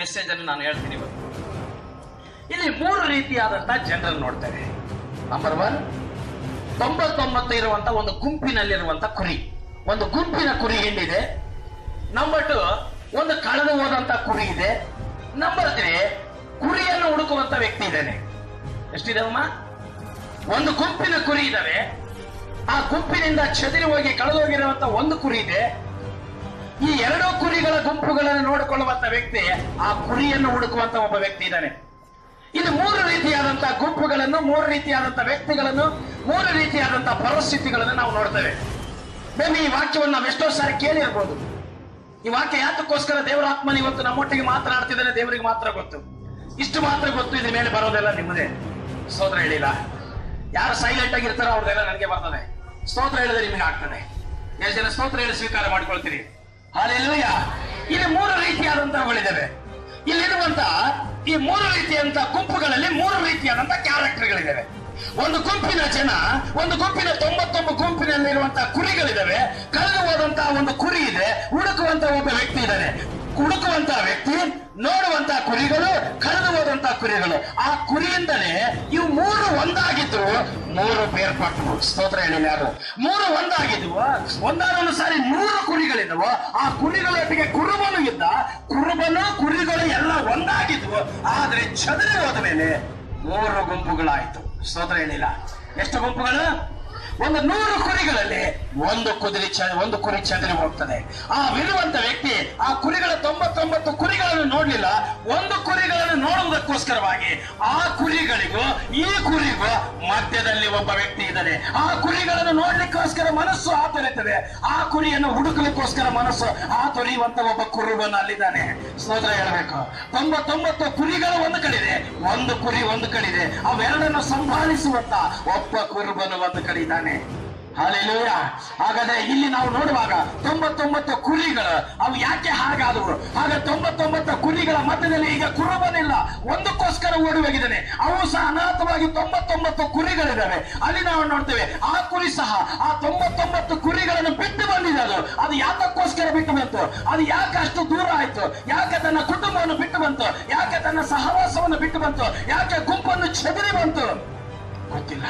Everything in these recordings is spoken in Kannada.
ಮೆಸೇಜ್ ಅನ್ನು ನಾನು ಹೇಳ್ತೀನಿ ಇವತ್ತು. ಇಲ್ಲಿ ಮೂರು ರೀತಿಯಾದಂತಹ ಜನರನ್ನು ನೋಡ್ತೇವೆ. ನಂಬರ್ ಒನ್ ತೊಂಬತ್ತೊಂಬತ್ತು ಇರುವಂತ ಒಂದು ಗುಂಪಿನಲ್ಲಿರುವಂತ ಕುರಿ. ಒಂದು ಗುಂಪಿನ ಕುರಿ ಹಿಂಡಿದೆ ನಂಬರ್ ಟು ಒಂದು ಕಳೆದು ಹೋದಂತ ಕುರಿ ಇದೆ. ನಂಬರ್ ತ್ರೀ ಕುರಿಯನ್ನು ಹುಡುಕುವಂತ ವ್ಯಕ್ತಿ ಇದ್ದಾನೆ. ಎಷ್ಟಿದಾವಮ್ಮ ಒಂದು ಗುಂಪಿನ ಕುರಿ ಇದ್ದಾವೆ. ಆ ಗುಂಪಿನಿಂದ ಚದುರಿ ಹೋಗಿ ಕಳೆದೋಗಿರುವಂತ ಒಂದು ಕುರಿ ಇದೆ. ಈ ಎರಡೂ ಕುರಿಗಳ ಗುಂಪುಗಳನ್ನು ನೋಡಿಕೊಳ್ಳುವಂತ ವ್ಯಕ್ತಿ, ಆ ಕುರಿಯನ್ನು ಹುಡುಕುವಂತ ಒಬ್ಬ ವ್ಯಕ್ತಿ ಇದ್ದಾನೆ. ಇದು ಮೂರು ರೀತಿಯಾದಂತಹ ಗುಂಪುಗಳನ್ನು, ಮೂರು ರೀತಿಯಾದಂತಹ ವ್ಯಕ್ತಿಗಳನ್ನು, ಮೂರು ರೀತಿಯಾದಂತಹ ಪರಿಸ್ಥಿತಿಗಳನ್ನು ನಾವು ನೋಡ್ತೇವೆ. ಬೇಬಿ ಈ ವಾಕ್ಯವನ್ನು ನಾವು ಎಷ್ಟೋ ಸಾರಿ ಕೇಳಿರ್ಬೋದು. ಈ ವಾಕ್ಯ ಯಾತಕ್ಕೋಸ್ಕರ ದೇವರ ಆತ್ಮನ ಇವತ್ತು ನಮ್ಮೊಟ್ಟಿಗೆ ಮಾತನಾಡ್ತಿದ್ದಾನೆ ದೇವರಿಗೆ ಮಾತ್ರ ಗೊತ್ತು. ಇಷ್ಟು ಮಾತ್ರ ಗೊತ್ತು, ಇದ್ರ ಮೇಲೆ ಬರೋದೆಲ್ಲ ನಿಮ್ಮದೇ. ಸ್ತೋತ್ರ ಹೇಳಿಲ್ಲ. ಯಾರು ಸೈಲೆಂಟ್ ಆಗಿರ್ತಾರೋ ಅವ್ರದೆಲ್ಲ ನನಗೆ ಬರ್ತದೆ. ಸ್ತೋತ್ರ ಹೇಳಿದ್ರೆ ನಿಮಗೆ ಆಗ್ತದೆ. ಎಷ್ಟು ಜನ ಸ್ತೋತ್ರ ಹೇಳಿ ಸ್ವೀಕಾರ ಮಾಡ್ಕೊಳ್ತೀರಿ? ಹಾಲೆಲ್ಲೂಯ ಇಲ್ಲಿ ಮೂರು ರೀತಿಯಾದಂತಹಗಳಿದ್ದಾವೆ ಇಲ್ಲಿರುವಂತ ಈ ಮೂರು ರೀತಿಯಂತ ಗುಂಪುಗಳಲ್ಲಿ ಮೂರು ರೀತಿಯಾದಂತ ಕ್ಯಾರೆಕ್ಟರ್ಗಳಿದ್ದಾವೆ. ಒಂದು ಗುಂಪಿನ ಜನ, ಒಂದು ಗುಂಪಿನ ತೊಂಬತ್ತೊಂಬತ್ತು ಗುಂಪಿನಲ್ಲಿರುವಂತಹ ಕುರಿಗಳಿದ್ದಾವೆ. ಕಳೆದು ಹೋದಂತಹ ಒಂದು ಕುರಿ ಇದೆ, ಹುಡುಕುವಂತ ಒಬ್ಬ ವ್ಯಕ್ತಿ ಇದ್ದಾನೆ. ಹುಡುಕುವಂತಹ ವ್ಯಕ್ತಿ, ನೋಡುವಂತಹ ಕುರಿಗಳು ಕರೆದು ಹೋದಂತಹ ಕುರಿಗಳು. ಆ ಕುರಿಯಿಂದಲೇ ಇವು ಮೂರು ಒಂದಾಗಿದ್ದು, ಮೂರು ಬೇರ್ಪಟ್ಟವು. ಸ್ತೋತ್ರ ಹೇಳಿಲ್ಲ ಯಾರು? ಮೂರು ಒಂದಾಗಿದ್ವು. ಒಂದಾದೊಂದು ಸಾರಿ ನೂರು ಕುರಿಗಳಿದ್ದವು. ಆ ಕುರಿಗಳೊಟ್ಟಿಗೆ ಕುರುಬನು ಇದ್ದ. ಕುರುಬನು ಕುರಿಗಳು ಎಲ್ಲ ಒಂದಾಗಿದ್ವು. ಆದ್ರೆ ಚದುರಿ ಹೋದ ಮೇಲೆ ಮೂರು ಗುಂಪುಗಳಾಯ್ತು. ಸ್ತೋತ್ರ ಹೇಳಿಲ್ಲ. ಎಷ್ಟು ಗುಂಪುಗಳು? ಒಂದು ನೂರು ಕುರಿಗಳಲ್ಲಿ ಒಂದು ಕುದುರೆ ಒಂದು ಕುರಿ ಚದರಿ ಹೋಗ್ತದೆ. ಆ ವಿರುವಂತ ವ್ಯಕ್ತಿ ಆ ಕುರಿಗಳ ತೊಂಬತ್ತೊಂಬತ್ತು ಕುರಿಗಳನ್ನು ನೋಡ್ಲಿಲ್ಲ. ಒಂದು ಕುರಿಗಳನ್ನು ನೋಡುವುದಕ್ಕೋಸ್ಕರವಾಗಿ ಆ ಕುರಿಗಳಿಗೂ, ಈ ಕುರಿಗೂ ಮಧ್ಯದಲ್ಲಿ ಒಬ್ಬ ವ್ಯಕ್ತಿ ಇದ್ದಾನೆ. ಆ ಕುರಿಗಳನ್ನು ನೋಡ್ಲಿಕ್ಕೋಸ್ಕರ ಮನಸ್ಸು ಆತರಿತದೆ ಆ ಕುರಿಯನ್ನು ಹುಡುಕಲಿಕ್ಕೋಸ್ಕರ ಮನಸ್ಸು ಆತೊರೆಯುವಂತ ಒಬ್ಬ ಕುರುಬನ ಅಲ್ಲಿದ್ದಾನೆ ಸ್ತೋತ್ರ ಹೇಳಬೇಕು. ತೊಂಬತ್ತೊಂಬತ್ತು ಕುರಿಗಳು ಒಂದು ಕಡೆ ಒಂದು ಕುರಿ ಒಂದು ಕಡೆ ಇದೆ ಅವೆರಡನ್ನು ಸಂಭಾಳಿಸುವಂತ ಒಬ್ಬ ಕುರುಬನು ಒಂದು ಕಡೆ ಇದ್ದಾನೆ. ಹಾಲೆಲೂಯ. ಹಾಗಾದ್ರೆ ಇಲ್ಲಿ ನಾವು ನೋಡುವಾಗ ತೊಂಬತ್ತೊಂಬತ್ತು ಕುರಿಗಳು, ಅವು ಯಾಕೆ ಹಾಗಾದವು? ಆಗ ತೊಂಬತ್ತೊಂಬತ್ತು ಕುರಿಗಳ ಮಧ್ಯದಲ್ಲಿ ಈಗ ಕುರುಬನಿಲ್ಲ. ಒಂದಕ್ಕೋಸ್ಕರ ಓಡುವಾಗಿದ್ದಾನೆ ಅವು ಸಹ ಅನಾಥವಾಗಿ ತೊಂಬತ್ತೊಂಬತ್ತು ಕುರಿಗಳಿದ್ದಾವೆ. ಅಲ್ಲಿ ನಾವು ನೋಡ್ತೇವೆ, ಆ ಕುರಿ ಸಹ ಆ ತೊಂಬತ್ತೊಂಬತ್ತು ಕುರಿಗಳನ್ನು ಬಿಟ್ಟು ಬಂದಿದೆ ಅದು. ಅದು ಯಾತಕ್ಕೋಸ್ಕರ ಬಿಟ್ಟು ಬಂತು? ಅದು ಯಾಕೆ ಅಷ್ಟು ದೂರ ಆಯ್ತು? ಯಾಕೆ ತನ್ನ ಕುಟುಂಬವನ್ನು ಬಿಟ್ಟು ಬಂತು? ಯಾಕೆ ತನ್ನ ಸಹವಾಸವನ್ನು ಬಿಟ್ಟು ಬಂತು? ಯಾಕೆ ಗುಂಪನ್ನು ಚದರಿ ಬಂತು? ಗೊತ್ತಿಲ್ಲ.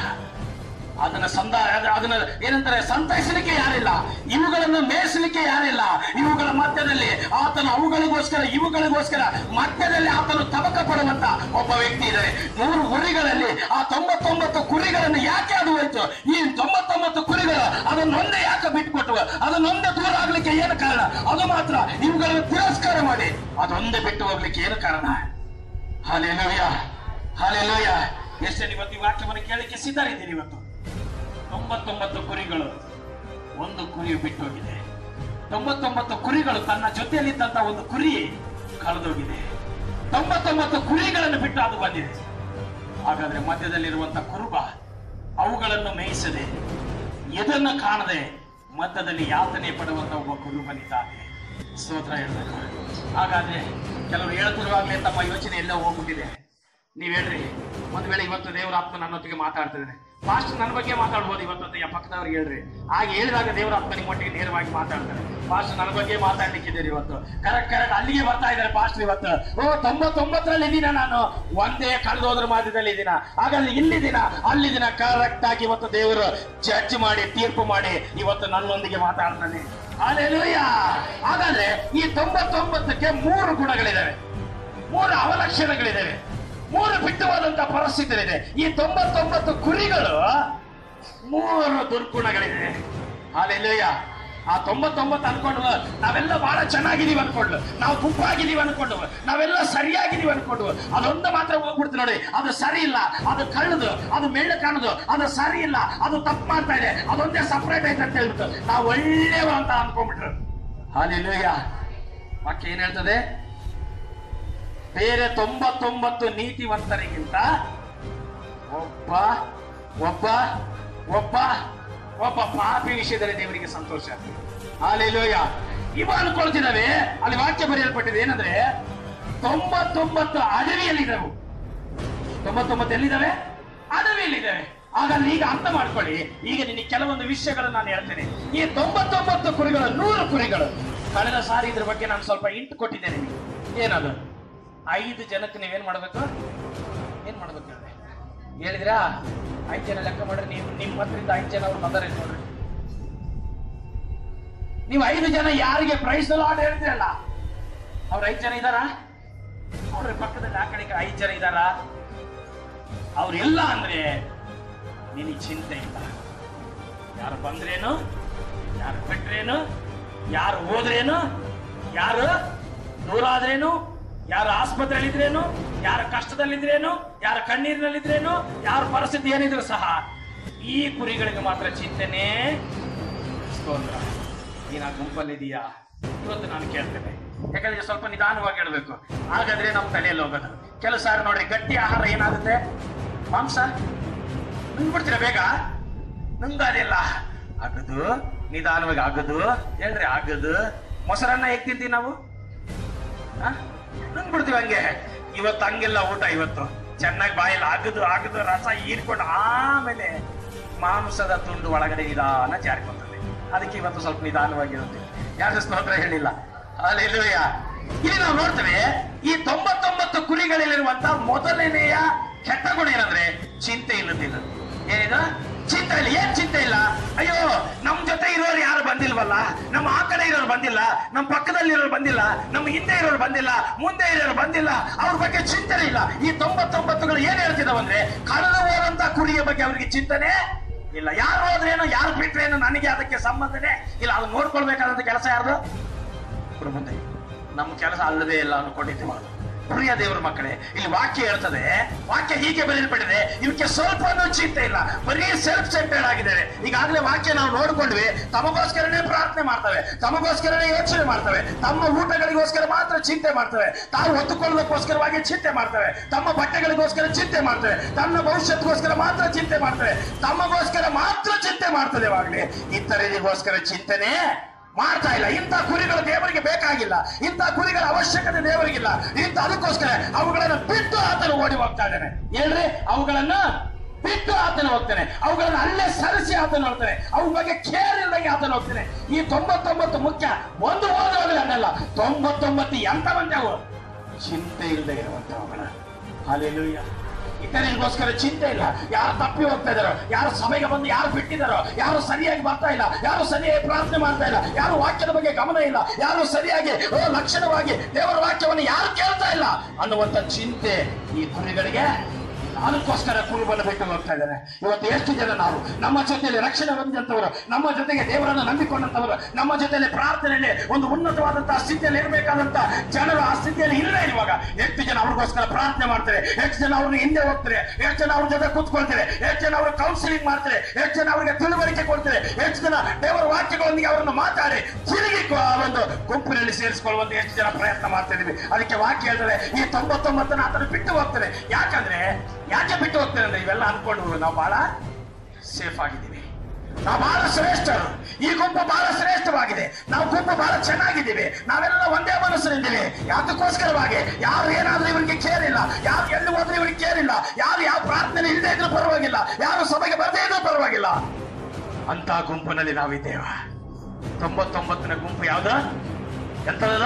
ಅದನ್ನ ಸಂದ ಅದ- ಅದನ್ನ ಏನಂತಾರೆ, ಸಂತೈಸಲಿಕ್ಕೆ ಯಾರಿಲ್ಲ. ಇವುಗಳನ್ನು ಮೇಯಿಸಲಿಕ್ಕೆ ಯಾರಿಲ್ಲ. ಇವುಗಳ ಮಧ್ಯದಲ್ಲಿ ಆತನ ಅವುಗಳಿಗೋಸ್ಕರ, ಇವುಗಳಿಗೋಸ್ಕರ ಮಧ್ಯದಲ್ಲಿ ಆತನು ತಬಕ ಪಡುವಂತ ಒಬ್ಬ ವ್ಯಕ್ತಿ ಇದೆ ನೂರು ಕುರಿಗಳಲ್ಲಿ ಆ ತೊಂಬತ್ತೊಂಬತ್ತು ಕುರಿಗಳನ್ನು ಯಾಕೆ ಅದು ಹೋಯ್ತು? ಈ ತೊಂಬತ್ತೊಂಬತ್ತು ಕುರಿಗಳು ಅದನ್ನೊಂದೇ ಯಾಕೆ ಬಿಟ್ಕೊಟ್ಟು ಅದನ್ನೊಂದೇ ದೂರ ಆಗ್ಲಿಕ್ಕೆ ಏನು ಕಾರಣ? ಅದು ಮಾತ್ರ ಇವುಗಳನ್ನು ತಿರಸ್ಕಾರ ಮಾಡಿ. ಅದೊಂದೇ ಬಿಟ್ಟು ಹೋಗ್ಲಿಕ್ಕೆ ಏನು ಕಾರಣ? ಹಾಲೆಲೂಯ ಹಾಲೆ ಎಷ್ಟು ಇವತ್ತು ಈ ವಾಕ್ಯವನ್ನು ಕೇಳಲಿಕ್ಕೆ ಸಿದ್ಧರಿದ್ದೀರಿ ಇವತ್ತು. ತೊಂಬತ್ತೊಂಬತ್ತು ಕುರಿಗಳು, ಒಂದು ಕುರಿ ಬಿಟ್ಟೋಗಿದೆ. ತೊಂಬತ್ತೊಂಬತ್ತು ಕುರಿಗಳು ತನ್ನ ಜೊತೆಯಲ್ಲಿದ್ದಂತ ಒಂದು ಕುರಿ ಕಳೆದೋಗಿದೆ. ತೊಂಬತ್ತೊಂಬತ್ತು ಕುರಿಗಳನ್ನು ಬಿಟ್ಟು ಅದು ಬಂದಿದೆ. ಹಾಗಾದ್ರೆ ಮಧ್ಯದಲ್ಲಿರುವಂತ ಕುರುಬ ಅವುಗಳನ್ನು ಮೇಯಿಸದೆ, ಎದನ್ನ ಕಾಣದೆ ಮಧ್ಯದಲ್ಲಿ ಯಾತನೆ ಪಡುವಂತ ಒಬ್ಬ ಕುರುಬನಿದ್ದಾನೆ. ಸ್ತೋತ್ರ ಹೇಳ್ಬೇಕು. ಹಾಗಾದ್ರೆ ಕೆಲವರು ಹೇಳುತ್ತಿರುವಾಗಲೇ ತಮ್ಮ ಯೋಚನೆ ಎಲ್ಲ ಹೋಗ್ಬಿಟ್ಟಿದೆ. ನೀವ್ ಹೇಳ್ರಿ, ಒಂದ್ ವೇಳೆ ಇವತ್ತು ದೇವರಾತ್ಮ ನನ್ನೊತ್ತಿಗೆ ಮಾತಾಡ್ತಿದ್ದೇನೆ. ಫಾಸ್ಟ್ ನನ್ನ ಬಗ್ಗೆ ಮಾತಾಡ್ಬೋದು ಇವತ್ತು ಅಂತ ಪಕ್ಕದವ್ರಿಗೆ ಹೇಳ್ರಿ. ಹಾಗೆ ಹೇಳಿದಾಗ ದೇವರ ಹತ್ತನೇ ಮಟ್ಟಿಗೆ ನೇರವಾಗಿ ಮಾತಾಡ್ತಾರೆ. ಫಾಸ್ಟ್ ನನ್ನ ಬಗ್ಗೆ ಮಾತಾಡ್ಲಿಕ್ಕಿದ್ದೀರಿ ಇವತ್ತು. ಕರೆಕ್ಟ್ ಕರೆಕ್ಟ್ ಅಲ್ಲಿಗೆ ಬರ್ತಾ ಇದ್ದಾರೆ ಫಾಸ್ಟ್ ಇವತ್ತು. ಓ, ತೊಂಬತ್ತೊಂಬತ್ತರಲ್ಲಿ ಇದ್ದೀನ ನಾನು? ಒಂದೇ ಕಳೆದೋದ್ರ ಮಾಧ್ಯದಲ್ಲಿ ಇದ್ದೀನ ಹಾಗಾದ್ರೆ ಇಲ್ಲಿದ್ದೀನ ಅಲ್ಲಿದ್ದೀನ ಕರೆಕ್ಟ್ ಆಗಿ ಇವತ್ತು ದೇವರು ಜಡ್ಜ್ ಮಾಡಿ, ತೀರ್ಪು ಮಾಡಿ ಇವತ್ತು ನನ್ನೊಂದಿಗೆ ಮಾತಾಡ್ತಾನೆ. ಅಲ್ಲೆಲ್ಲೂಯ್ಯ ಹಾಗಾದ್ರೆ ಈ ತೊಂಬತ್ತೊಂಬತ್ತಕ್ಕೆ ಮೂರು ಗುಣಗಳಿದ್ದಾವೆ ಮೂರು ಅವಲಕ್ಷಣಗಳಿದ್ದಾವೆ ಮೂರು ಬಿಟ್ಟವಾದಂತ ಪರಿಸ್ಥಿತಿಗಳಿದೆ ಈ ತೊಂಬತ್ತೊಂಬತ್ತು ಕುರಿಗಳು ಮೂರು ದುರ್ಗುಣಗಳಿದೆ ಹಾಲೆಲ್ಲಯ್ಯ ಆ ತೊಂಬತ್ತೊಂಬತ್ತು ಅನ್ಕೊಂಡು ನಾವೆಲ್ಲ ಬಹಳ ಚೆನ್ನಾಗಿದೀವಿ ಅನ್ಕೊಂಡು ನಾವು ಗುಂಪಾಗಿದೀವಿ ಅನ್ಕೊಂಡು ನಾವೆಲ್ಲ ಸರಿಯಾಗಿದೀವಿ ಅನ್ಕೊಂಡು ಅದೊಂದು ಮಾತ್ರ ಹೋಗ್ಬಿಡ್ತು ನೋಡಿ, ಅದು ಸರಿ ಇಲ್ಲ, ಅದು ಕಳ್ಳದು ಅದು ಮೆಳ್ಳು ಕಾಣದು, ಅದು ಸರಿ ಇಲ್ಲ, ಅದು ತಪ್ಪು ಮಾಡ್ತಾ ಇದೆ, ಅದೊಂದೇ ಸಪ್ರೇಟ್ ಐತೆ ಅಂತ ಹೇಳ್ಬಿಟ್ಟು ನಾವು ಒಳ್ಳೆಯವ ಅಂತ ಅನ್ಕೊಂಡ್ಬಿಟ್ರು. ಹಾಲೆಲ್ಲಯ್ಯ ವಾಕ್ಯ ಏನ್ ಹೇಳ್ತದೆ? ಬೇರೆ ತೊಂಬತ್ತೊಂಬತ್ತು ನೀತಿವಂತರಿಗಿಂತ ಒಬ್ಬ ಒಬ್ಬ ಒಬ್ಬ ಒಬ್ಬ ಪಾಪಿ ವಿಷಯದಲ್ಲಿ ದೇವರಿಗೆ ಸಂತೋಷ ಹಾಲೆಲೂಯ. ಇವ ಅನ್ಕೊಳ್ತಿದ್ದಾವೆ ಅಲ್ಲಿ ವಾಕ್ಯ ಬರೆಯಲ್ಪಟ್ಟಿದೆ ಏನಂದ್ರೆ, ತೊಂಬತ್ತೊಂಬತ್ತು ಅಡವಿಯಲ್ಲಿದ್ದವು. ತೊಂಬತ್ತೊಂಬತ್ತು ಎಲ್ಲಿದ್ದಾವೆ? ಅಡವಿಯಲ್ಲಿದ್ದಾವೆ. ಹಾಗಾದ್ರೆ ಈಗ ಅರ್ಥ ಮಾಡ್ಕೊಳ್ಳಿ. ಈಗ ನಿನಗೆ ಕೆಲವೊಂದು ವಿಷಯಗಳನ್ನು ನಾನು ಹೇಳ್ತೇನೆ. ಈ ತೊಂಬತ್ತೊಂಬತ್ತು ಕುರಿಗಳು, ನೂರು ಕುರಿಗಳು. ಕಳೆದ ಸಾರಿ ಇದ್ರ ಬಗ್ಗೆ ನಾನು ಸ್ವಲ್ಪ ಇಂಟು ಕೊಟ್ಟಿದ್ದೇನೆ ಏನದು ಐದು ಜನಕ್ಕೆ ನೀವೇನ್ ಮಾಡ್ಬೇಕು? ಏನ್ ಮಾಡ್ಬೇಕು ನೀವು? ಹೇಳಿದ್ರಾ? ಐದು ಜನ ಲೆಕ್ಕ ಮಾಡ್ರಿ, ನೀವು ನಿಮ್ಮ ಹತ್ರದಿಂದ ಐದು ಜನ ಅವ್ರು ಮದರ್ ನೋಡ್ರಿ. ನೀವು ಐದು ಜನ ಯಾರಿಗೆ ಪ್ರೈಸ್ ಲಾಟ್ ಹೇಳ್ತೀರಲ್ಲ? ಅವ್ರ ಐದು ಜನ ಇದಾರಾ ನೋಡ್ರಿ, ಪಕ್ಕದಲ್ಲಿ ಆ ಕಡೆ ಐದು ಜನ ಇದಾರಾ ಅವ್ರೆಲ್ಲ ಅಂದ್ರೆ ನಿನಗೆ ಚಿಂತೆ ಇಲ್ಲ. ಯಾರು ಬಂದ್ರೇನು? ಯಾರು ಬಿಟ್ರೇನು? ಯಾರು ಹೋದ್ರೇನು? ಯಾರು ದೂರ ಆದ್ರೇನು ಯಾರು ಆಸ್ಪತ್ರೆಯಲ್ಲಿದ್ರೇನು, ಯಾರ ಕಷ್ಟದಲ್ಲಿದ್ರೇನು, ಯಾರ ಕಣ್ಣೀರಿನಲ್ಲಿದ್ರೇನು, ಯಾರ ಪರಿಸ್ಥಿತಿ ಏನಿದ್ರು ಸಹ ಈ ಕುರಿಗಳಿಗೆ ಮಾತ್ರ ಚಿಂತನೆ. ನೀನು ಆ ಗುಂಪಲ್ಲಿದೀಯಾ ಇವತ್ತು ನಾನು ಕೇಳ್ತೇನೆ. ಯಾಕಂದ್ರೆ ಸ್ವಲ್ಪ ನಿಧಾನವಾಗಿ ಹೇಳ್ಬೇಕು. ಹಾಗಾದ್ರೆ ನಮ್ಮ ತಲೆಯಲ್ಲಿ ಹೋಗೋದು ಕೆಲವು ಸಾರ ನೋಡ್ರಿ, ಗಟ್ಟಿ ಆಹಾರ ಏನಾಗುತ್ತೆ? ಮಾಂಸ? ನುಂಗ್ಬಿಡ್ತೀರ ಬೇಗ? ನುಂಗಾದಿಲ್ಲ. ಆಗದು, ನಿಧಾನವಾಗಿ ಆಗದು. ಹೇಳ್ರಿ, ಆಗದು. ಮೊಸರನ್ನ ಹೇಗ್ ತಿಂತೀವಿ ನಾವು? ಆ? ನುಂಗ್ಬಿಡ್ತೀವಿ ಹಂಗೆ? ಇವತ್ತು ಹಂಗಿಲ್ಲ ಊಟ ಇವತ್ತು. ಚೆನ್ನಾಗಿ ಬಾಯಲ್ಲಿ ಆಗದು ಆಗದು ರಸ ಹೀರ್ಕೊಂಡು ಆಮೇಲೆ ಮಾಂಸದ ತುಂಡು ಒಳಗಡೆ ನಿಧಾನ ಜಾರಿಕೊಳ್ತದೆ ಅದಕ್ಕೆ ಇವತ್ತು ಸ್ವಲ್ಪ ನಿಧಾನವಾಗಿರುತ್ತೆ. ಯಾರು ಸ್ತೋತ್ರ ಹೇಳಿಲ್ಲ? ಅಲ್ಲಿಯ ಇಲ್ಲಿ ನಾವು ನೋಡ್ತೇವೆ, ಈ ತೊಂಬತ್ತೊಂಬತ್ತು ಕುರಿಗಳಲ್ಲಿರುವಂತ ಮೊದಲನೆಯ ಕೆಟ್ಟ ಗುಣ ಏನಂದ್ರೆ ಚಿಂತೆ ಇಲ್ಲದಿಲ್ಲ ಏನಿದ? ಚಿಂತೆ ಇಲ್ಲ, ಏನ್ ಚಿಂತೆ ಇಲ್ಲ? ಅಯ್ಯೋ, ನಮ್ ಜೊತೆ ಇರೋರು ಯಾರು ಬಂದಿಲ್ವಲ್ಲ? ನಮ್ಮ ಆ ಕಡೆ ಇರೋರು ಬಂದಿಲ್ಲ ನಮ್ಮ ಪಕ್ಕದಲ್ಲಿ ಇರೋರು ಬಂದಿಲ್ಲ, ನಮ್ಮ ಹಿಂದೆ ಇರೋರು ಬಂದಿಲ್ಲ, ಮುಂದೆ ಇರೋರು ಬಂದಿಲ್ಲ, ಅವ್ರ ಬಗ್ಗೆ ಚಿಂತನೆ ಇಲ್ಲ. ಈ ತೊಂಬತ್ತೊಂಬತ್ತುಗಳು ಏನ್ ಹೇಳ್ತಿದಾವಂದ್ರೆ ಕಳೆದು ಹೋದಂತ ಕುರಿಯ ಬಗ್ಗೆ ಅವ್ರಿಗೆ ಚಿಂತನೆ ಇಲ್ಲ. ಯಾರು ಹೋದ್ರೇನು, ಯಾರು ಬಿಟ್ರೇನು, ನನಗೆ ಅದಕ್ಕೆ ಸಂಬಂಧನೇ ಇಲ್ಲ. ಅದು ನೋಡ್ಕೊಳ್ಬೇಕಾದಂತ ಕೆಲಸ ಯಾರ್ದು? ಮುಂದೆ. ನಮ್ಮ ಕೆಲಸ ಅಲ್ಲವೇ ಇಲ್ಲ ಅನ್ಕೊಂಡಿದ್ದೀವಿ ಪ್ರಿಯ ದೇವರ ಮಕ್ಕಳೇ, ಇಲ್ಲಿ ವಾಕ್ಯ ಹೇಳ್ತದೆ, ವಾಕ್ಯ ಹೀಗೆ ಬರೆಯಲ್ಪಟ್ಟಿದೆ ಇವಕ್ಕೆ ಸ್ವಲ್ಪ ಚಿಂತೆ ಇಲ್ಲ. ಬರೀ ಸೆಲ್ಫ್ ಸೆಂಟರ್ಡ್ ಆಗಿದ್ದಾರೆ ಈಗಾಗಲೇ ವಾಕ್ಯ ನಾವು ನೋಡಿಕೊಂಡ್ವಿ, ತಮಗೋಸ್ಕರನೇ ಪ್ರಾರ್ಥನೆ ಮಾಡ್ತವೆ, ತಮಗೋಸ್ಕರನೇ ಯೋಚನೆ ಮಾಡ್ತವೆ, ತಮ್ಮ ಊಟಗಳಿಗೋಸ್ಕರ ಮಾತ್ರ ಚಿಂತೆ ಮಾಡ್ತವೆ, ತಾವು ಹೊತ್ತುಕೊಳ್ಳೋದಕ್ಕೋಸ್ಕರವಾಗಿ ಚಿಂತೆ ಮಾಡ್ತವೆ, ತಮ್ಮ ಬಟ್ಟೆಗಳಿಗೋಸ್ಕರ ಚಿಂತೆ ಮಾಡ್ತವೆ, ತನ್ನ ಭವಿಷ್ಯತ್ಗೋಸ್ಕರ ಮಾತ್ರ ಚಿಂತೆ ಮಾಡ್ತವೆ ತಮ್ಮಗೋಸ್ಕರ ಮಾತ್ರ ಚಿಂತೆ ಮಾಡ್ತದೆ ಇತರರಿಗೋಸ್ಕರ ಚಿಂತನೆ ಮಾಡ್ತಾ ಇಲ್ಲ. ಇಂಥ ಕುರಿಗಳು ದೇವರಿಗೆ ಬೇಕಾಗಿಲ್ಲ. ಇಂಥ ಕುರಿಗಳ ಅವಶ್ಯಕತೆ ದೇವರಿಗಿಲ್ಲ. ಇಂಥ ಅದಕ್ಕೋಸ್ಕರ ಅವುಗಳನ್ನು ಬಿಟ್ಟು ಆತನು ಓಡಿ ಹೋಗ್ತಾ ಇದ್ದಾನೆ. ಹೇಳ್ರಿ ಅವುಗಳನ್ನ ಬಿಟ್ಟು ಆತನ ಹೋಗ್ತಾನೆ. ಅವುಗಳನ್ನ ಅಲ್ಲೇ ಸರಿಸಿ ಆತನ ಹೋಗ್ತಾನೆ ಅವು ಬಗ್ಗೆ ಕೇರ್ ಆತನ ಹೋಗ್ತಾನೆ. ಈ ತೊಂಬತ್ತೊಂಬತ್ತು ಮುಖ್ಯ ಒಂದು ಹೋದ್ರೆ ಅನ್ನಲ್ಲ ತೊಂಬತ್ತೊಂಬತ್ತು ಎಂತ ಅವು ಚಿಂತೆ ಇಲ್ಲದೆ ಇರುವಂತವುಗಳ ಹಾಲೆಲೂಯ್ಯ ಇತರರಿಗೋಸ್ಕರ ಚಿಂತೆ ಇಲ್ಲ. ಯಾರು ತಪ್ಪಿ ಹೋಗ್ತಾ ಇದಾರೋ ಯಾರು ಸಭೆಗೆ ಬಂದು ಯಾರು ಬಿಟ್ಟಿದಾರೋ ಯಾರು ಸರಿಯಾಗಿ ಬರ್ತಾ ಇಲ್ಲ ಯಾರು ಸರಿಯಾಗಿ ಪ್ರಾರ್ಥನೆ ಮಾಡ್ತಾ ಇಲ್ಲ ಯಾರು ವಾಕ್ಯದ ಬಗ್ಗೆ ಗಮನ ಇಲ್ಲ ಯಾರು ಸರಿಯಾಗಿ ಓ, ಲಕ್ಷಣವಾಗಿ ದೇವರ ವಾಕ್ಯವನ್ನು ಯಾರು ಕೇಳ್ತಾ ಇಲ್ಲ ಅನ್ನುವಂತ ಚಿಂತೆ ಈ ಕುರಿಗಳಿಗೆ ಅದಕ್ಕೋಸ್ಕರ ಕುರುಬನ್ನು ಬಿಟ್ಟು ಹೋಗ್ತಾ ಇದ್ದಾರೆ ಇವತ್ತು ಎಷ್ಟು ಜನ ನಾವು? ನಮ್ಮ ಜೊತೆಯಲ್ಲಿ ರಕ್ಷಣೆ ಹೊಂದಿದಂಥವರು ನಮ್ಮ ಜೊತೆಗೆ ದೇವರನ್ನು ನಂಬಿಕೊಂಡಂಥವರು, ನಮ್ಮ ಜೊತೆಯಲ್ಲಿ ಪ್ರಾರ್ಥನೆಯಲ್ಲಿ ಒಂದು ಉನ್ನತವಾದಂತಹ ಸ್ಥಿತಿಯಲ್ಲಿ ಇರಬೇಕಾದಂತ ಜನರು ಆ ಸ್ಥಿತಿಯಲ್ಲಿ ಇಲ್ಲೇ ಇರುವಾಗ ಎಷ್ಟು ಜನ ಅವ್ರಿಗೋಸ್ಕರ ಪ್ರಾರ್ಥನೆ ಮಾಡ್ತಾರೆ? ಎಷ್ಟು ಜನ ಅವ್ರನ್ನ ಹಿಂದೆ ಹೋಗ್ತಾರೆ? ಎಷ್ಟು ಜನ ಅವ್ರ ಜೊತೆ ಕೂತ್ಕೊಳ್ತಾರೆ? ಎಷ್ಟು ಜನ ಅವ್ರಿಗೆ ಕೌನ್ಸಿಲಿಂಗ್ ಮಾಡ್ತಾರೆ? ಎಷ್ಟು ಜನ ಅವರಿಗೆ ತಿಳುವಳಿಕೆ ಕೊಡ್ತಾರೆ? ಎಷ್ಟು ಜನ ದೇವರ ವಾಕ್ಯಗಳೊಂದಿಗೆ ಅವರನ್ನು ಮಾತಾಡಿ ತಿರುಗಿ ಒಂದು ಗುಂಪಿನಲ್ಲಿ ಸೇರಿಸಿಕೊಳ್ಳುವಂತ ಎಷ್ಟು ಜನ ಪ್ರಯತ್ನ ಮಾಡ್ತಾ ಇದೀವಿ ಅದಕ್ಕೆ ವಾಕ್ಯ ಹೇಳಿದ್ರೆ ಈ ತೊಂಬತ್ತೊಂಬತ್ತನ ಆತನ ಬಿಟ್ಟು ಹೋಗ್ತಾರೆ ಯಾಕಂದ್ರೆ ಯಾಕೆ ಬಿಟ್ಟು ಹೋಗ್ತಾರೆ ಅಂದ್ರೆ ಇವೆಲ್ಲ ಅನ್ಕೊಂಡು ನಾವು ಬಹಳ ಸೇಫ್ ಆಗಿದ್ದೀವಿ. ನಾವು ಬಹಳ ಶ್ರೇಷ್ಠರು. ಈ ಗುಂಪು ಬಹಳ ಶ್ರೇಷ್ಠವಾಗಿದೆ. ನಾವು ಗುಂಪು ಬಹಳ ಚೆನ್ನಾಗಿದ್ದೀವಿ. ನಾವೆಲ್ಲ ಒಂದೇ ಮನಸ್ಸಿನಿದ್ದೀವಿ. ಯಾತಕ್ಕೋಸ್ಕರವಾಗಿ? ಯಾರು ಏನಾದ್ರೂ ಇವರಿಗೆ ಕೇರಿಲ್ಲ. ಯಾರು ಎಲ್ಲಿ ಹೋದ್ರೆ ಇವರಿಗೆ ಕೇರಿಲ್ಲ. ಯಾರು ಯಾವ ಪ್ರಾರ್ಥನೆ ಇಲ್ಲದೆ ಇದ್ರೂ ಪರವಾಗಿಲ್ಲ. ಯಾರು ಸಭೆಗೆ ಬರದೇ ಇದ್ರೂ ಪರವಾಗಿಲ್ಲ. ಅಂತ ಗುಂಪಿನಲ್ಲಿ ನಾವಿದ್ದೇವ. ತೊಂಬತ್ತೊಂಬತ್ತನೇ ಗುಂಪು ಯಾವ್ದು? ಎಂತದ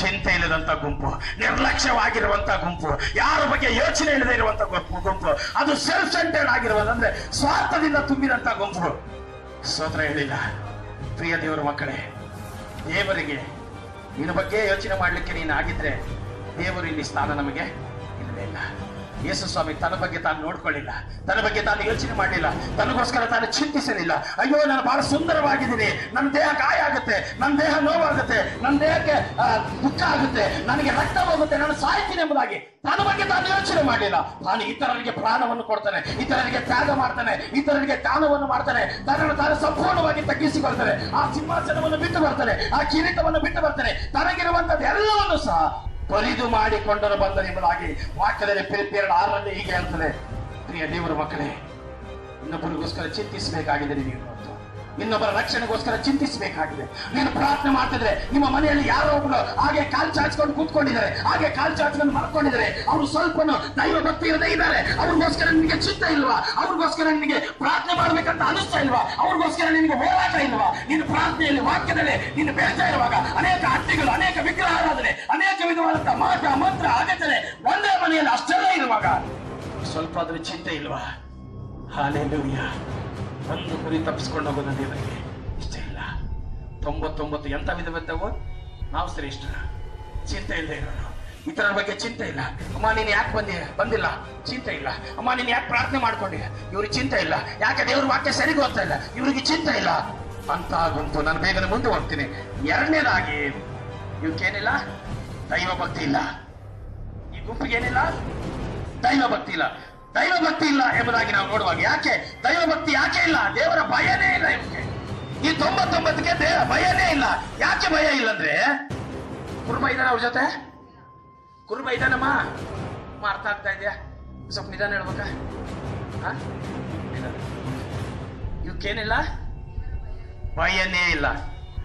ಚಿಂತೆ ಇಲ್ಲದಂತ ಗುಂಪು, ನಿರ್ಲಕ್ಷ್ಯವಾಗಿರುವಂತ ಗುಂಪು, ಯಾರ ಬಗ್ಗೆ ಯೋಚನೆ ಇಲ್ಲದೆ ಇರುವಂತ ಗುಂಪು ಗುಂಪು. ಅದು ಸೆಲ್ಫ್ ಸೆಂಟರ್ಡ್ ಆಗಿರುವುದಂದ್ರೆ ಸ್ವಾರ್ಥದಿಂದ ತುಂಬಿದಂತ ಗುಂಪು. ಸ್ತೋತ್ರ ಹೇಳಿಲ್ಲ ಪ್ರಿಯ ದೇವರ ಮಕ್ಕಳೇ, ದೇವರಿಗೆ ನಿನ್ನ ಬಗ್ಗೆ ಯೋಚನೆ ಮಾಡ್ಲಿಕ್ಕೆ ನೀನು ಆಗಿದ್ರೆ ದೇವರು ಇಲ್ಲಿ ಸ್ಥಾನ ನಮಗೆ ಇಲ್ಲವೇ ಇಲ್ಲ. ಯೇಸು ಸ್ವಾಮಿ ತನ್ನ ಬಗ್ಗೆ ತಾನು ನೋಡ್ಕೊಳ್ಳಿಲ್ಲ, ತನ್ನ ಬಗ್ಗೆ ತಾನು ಯೋಚನೆ ಮಾಡಲಿಲ್ಲ, ತನಗೋಸ್ಕರ ತಾನು ಚಿಂತಿಸಲಿಲ್ಲ. ಅಯ್ಯೋ, ನಾನು ಬಹಳ ಸುಂದರವಾಗಿದ್ದೀನಿ. ನನ್ನ ದೇಹ ಗಾಯ ಆಗುತ್ತೆ, ನನ್ನ ದೇಹ ನೋವಾಗುತ್ತೆ, ನನ್ನ ದೇಹಕ್ಕೆ ದುಃಖ ಆಗುತ್ತೆ, ನನಗೆ ರಕ್ತ ಹೋಗುತ್ತೆ, ನಾನು ಸಾಯ್ತೀನಿ ಎಂಬುದಾಗಿ ತನ್ನ ಬಗ್ಗೆ ತಾನು ಯೋಚನೆ ಮಾಡಲಿಲ್ಲ. ತಾನು ಇತರರಿಗೆ ಪ್ರಾಣವನ್ನು ಕೊಡ್ತಾನೆ, ಇತರರಿಗೆ ತ್ಯಾಗ ಮಾಡ್ತಾನೆ, ಇತರರಿಗೆ ದಾನವನ್ನು ಮಾಡ್ತಾನೆ, ತನ್ನನ್ನು ತಾನು ಸಂಪೂರ್ಣವಾಗಿ ತಗ್ಗಿಸಿಕೊಳ್ತಾನೆ. ಆ ಸಿಂಹಾಸನವನ್ನು ಬಿಟ್ಟು ಬರ್ತಾನೆ, ಆ ಕಿರೀಟವನ್ನು ಬಿಟ್ಟು ಬರ್ತಾನೆ. ತನಗಿರುವಂತದ್ದು ಎಲ್ಲವನ್ನು ಸಹ ಬರಿದು ಮಾಡಿಕೊಂಡರು ಬಂದ ಎಂಬುದಾಗಿ ವಾಕ್ಯದಲ್ಲಿ ಪಿರಿಪಿಯರ್ಡ್ ಆರರಲ್ಲಿ ಹೀಗೆ ಹೇಳ್ತದೆ ಪ್ರಿಯ ದೇವರ ಮಕ್ಕಳೇ, ಇನ್ನೊಬ್ಬರಿಗೋಸ್ಕರ ಚಿಂತಿಸಬೇಕಾಗಿದೆ ನೀವು. ಇನ್ನೊಬ್ಬರ ರಕ್ಷಣೆಗೋಸ್ಕರ ಚಿಂತಿಸಬೇಕಾಗಿದೆ. ನೀನು ಪ್ರಾರ್ಥನೆ ಮಾಡ್ತಿದ್ರೆ ನಿಮ್ಮ ಮನೆಯಲ್ಲಿ ಯಾರೋ ಒಬ್ಬರು ಹಾಗೆ ಕಾಲ್ ಚಾಚ್ಕೊಂಡು ಕೂತ್ಕೊಂಡಿದ್ದಾರೆ, ಹಾಗೆ ಕಾಲ್ ಚಾಚ್ಕೊಂಡು ಮಾಡ್ಕೊಂಡಿದ್ದಾರೆ ಅವರು ಸ್ವಲ್ಪ ದೈವ ಭಕ್ತಿ ಇರದೇ ಇದ್ದಾರೆ. ಅವ್ರಿಗೋಸ್ಕರ ನಿಮಗೆ ಚಿಂತೆ ಇಲ್ವಾ? ಅವ್ರಿಗೋಸ್ಕರ ನಿಮಗೆ ಪ್ರಾರ್ಥನೆ ಮಾಡ್ಬೇಕಂತ ಅನಿಸ್ತಾ ಇಲ್ವಾ? ಅವ್ರಿಗೋಸ್ಕರ ನಿಮಗೆ ಹೋರಾಟ ಇಲ್ವಾ? ನಿನ್ನ ಪ್ರಾರ್ಥನೆಯಲ್ಲಿ, ವಾಕ್ಯದಲ್ಲಿ ನಿನ್ನ ಬೆಳ್ತಾ ಇರುವಾಗ ಅನೇಕ ಹಟ್ಟಿಗಳು, ಅನೇಕ ವಿಗ್ರಹ ಆರಾಧನೆ ಅನೇಕ ವಿಧವಾದಂತಹ ಮಾಟ ಮಂತ್ರ ಆಗತ್ತಲೆ ಒಂದೇ ಮನೆಯಲ್ಲಿ ಅಷ್ಟೆಲ್ಲ ಇರುವಾಗ. ಸ್ವಲ್ಪ ಅದ್ರ ಚಿಂತೆ ಇಲ್ವಾ? ಹಾಲೆಲೂಯ ಒಂದು ಗುರಿ ತಪ್ಪಿಸ್ಕೊಂಡು ಹೋಗೋದು ದೇವರಿಗೆ ಇಷ್ಟ ಇಲ್ಲ. ತೊಂಬತ್ತೊಂಬತ್ತು ಎಂತ ವಿಧವಿದ್ದವು? ನಾವು ಶ್ರೇಷ್ಠ. ಚಿಂತೆ ಇಲ್ಲದೆ ಇರೋಣ ಇತರ ಬಗ್ಗೆ ಚಿಂತೆ ಇಲ್ಲ. ಅಮ್ಮ, ನೀನು ಯಾಕೆ ಬಂದಿ? ಬಂದಿಲ್ಲ. ಚಿಂತೆ ಇಲ್ಲ. ಅಮ್ಮ, ನೀನು ಯಾಕೆ ಪ್ರಾರ್ಥನೆ ಮಾಡ್ಕೊಂಡಿ? ಇವ್ರಿಗೆ ಚಿಂತೆ ಇಲ್ಲ. ಯಾಕೆ ದೇವ್ರ ವಾಕ್ಯ ಸರಿಗೆ ಹೋಗ್ತಾ ಇಲ್ಲ. ಇವ್ರಿಗೆ ಚಿಂತೆ ಇಲ್ಲ. ಅಂತ ಗುಂಪು ನಾನು ಬೇಗನೆ ಮುಂದೆ ಹೋಗ್ತೀನಿ. ಎರಡನೇದಾಗಿ ಇವಕ್ಕೇನಿಲ್ಲ ದೈವ ಭಕ್ತಿ ಇಲ್ಲ. ಈ ಗುಂಪಿಗೆ ಏನಿಲ್ಲ ದೈವ ಭಕ್ತಿ ಇಲ್ಲ. ದೈವ ಭಕ್ತಿ ಇಲ್ಲ ಎಂಬುದಾಗಿ ನಾವು ನೋಡುವಾಗ ಯಾಕೆ? ದೈವ ಭಕ್ತಿ ಯಾಕೆ ಇಲ್ಲ? ದೇವರ ಭಯನೇ ಇಲ್ಲ ಇವಕ್ಕೆ. ಈ ತೊಂಬತ್ತೊಂಬತ್ತಕ್ಕೆ ದೇವ ಭಯನೇ ಇಲ್ಲ. ಯಾಕೆ ಭಯ ಇಲ್ಲ ಅಂದ್ರೆ ಕುರುಬ ಇದ್ದಾನೆ ಅವ್ರ ಜೊತೆ? ಕುರುಬ ಇದ್ದಾನಮ್ಮ ಅರ್ಥ ಆಗ್ತಾ ಇದೆಯಾ? ಸ್ವಲ್ಪ ನಿಧಾನ ಹೇಳ್ಬೇಕ. ಇವಕ್ಕೇನಿಲ್ಲ? ಭಯನೇ ಇಲ್ಲ.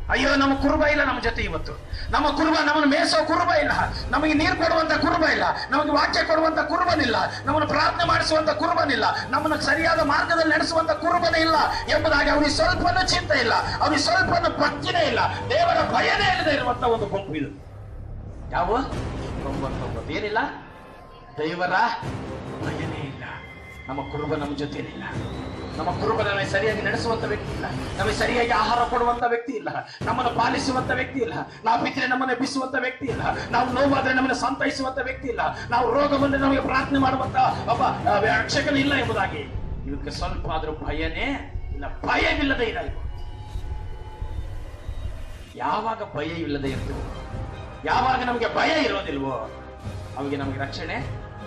ಅಯ್ಯೋ, ನಮ್ಮ ಕುರುಬ ಇಲ್ಲ ನಮ್ಮ ಜೊತೆ ಇವತ್ತು. ನಮ್ಮ ಕುರುಬ, ನಮ್ಮನ್ನು ಮೇಯಿಸೋ ಕುರುಬ ಇಲ್ಲ. ನಮಗೆ ನೀರು ಕೊಡುವಂತ ಕುರುಬ ಇಲ್ಲ. ನಮಗೆ ವಾಕ್ಯ ಕೊಡುವಂತ ಕುರುಬನಿಲ್ಲ. ನಮ್ಮನ್ನು ಪ್ರಾರ್ಥನೆ ಮಾಡಿಸುವಂತ ಕುರುಬನಿಲ್ಲ. ನಮ್ಮನ್ನು ಸರಿಯಾದ ಮಾರ್ಗದಲ್ಲಿ ನಡೆಸುವಂತ ಕುರುಬನೇ ಇಲ್ಲ ಎಂಬುದಾಗಿ ಅವನಿಗೆ ಸ್ವಲ್ಪನೂ ಚಿಂತೆ ಇಲ್ಲ. ಅವನಿಗೆ ಸ್ವಲ್ಪನೂ ಭಕ್ತಿನೇ ಇಲ್ಲ. ದೇವರ ಭಯನೇ ಇಲ್ಲದೆ ಇರುವಂತ ಒಂದು ಗುಂಪು ಇದು. ಯಾವ? ತೊಂಬತ್ತೊಂಬತ್ತು ಏನಿಲ್ಲ? ದೇವರ ಭಯನೇ ಇಲ್ಲ. ನಮ್ಮ ಕುರುಬ ನಮ್ಮ ಜೊತೆಲಿಲ್ಲ ನಮ್ಮ ಕುರುಬ ನಮಗೆ ಸರಿಯಾಗಿ ನಡೆಸುವಂತ ವ್ಯಕ್ತಿ ಇಲ್ಲ. ನಮಗೆ ಸರಿಯಾಗಿ ಆಹಾರ ಕೊಡುವಂತ ವ್ಯಕ್ತಿ ಇಲ್ಲ. ನಮ್ಮನ್ನು ಪಾಲಿಸುವಂತ ವ್ಯಕ್ತಿ ಇಲ್ಲ. ನಾವು ಬಿದ್ದರೆ ನಮ್ಮನ್ನು ಬಿಸುವಂತ ವ್ಯಕ್ತಿ ಇಲ್ಲ. ನಾವು ನೋವಾದ್ರೆ ನಮ್ಮನ್ನು ಸಂತೈಸುವಂತ ವ್ಯಕ್ತಿ ಇಲ್ಲ. ನಾವು ರೋಗ ಬಂದ್ರೆ ನಮಗೆ ಪ್ರಾರ್ಥನೆ ಮಾಡುವಂತ ಒಬ್ಬ ರಕ್ಷಕನು ಇಲ್ಲ ಎಂಬುದಾಗಿ. ಇವಕ್ಕೆ ಸ್ವಲ್ಪ ಆದ್ರೂ ಭಯನೇ ಇಲ್ಲ. ಭಯವಿಲ್ಲದೆ ಇಲ್ಲ. ಯಾವಾಗ ಭಯ ಇಲ್ಲದೆ ಇರ್ತದೆ ಯಾವಾಗ ನಮಗೆ ಭಯ ಇರೋದಿಲ್ವೋ, ಅವಾಗ ನಮಗೆ ರಕ್ಷಣೆ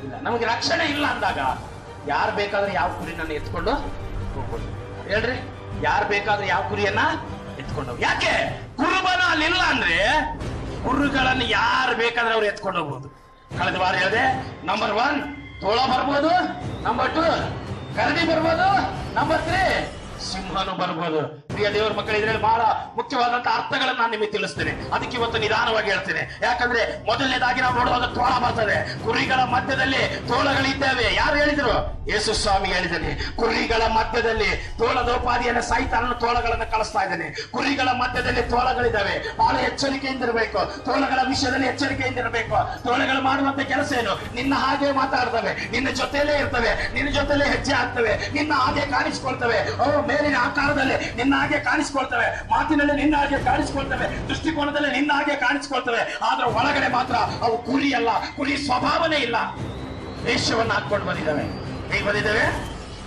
ಇಲ್ಲ. ನಮಗೆ ರಕ್ಷಣೆ ಇಲ್ಲ ಅಂದಾಗ ಯಾರು ಬೇಕಾದ್ರೆ ಯಾವ ಕುರಿನನ್ನ ಎತ್ಕೊಂಡು ಹೇಳ್ರಿ. ಯಾರು ಬೇಕಾದ್ರೆ ಯಾವ ಕುರಿಯನ್ನ ಎತ್ಕೊಂಡು ಯಾಕೆ? ಕುರುಬನ ಅಲ್ಲಿಲ್ಲ ಅಂದ್ರೆ ಕುರುಗಳನ್ನು ಯಾರು ಬೇಕಾದ್ರೆ ಅವ್ರು ಎತ್ಕೊಂಡು ಹೋಗ್ಬೋದು. ಕಳೆದ ವಾರ ಹೇಳಿದೆ ನಂಬರ್ ಒನ್ ತೋಳ ಬರ್ಬೋದು ನಂಬರ್ ಟು ಕರಡಿ ಬರ್ಬೋದು ನಂಬರ್ ತ್ರೀ ಸಿಂಹನು ಬರ್ಬೋದು. ಪ್ರಿಯ ದೇವರ ಮಕ್ಕಳು, ಇದರಲ್ಲಿ ಬಹಳ ಮುಖ್ಯವಾದಂತಹ ಅರ್ಥಗಳನ್ನು ನಾನು ನಿಮಗೆ ತಿಳಿಸ್ತೇನೆ. ಅದಕ್ಕೆ ಇವತ್ತು ನಿಧಾನವಾಗಿ ಹೇಳ್ತೇನೆ. ಯಾಕಂದ್ರೆ ಮೊದಲನೇದಾಗಿ ನಾವು ನೋಡುವಾಗ ತೋಳ ಬರ್ತದೆ. ಕುರಿಗಳ ಮಧ್ಯದಲ್ಲಿ ತೋಳಗಳಿದ್ದೇವೆ. ಯಾರು ಹೇಳಿದ್ರು? ಯೇಸು ಸ್ವಾಮಿ ಹೇಳಿದ್ದಾನೆ. ಕುರಿಗಳ ಮಧ್ಯದಲ್ಲಿ ತೋಳದೋಪಾದಿಯನ್ನು ಸೈತಾನ ತೋಳಗಳನ್ನು ಕಳಿಸ್ತಾ ಇದ್ದಾನೆ. ಕುರಿಗಳ ಮಧ್ಯದಲ್ಲಿ ತೋಳಗಳಿದ್ದಾವೆ. ಬಹಳ ಎಚ್ಚರಿಕೆಯಿಂದ ಇರಬೇಕು ತೋಳಗಳ ವಿಷಯದಲ್ಲಿ ಎಚ್ಚರಿಕೆಯಿಂದ ಇರಬೇಕು ತೋಳಗಳು ಮಾಡುವಂತ ಕೆಲಸ ಏನು? ನಿನ್ನ ಹಾಗೆ ಮಾತಾಡ್ತವೆ. ನಿನ್ನ ಜೊತೆಲೇ ಇರ್ತವೆ. ನಿನ್ನ ಜೊತೆಲೇ ಹೆಜ್ಜೆ ಹಾಕ್ತವೆ. ನಿನ್ನ ಹಾಗೆ ಕಾಣಿಸ್ಕೊಳ್ತವೆ. ಓ ಮೇಲಿನ ಆಕಾರದಲ್ಲಿ ನಿನ್ನ ಹಾಗೆ ಕಾಣಿಸ್ಕೊಳ್ತವೆ. ಮಾತಿನಲ್ಲಿ ನಿನ್ನ ಹಾಗೆ ಕಾಣಿಸ್ಕೊಳ್ತವೆ. ದೃಷ್ಟಿಕೋನದಲ್ಲಿ ನಿನ್ನ ಹಾಗೆ ಕಾಣಿಸ್ಕೊಳ್ತವೆ. ಆದ್ರೆ ಒಳಗಡೆ ಮಾತ್ರ ಅವು ಕುರಿ ಅಲ್ಲ ಕುರಿ ಸ್ವಭಾವನೇ ಇಲ್ಲ. ವೇಷವನ್ನು ಹಾಕೊಂಡು ಬಂದಿದ್ದಾವೆ. ಹೇಗೆ ಬಂದಿದ್ದಾವೆ?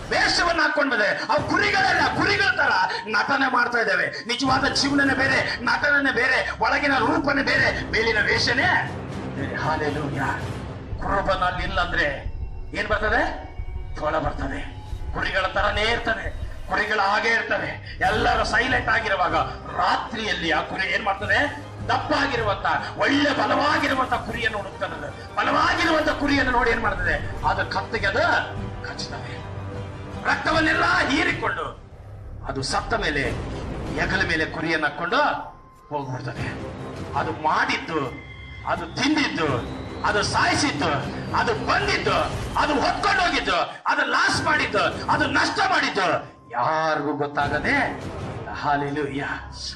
ವೇಷವನ್ನು ಹಾಕೊಂಡು ಬಂದಿದೆ ಅವು ಕುರಿಗಳಲ್ಲ ಕುರಿಗಳ ತರ ನಟನೆ ಮಾಡ್ತಾ ಇದ್ದಾವೆ. ನಿಜವಾದ ಜೀವನನೇ ಬೇರೆ ನಟನೆ ಬೇರೆ, ಒಳಗಿನ ರೂಪನೇ ಬೇರೆ, ಮೇಲಿನ ವೇಷನೇ ಬೇರೆ. ಹಾಲೆಲೂಯ ಕುರುಬನಲ್ಲಿ ಇಲ್ಲ ಅಂದ್ರೆ ಏನ್ ಬರ್ತದೆ? ತೋಳ ಬರ್ತದೆ. ಕುರಿಗಳ ತರನೇ ಇರ್ತದೆ. ಕುರಿಗಳ ಹಾಗೆ ಇರ್ತವೆ. ಎಲ್ಲರೂ ಸೈಲೆಂಟ್ ಆಗಿರುವಾಗ ರಾತ್ರಿಯಲ್ಲಿ ಆ ಕುರಿ ಏನ್ ಮಾಡ್ತದೆ? ದಪ್ಪಾಗಿರುವಂತ, ಒಳ್ಳೆ ಬಲವಾಗಿರುವಂತ ಕುರಿಯನ್ನು ಹುಡುಕ್ತದೆ ಬಲವಾಗಿರುವಂತ ಕುರಿಯನ್ನು ನೋಡಿ ಏನ್ ಮಾಡ್ತದೆ? ಅದು ಕತ್ತಿಗೆ ಅದು ಕಚ್ಚುತ್ತದೆ. ರಕ್ತವನ್ನೆಲ್ಲ ಹೀರಿಕೊಂಡು ಅದು ಸತ್ತ ಮೇಲೆ, ಹೆಗಲ ಮೇಲೆ ಕುರಿಯನ್ನು ಹಾಕೊಂಡು ಹೋಗ್ಬಿಡ್ತದೆ. ಅದು ಮಾಡಿದ್ದು, ಅದು ತಿಂದಿದ್ದು, ಅದು ಸಾಯಿಸಿದ್ದು, ಅದು ಬಂದಿದ್ದು, ಅದು ಹೊತ್ಕೊಂಡು ಹೋಗಿದ್ದು ಅದು ಲಾಸ್ ಮಾಡಿದ್ದು, ಅದು ನಷ್ಟ ಮಾಡಿದ್ದು ಯಾರಿಗೂ ಗೊತ್ತಾಗದೆ ಹಾಲೆಲೂಯ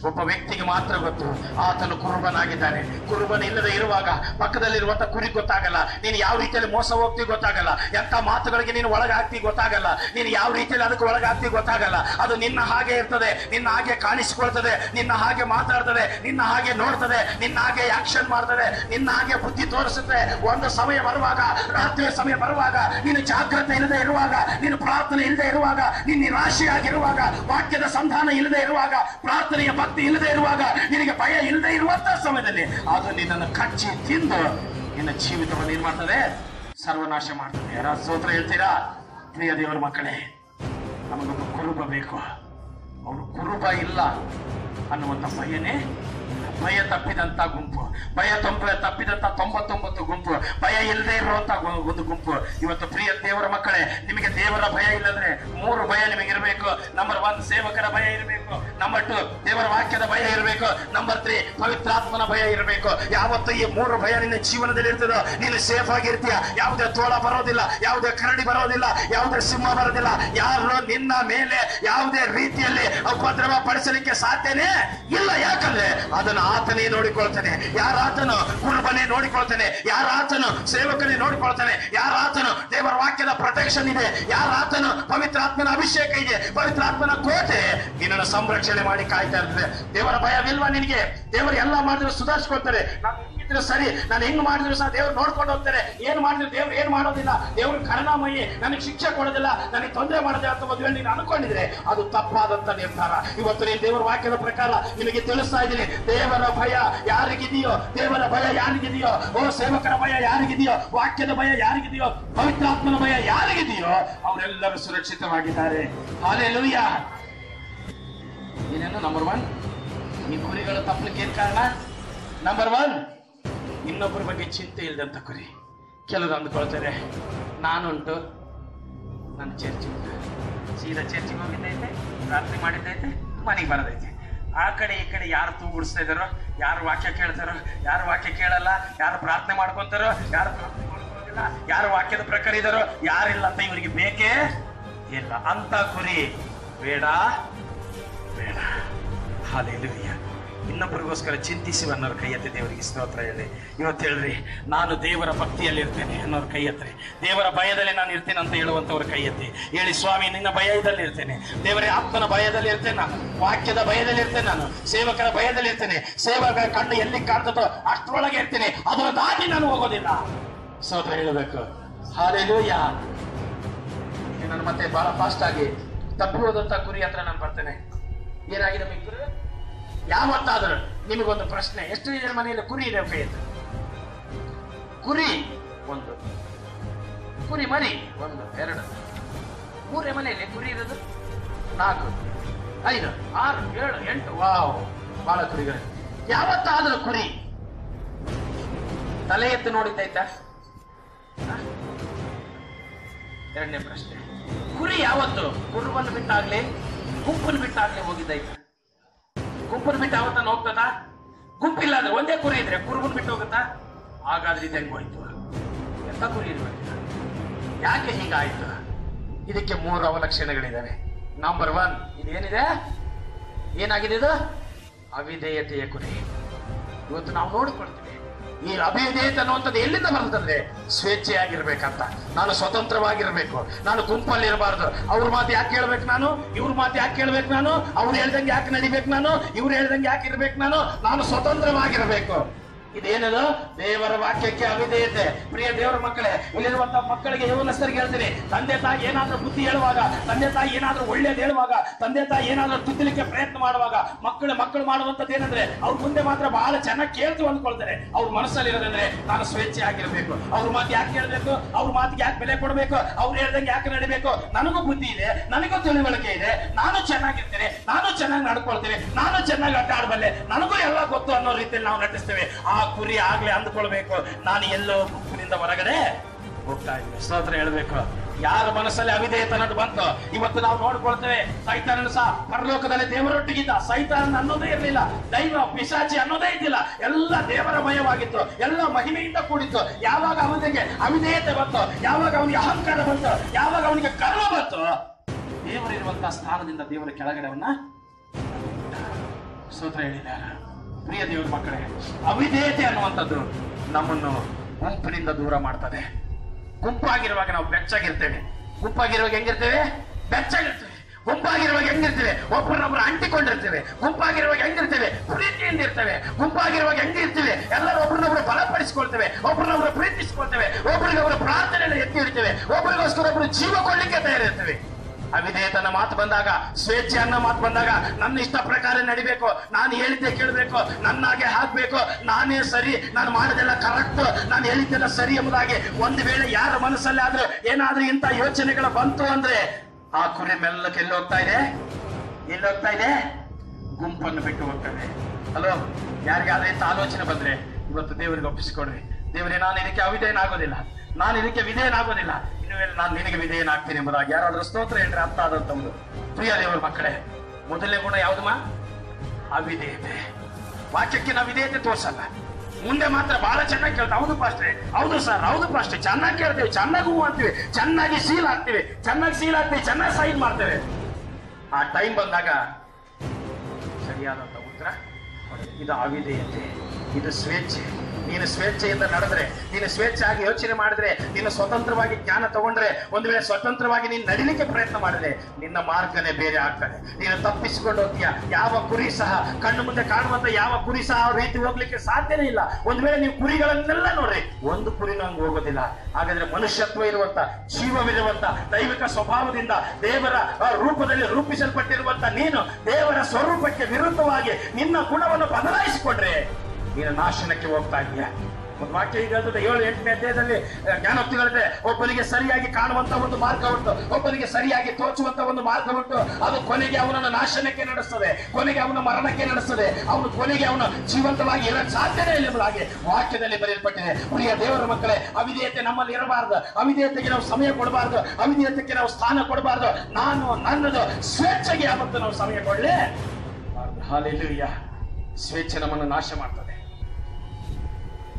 ಒಬ್ಬ ವ್ಯಕ್ತಿಗೆ ಮಾತ್ರ ಗೊತ್ತು, ಆತನು ಕುರುಬನಾಗಿದ್ದಾನೆ. ಕುರುಬನ ಇಲ್ಲದೆ ಇರುವಾಗ ಪಕ್ಕದಲ್ಲಿರುವಂತ ಕುರಿ ಗೊತ್ತಾಗಲ್ಲ. ನೀನು ಯಾವ ರೀತಿಯಲ್ಲಿ ಮೋಸ ಹೋಗ್ತಿ ಗೊತ್ತಾಗಲ್ಲ. ಎಂತ ಮಾತುಗಳಿಗೆ ನೀನು ಒಳಗಾಗ್ತಿ ಗೊತ್ತಾಗಲ್ಲ. ನೀನು ಯಾವ ರೀತಿಯಲ್ಲಿ ಅದಕ್ಕೆ ಒಳಗಾಗ್ತಿ ಗೊತ್ತಾಗಲ್ಲ. ಅದು ನಿನ್ನ ಹಾಗೆ ಇರ್ತದೆ, ನಿನ್ನ ಹಾಗೆ ಕಾಣಿಸಿಕೊಳ್ತದೆ, ನಿನ್ನ ಹಾಗೆ ಮಾತಾಡ್ತದೆ, ನಿನ್ನ ಹಾಗೆ ನೋಡ್ತದೆ, ನಿನ್ನ ಹಾಗೆ ಆಕ್ಷನ್ ಮಾಡ್ತದೆ, ನಿನ್ನ ಹಾಗೆ ಬುದ್ಧಿ ತೋರಿಸುತ್ತೆ. ಒಂದು ಸಮಯ ಬರುವಾಗ, ರಾತ್ರಿಯ ಸಮಯ ಬರುವಾಗ, ನೀನು ಜಾಗ್ರತೆ ಇಲ್ಲದೆ ಇರುವಾಗ, ನೀನು ಪ್ರಾರ್ಥನೆ ಇಲ್ಲದೆ ಇರುವಾಗ, ನೀನು ನಿರಾಶೆಯಾಗಿರುವಾಗ, ವಾಕ್ಯದ ಸಂಧಾನ ಇಲ್ಲದೆ ಇರುವಾಗ ಪ್ರಾರ್ಥನೆಯ ಭಕ್ತಿ ಇಲ್ಲದೆ ಇರುವಾಗ, ನಿನಗೆ ಭಯ ಇಲ್ಲದೆ ಇರುವಂತಹ ಸಮಯದಲ್ಲಿ ಅದು ನಿನ್ನನ್ನು ಕಚ್ಚಿ ತಿಂದು ನಿನ್ನ ಜೀವಿತವನ್ನು ಏನ್ ಮಾಡ್ತದೆ? ಸರ್ವನಾಶ ಮಾಡ್ತದೆ. ಯಾರ ಸೋತ್ರ ಹೇಳ್ತೀರಾ? ಪ್ರಿಯ ದೇವರ ಮಕ್ಕಳೇ, ನಮಗೊಂದು ಕುರುಬ ಬೇಕು. ಅವರು ಕುರುಬ ಇಲ್ಲ ಅನ್ನುವಂಥ ಭಯನೇ, ಭಯ ತಪ್ಪಿದಂತ ಗುಂಪು. ಭಯ ತೊಂಬ, ತಪ್ಪಿದಂತ ತೊಂಬತ್ತೊಂಬತ್ತು ಗುಂಪು. ಭಯ ಇಲ್ಲದೆ ಇರುವಂತ ಒಂದು ಗುಂಪು. ಇವತ್ತು ಪ್ರಿಯ ದೇವರ ಮಕ್ಕಳೇ, ನಿಮಗೆ ದೇವರ ಭಯ ಇಲ್ಲದ್ರೆ ಮೂರು ಭಯ ನಿಮಗೆ ಇರಬೇಕು. ನಂಬರ್ ಒನ್ ಸೇವಕರ ಭಯ ಇರಬೇಕು. ನಂಬರ್ ಟು ದೇವರ ವಾಕ್ಯದ ಭಯ ಇರಬೇಕು. ನಂಬರ್ ತ್ರೀ ಪವಿತ್ರಾತ್ಮನ ಭಯ ಇರಬೇಕು. ಯಾವತ್ತು ಈ ಮೂರು ಭಯ ನಿನ್ನ ಜೀವನದಲ್ಲಿ ಇರ್ತದೋ, ನೀನು ಸೇಫ್ ಆಗಿರ್ತೀಯ. ಯಾವುದೇ ತೋಳ ಬರೋದಿಲ್ಲ, ಯಾವುದೇ ಕರಡಿ ಬರೋದಿಲ್ಲ, ಯಾವುದೇ ಸಿಂಹ ಬರೋದಿಲ್ಲ. ಯಾರು ನಿನ್ನ ಮೇಲೆ ಯಾವುದೇ ರೀತಿಯಲ್ಲಿ ಉಪದ್ರವ ಪಡಿಸಲಿಕ್ಕೆ ಸಾಧ್ಯನೇ ಇಲ್ಲ. ಯಾಕಂದ್ರೆ ಅದನ್ನು ಆತನೇ ನೋಡಿಕೊಳ್ತಾನೆ. ಯಾರಾತನು ಕುರುಬನೇ ನೋಡಿಕೊಳ್ತಾನೆ, ಯಾರಾತನು ಸೇವಕನೇ ನೋಡಿಕೊಳ್ತಾನೆ, ಯಾರಾತನು ದೇವರ ವಾಕ್ಯದ ಪ್ರೊಟೆಕ್ಷನ್ ಇದೆ, ಯಾರಾತನು ಪವಿತ್ರಾತ್ಮನ ಅಭಿಷೇಕ ಇದೆ, ಪವಿತ್ರಾತ್ಮನ ಕೋಟೆ, ನಿನ್ನನ್ನು ಸಂರಕ್ಷಣೆ ಮಾಡಿ ಕಾಯ್ತಾ ಇರ್ತದೆ. ದೇವರ ಭಯವಿಲ್ವಾ ನಿನಗೆ? ದೇವರು ಎಲ್ಲ ಮಾಡಿದ್ರು ಸುಧಾರಿಸ್ಕೊಳ್ತಾರೆ. ನಾನು ಹಿಂಗಿದ್ರೆ ಸರಿ. ನಾನು ಹೆಂಗ್ ಮಾಡಿದ್ರು ಸಹ ದೇವ್ರು ನೋಡ್ಕೊಂಡು ಹೋಗ್ತಾರೆ. ಏನ್ ಮಾಡಿದ್ರು ದೇವ್ರು, ಏನ್ ಮಾಡೋದಿಲ್ಲ. ದೇವ್ರ ಕರುಣಾಮಯಿ, ನನಗೆ ಶಿಕ್ಷೆ ಕೊಡೋದಿಲ್ಲ, ನನಗೆ ತೊಂದರೆ ಮಾಡದೆ ಅಂತ ಮದುವೆ ನೀನು ಅನ್ಕೊಂಡಿದ್ರೆ ಅದು ತಪ್ಪಾದಂತ ನಿರ್ಧಾರ. ಇವತ್ತು ನೀನು ದೇವರ ವಾಕ್ಯದ ಪ್ರಕಾರ ನಿಮಗೆ ತಿಳಿಸ್ತಾ ಇದ್ದೀನಿ. ದೇವರ ಭಯ ಯಾರಿಗಿದೆಯೋ, ದೇವರ ಭಯ ಯಾರಿಗಿದೆಯೋ, ಓ ಸೇವಕರ ಭಯ ಯಾರಿಗಿದೆಯೋ, ವಾಕ್ಯದ ಭಯ ಯಾರಿಗಿದೆಯೋ, ಪವಿತ್ರಾತ್ಮನ ಭಯ ಯಾರಿಗಿದೆಯೋ, ಅವರೆಲ್ಲರೂ ಸುರಕ್ಷಿತವಾಗಿದ್ದಾರೆ. ಹಾಲೆಲೂಯ ಏನೇನು ನಂಬರ್ ಒನ್ ಈ ಗುರಿಗಳು ತಪ್ಪಲಿಕ್ಕೆ ಏನ್ ಕಾರಣ? ನಂಬರ್ ಒನ್ ಇನ್ನೊಬ್ಬರ ಬಗ್ಗೆ ಚಿಂತೆ ಇಲ್ಲದಂತ ಕೊರಿ. ಕೆಲವರು ಅಂದ್ಕೊಳ್ತಾರೆ ನಾನುಂಟು. ನನ್ನ ಚರ್ಚಿಗೆ ಸೀದಾ ಚರ್ಚಿಗೆ ಹೋಗಿದ್ದೈತೆ ರಾತ್ರಿ ಮಾಡಿದ್ದೈತೆ ಮನೆಗೆ ಬರೋದೈತೆ ಆ ಕಡೆ ಈ ಕಡೆ ಯಾರು ತೂಗುಡಿಸ್ತಾ ಇದ್ದಾರೋ, ಯಾರು ವಾಕ್ಯ ಕೇಳ್ತಾರೋ, ಯಾರು ವಾಕ್ಯ ಕೇಳಲ್ಲ, ಯಾರು ಪ್ರಾರ್ಥನೆ ಮಾಡ್ಕೊತಾರೋ, ಯಾರು ಪ್ರಾರ್ಥನೆ ಯಾರು ವಾಕ್ಯದ ಪ್ರಕಾರ ಇದಾರೋ ಯಾರಿಲ್ಲ ಅಂತ ಇವರಿಗೆ ಬೇಕೇ ಇಲ್ಲ. ಅಂತ ಕುರಿ ಬೇಡ ಬೇಡ. ಹಾಲೆಲೂಯ ಇನ್ನೊಬ್ಬರಿಗೋಸ್ಕರ ಚಿಂತಿಸಿ ಅನ್ನೋರು ಕೈ ಎತ್ತಿ ದೇವರಿಗೆ ಸ್ತೋತ್ರ ಹೇಳಿ. ಇವತ್ತು ಹೇಳ್ರಿ, ನಾನು ದೇವರ ಭಕ್ತಿಯಲ್ಲಿ ಇರ್ತೇನೆ ಅನ್ನೋರು ಕೈ ಎತ್ತರಿ ದೇವರ ಭಯದಲ್ಲಿ ನಾನು ಇರ್ತೇನೆ ಅಂತ ಹೇಳುವಂಥವ್ರ ಕೈ ಎತ್ತಿ. ಹೇಳಿ, ಸ್ವಾಮಿ, ನಿನ್ನ ಭಯದಲ್ಲಿ ಇರ್ತೇನೆ. ದೇವರ, ಆತ್ಮನ ಭಯದಲ್ಲಿ ಇರ್ತೇನೆ ನಾನು. ವಾಕ್ಯದ ಭಯದಲ್ಲಿ ಇರ್ತೇನೆ ನಾನು. ಸೇವಕರ ಭಯದಲ್ಲಿ ಇರ್ತೇನೆ. ಸೇವಕರ ಕಣ್ಣು ಎಲ್ಲಿ ಕಾಣ್ತದೋ ಅಷ್ಟರೊಳಗೆ ಇರ್ತೇನೆ. ಅದರ ದಾಟಿ ನಾನು ಹೋಗೋದಿಲ್ಲ. ಸ್ತೋತ್ರ ಹೇಳಬೇಕು. ಹಾಲೆಲೂಯ ನಾನು ಮತ್ತೆ ಬಹಳ ಫಾಸ್ಟ್ ಆಗಿ. ತಪ್ಪಿರೋದಂತ ಗುರಿ ಹತ್ರ ನಾನು ಬರ್ತೇನೆ. ಏನಾಗಿದೆ ಮಿಕ್ಕರು ಯಾವತ್ತಾದರೂ ನಿಮಗೊಂದು ಪ್ರಶ್ನೆ. ಎಷ್ಟು ಮನೆಯಲ್ಲಿ? ಕುರಿ ಇದೆ ಫೇತ್ ಕುರಿ ಒಂದು. ಕುರಿ ಮರಿ ಒಂದು, ಎರಡು. ಮೂರೇ ಮನೆಯಲ್ಲಿ ಕುರಿ ಇರೋದು? ನಾಲ್ಕು. ಐದು, ಆರು, ಏಳು, ಎಂಟು. ವಾವ್, ಬಹಳ ಕುರಿಗಳು. ಯಾವತ್ತಾದರೂ ಕುರಿ. ತಲೆ ಎತ್ತು ನೋಡಿದ್ದಾಯ್ತಾ? ಎರಡನೇ ಪ್ರಶ್ನೆ. ಕುರಿ ಯಾವತ್ತು? ಕುರುವನ್ನು ಬಿಟ್ಟಾಗ್ಲಿ, ಗುಂಪನ್ನು ಬಿಟ್ಟಾಗ್ಲಿ ಹೋಗಿದ್ದಾಯ್ತ? ಗುಂಪನ್ನು ಬಿಟ್ಟು ಅವತ್ತನ್ನು ಹೋಗ್ತದ? ಗುಂಪಿಲ್ಲ ಅಂದ್ರೆ ಒಂದೇ ಕುರಿ ಇದ್ರೆ ಕುರುಬನ್ ಬಿಟ್ಟು ಹೋಗುತ್ತಾ? ಹಾಗಾದ್ರೆ ಇದು ಹೆಂಗೋಯ್ತು ಎಂತ ಕುರಿ ಇರ್ಬೇಕು ಯಾಕೆ ಹಿಂಗಾಯ್ತು? ಇದಕ್ಕೆ ಮೂರು ಅವಲಕ್ಷಣಗಳಿದ್ದಾವೆ. Number one ಇದೇನಿದೆ? ಏನಾಗಿದೆ ಇದು? ಅವಿಧೇಯತೆಯ ಕುರಿ. ಇವತ್ತು ನಾವು ನೋಡಿಕೊಳ್ತೀವಿ. ಈ ಅಭಿಧೇಯತೆ ಅನ್ನುವಂಥದ್ದು ಎಲ್ಲಿಂದ ಬರ್ತದೆ ಸ್ವೇಚ್ಛೆಯಾಗಿರ್ಬೇಕಂತ. ನಾನು ಸ್ವತಂತ್ರವಾಗಿರ್ಬೇಕು. ನಾನು ಗುಂಪಲ್ಲಿ ಇರಬಾರ್ದು ಅವ್ರ ಮಾತು ಯಾಕೆ ಕೇಳ್ಬೇಕು ನಾನು? ಇವ್ರ ಮಾತು ಯಾಕೆ ಕೇಳ್ಬೇಕು ನಾನು? ಅವ್ರು ಹೇಳ್ದಂಗೆ ಯಾಕೆ ನಡಿಬೇಕು ನಾನು? ಇವ್ರು ಹೇಳ್ದಂಗೆ ಯಾಕೆ ಇರ್ಬೇಕು ನಾನು? ನಾನು ಸ್ವತಂತ್ರವಾಗಿರ್ಬೇಕು. ಇದೇನದು? ದೇವರ ವಾಕ್ಯಕ್ಕೆ ಅವಿಧೇಯತೆ. ಪ್ರಿಯ ದೇವರ ಮಕ್ಕಳೇ, ಇಲ್ಲಿರುವಂತ ಮಕ್ಕಳಿಗೆ ಯೌವನಸ್ಥರಿಗೆ ಹೇಳ್ತೀನಿ. ತಂದೆ ತಾಯಿ ಏನಾದ್ರೂ ಬುದ್ಧಿ ಹೇಳುವಾಗ, ತಂದೆ ತಾಯಿ ಏನಾದ್ರೂ ಒಳ್ಳೇದು ಹೇಳುವಾಗ, ತಂದೆ ತಾಯಿ ಏನಾದ್ರೂ ತಿದ್ದಲಿಕ್ಕೆ ಪ್ರಯತ್ನ ಮಾಡುವಾಗ, ಮಕ್ಕಳು ಮಕ್ಕಳು ಮಾಡುವಂತದ್ದು ಏನಂದ್ರೆ, ಅವ್ರ ಮುಂದೆ ಮಾತ್ರ ಬಹಳ ಚೆನ್ನಾಗಿ ಕೇಳ್ತು ಅಂದ್ಕೊಳ್ತಾರೆ. ಅವ್ರ ಮನಸ್ಸಲ್ಲಿ ಇರೋದಂದ್ರೆ, ನಾನು ಸ್ವೇಚ್ಛೆ ಆಗಿರ್ಬೇಕು. ಅವ್ರ ಮಾತು ಯಾಕೆ ಕೇಳಬೇಕು ಅವ್ರ ಮಾತಿಗೆ ಯಾಕೆ ಬೆಲೆ ಕೊಡಬೇಕು? ಅವ್ರು ಹೇಳ್ದಂಗೆ ಯಾಕೆ ನಡಿಬೇಕು? ನನಗೂ ಬುದ್ಧಿ ಇದೆ, ನನಗೂ ತಿಳುವಳಿಕೆ ಇದೆ, ನಾನು ಚೆನ್ನಾಗಿರ್ತೇನೆ, ನಾನು ಚೆನ್ನಾಗಿ ನಡ್ಕೊಳ್ತೇನೆ, ನಾನು ಚೆನ್ನಾಗಿ ಆಟ ಆಡಬಲ್ಲೆ ನನಗೂ ಎಲ್ಲ ಗೊತ್ತು ಅನ್ನೋ ರೀತಿಯಲ್ಲಿ ನಾವು ನಟಿಸ್ತೇವೆ. ಆ ಕುರಿ ಆಗ್ಲೇ ಅಂದ್ಕೊಳ್ಬೇಕು. ನಾನು ಎಲ್ಲೋ ಗುಂಪಿನಿಂದ ಹೊರಗಡೆ ಹೋಗ್ತಾ ಇದ್ದೀನಿ ಸ್ತೋತ್ರ ಹೇಳ್ಬೇಕು, ಯಾರ ಮನಸ್ಸಲ್ಲಿ ಅವಿಧೇಯತನದ್ದು ಬಂತು, ಇವತ್ತು ನಾವು ನೋಡ್ಕೊಳ್ತೇವೆ, ಸೈತಾನನು ಸಹ ಪರಲೋಕದಲ್ಲಿ ದೇವರೊಟ್ಟಿಗಿದ್ದ. ಸೈತಾನ ಅನ್ನೋದೇ ಇರಲಿಲ್ಲ, ದೈವ, ಪಿಶಾಚಿ ಅನ್ನೋದೇ ಇದ್ದಿಲ್ಲ. ಎಲ್ಲ ದೇವರ ಮಯವಾಗಿತ್ತು ಎಲ್ಲ ಮಹಿಮೆಯಿಂದ ಕೂಡಿತ್ತು. ಯಾವಾಗ ಅವನಿಗೆ ಅವಿಧೇಯತೆ ಬಂತು, ಯಾವಾಗ ಅವನಿಗೆ ಅಹಂಕಾರ ಬಂತು, ಯಾವಾಗ ಅವನಿಗೆ ಕರ್ಮ ಬಂತು, ದೇವರಿರುವಂತಹ ಸ್ಥಾನದಿಂದ ದೇವರ ಕೆಳಗಡೆವನ್ನ ಸ್ತೋತ್ರ ಹೇಳಿದ್ದಾರೆ. ಪ್ರಿಯ ದೇವ್ರ ಮಕ್ಕಳೇ, ಅವಿಧೇಯತೆ ಅನ್ನುವಂಥದ್ದು ನಮ್ಮನ್ನು ಗುಂಪಿನಿಂದ ದೂರ ಮಾಡ್ತದೆ. ಗುಂಪಾಗಿರುವಾಗ ನಾವು ಬೆಚ್ಚಾಗಿರ್ತೇವೆ. ಗುಂಪಾಗಿರುವಾಗ ಹೆಂಗಿರ್ತೇವೆ? ಬೆಚ್ಚಾಗಿರ್ತೇವೆ. ಗುಂಪಾಗಿರುವಾಗ ಹೆಂಗಿರ್ತೇವೆ? ಒಬ್ಬರನ್ನೊಬ್ರು ಅಂಟಿಕೊಂಡಿರ್ತೇವೆ. ಗುಂಪಾಗಿರುವಾಗ ಹೆಂಗಿರ್ತೇವೆ? ಪ್ರೀತಿಯಿಂದ ಇರ್ತೇವೆ ಗುಂಪಾಗಿರುವಾಗ ಹೆಂಗಿರ್ತೇವೆ? ಎಲ್ಲರೂ ಒಬ್ಬರನ್ನೊಬ್ರು ಬಲಪಡಿಸಿಕೊಳ್ತೇವೆ. ಒಬ್ಬರನ್ನೊಬ್ರು ಪ್ರೀತಿಸಿಕೊಳ್ತೇವೆ. ಒಬ್ಬರಿಗೊಬ್ರು ಪ್ರಾರ್ಥನೆಯನ್ನು ಎತ್ತಿ ಇಡ್ತೇವೆ ಒಬ್ಬರಿಗೋಸ್ಕರ ಒಬ್ರು ಜೀವ ಕೊಡ್ಲಿಕ್ಕೆ ತಯಾರಿರ್ತೇವೆ. ಅವಿಧೇಯತನ ಮಾತು ಬಂದಾಗ, ಸ್ವೇಚ್ಛೆ ಅನ್ನೋ ಮಾತು ಬಂದಾಗ ನನ್ನ ಇಷ್ಟ ಪ್ರಕಾರ ನಡಿಬೇಕು. ನಾನು ಹೇಳಿದ್ದೆ ಕೇಳಬೇಕು. ನನ್ನಾಗೆ ಹಾಕ್ಬೇಕು. ನಾನೇ ಸರಿ. ನಾನು ಮಾಡೋದೆಲ್ಲ ಕರೆಕ್ಟ್ ನಾನು ಹೇಳಿದ್ದೆಲ್ಲ ಸರಿ ಎಂಬುದಾಗಿ ಒಂದು ವೇಳೆ ಯಾರ ಮನಸ್ಸಲ್ಲಿ ಆದ್ರೂ ಏನಾದ್ರೂ ಇಂಥ ಯೋಚನೆಗಳು ಬಂತು ಅಂದ್ರೆ ಆ ಕುರಿ ಮೆಲ್ಲಕ್ಕೆ ಎಲ್ಲಿ ಹೋಗ್ತಾ ಇದೆ? ಎಲ್ಲಿ ಹೋಗ್ತಾ ಇದೆ? ಗುಂಪನ್ನು ಬಿಟ್ಟು ಹೋಗ್ತದೆ ಹಲೋ ಯಾರಿಗಾದ್ರೂ ಇಂಥ ಆಲೋಚನೆ ಬಂದ್ರೆ ಇವತ್ತು ದೇವರಿಗೆ ಒಪ್ಪಿಸಿಕೊಡ್ರಿ. ದೇವರೇ, ನಾನು ಇದಕ್ಕೆ ಅವಿಧೇಯನಾಗೋದಿಲ್ಲ. ನಾನು ಇದಕ್ಕೆ ವಿಧೇಯನಾಗೋದಿಲ್ಲ. ಮೇಲೆ ನಾನು ನಿನಗೆ ವಿಧೇಯನಾಗ್ತೀನಿ ಎಂಬುದಾಗಿ. ಯಾರಾದ್ರೂ ಸ್ತೋತ್ರ ಹೇಳ್ರೆ, ಅರ್ಥ ಆದಂತವ್ರು ಪ್ರಿಯ ದೇವರ ಮಕ್ಕಳೇ, ಮೊದಲನೇ ಗುಣ ಯಾವ್ದಮ್ಮ ಅವಿಧೇಯತೆ. ವಾಕ್ಯಕ್ಕೆ ನಾವು ವಿಧೇಯತೆ ತೋರ್ಸಲ್ಲ. ಮುಂದೆ ಮಾತ್ರ ಬಹಳ ಚೆನ್ನಾಗಿ ಕೇಳ್ತಾ, ಹೌದು ಪಾಸ್ಟ್ರೆ? ಹೌದು ಸರ್ ಹೌದು ಪಾಸ್ಟ್ರೆ. ಚೆನ್ನಾಗಿ ಕೇಳ್ತೇವೆ, ಚೆನ್ನಾಗಿ ಹೂ ಅಂತೀವಿ ಚೆನ್ನಾಗಿ ಸೀಲ್ ಹಾಕ್ತೀವಿ, ಚೆನ್ನಾಗಿ ಸೀಲ್ ಹಾಕ್ತೀವಿ, ಚೆನ್ನಾಗಿ ಸೈನ್ ಮಾಡ್ತೇವೆ. ಆ ಟೈಮ್ ಬಂದಾಗ ಸರಿಯಾದಂತ ಉತ್ತರ. ಇದು ಅವಿಧೇಯತೆ, ಇದು ಸ್ವೇಚ್ಛೆ. ನೀನು ಸ್ವೇಚ್ಛೆಯಿಂದ ನಡೆದ್ರೆ, ನೀನು ಸ್ವೇಚ್ಛೆಯಾಗಿ ಯೋಚನೆ ಮಾಡಿದ್ರೆ, ನೀನು ಸ್ವತಂತ್ರವಾಗಿ ಜ್ಞಾನ ತಗೊಂಡ್ರೆ, ಒಂದು ವೇಳೆ ಸ್ವತಂತ್ರವಾಗಿ ನೀನು ನಡಿಲಿಕ್ಕೆ ಪ್ರಯತ್ನ ಮಾಡಿದ್ರೆ, ನಿನ್ನ ಮಾರ್ಗನೇ ಬೇರೆ ಆಗ್ತದೆ. ನೀನು ತಪ್ಪಿಸಿಕೊಂಡು ಹೋಗ್ತೀಯ. ಯಾವ ಕುರಿ ಸಹ ಕಣ್ಣು ಮುಂದೆ ಕಾಣುವಂತ ಯಾವ ಕುರಿ ಸಹ ರೀತಿ ಹೋಗ್ಲಿಕ್ಕೆ ಸಾಧ್ಯನೇ ಇಲ್ಲ. ಒಂದು ವೇಳೆ ನೀವು ಕುರಿಗಳನ್ನೆಲ್ಲ ನೋಡ್ರಿ, ಒಂದು ಕುರಿ ನಂಗೆ ಹೋಗೋದಿಲ್ಲ. ಹಾಗಾದ್ರೆ ಮನುಷ್ಯತ್ವ ಇರುವಂತ, ಜೀವವಿರುವಂತ, ದೈವಿಕ ಸ್ವಭಾವದಿಂದ ದೇವರ ರೂಪದಲ್ಲಿ ರೂಪಿಸಲ್ಪಟ್ಟಿರುವಂತ ನೀನು ದೇವರ ಸ್ವರೂಪಕ್ಕೆ ವಿರುದ್ಧವಾಗಿ ನಿನ್ನ ಗುಣವನ್ನು ಬದಲಾಯಿಸಿಕೊಂಡ್ರೆ ನೀನು ನಾಶನಕ್ಕೆ ಹೋಗ್ತಾ ಇದೆಯಾ? ಒಂದು ವಾಕ್ಯ ಈಗ ಹೇಳ್ತದೆ ಏಳು ಎಂಟನೇ ಅಧ್ಯಾಯದಲ್ಲಿ ಆ, ಜ್ಞಾನೋಕ್ತಿಗಳಿದೆ. ಒಬ್ಬನಿಗೆ ಸರಿಯಾಗಿ ಕಾಣುವಂತ ಒಂದು ಮಾರ್ಗ ಉಂಟು. ಒಬ್ಬನಿಗೆ ಸರಿಯಾಗಿ ತೋಚುವಂತ ಒಂದು ಮಾರ್ಗ ಉಂಟು. ಅದು ಕೊನೆಗೆ ಅವನನ್ನು ನಾಶನಕ್ಕೆ ನಡೆಸ್ತದೆ. ಕೊನೆಗೆ ಅವನ ಮರಣಕ್ಕೆ ನಡೆಸ್ತದೆ. ಅವನು ಕೊನೆಗೆ ಅವನು ಜೀವಂತವಾಗಿ ಇರೋ ಸಾಧ್ಯನೇ ಇಲ್ಲ ಎಂಬುದಾಗಿ ವಾಕ್ಯದಲ್ಲಿ ಬರೆಯಲ್ಪಟ್ಟಿದೆ. ಪ್ರಿಯ ದೇವರ ಮಕ್ಕಳೇ ಅವಿಧೇಯತೆ ನಮ್ಮಲ್ಲಿ ಇರಬಾರದು. ಅವಿಧೇಯತೆಗೆ ನಾವು ಸಮಯ ಕೊಡಬಾರದು. ಅವಿಧೇಯತೆಗೆ ನಾವು ಸ್ಥಾನ ಕೊಡಬಾರದು. ನಾನು ನನ್ನದು ಸ್ವೇಚ್ಛೆಗೆ ಯಾವತ್ತು ನಾವು ಸಮಯ ಕೊಡಲೇ? ಸ್ವೇಚ್ಛೆ ನಮ್ಮನ್ನು ನಾಶ ಮಾಡ್ತದೆ.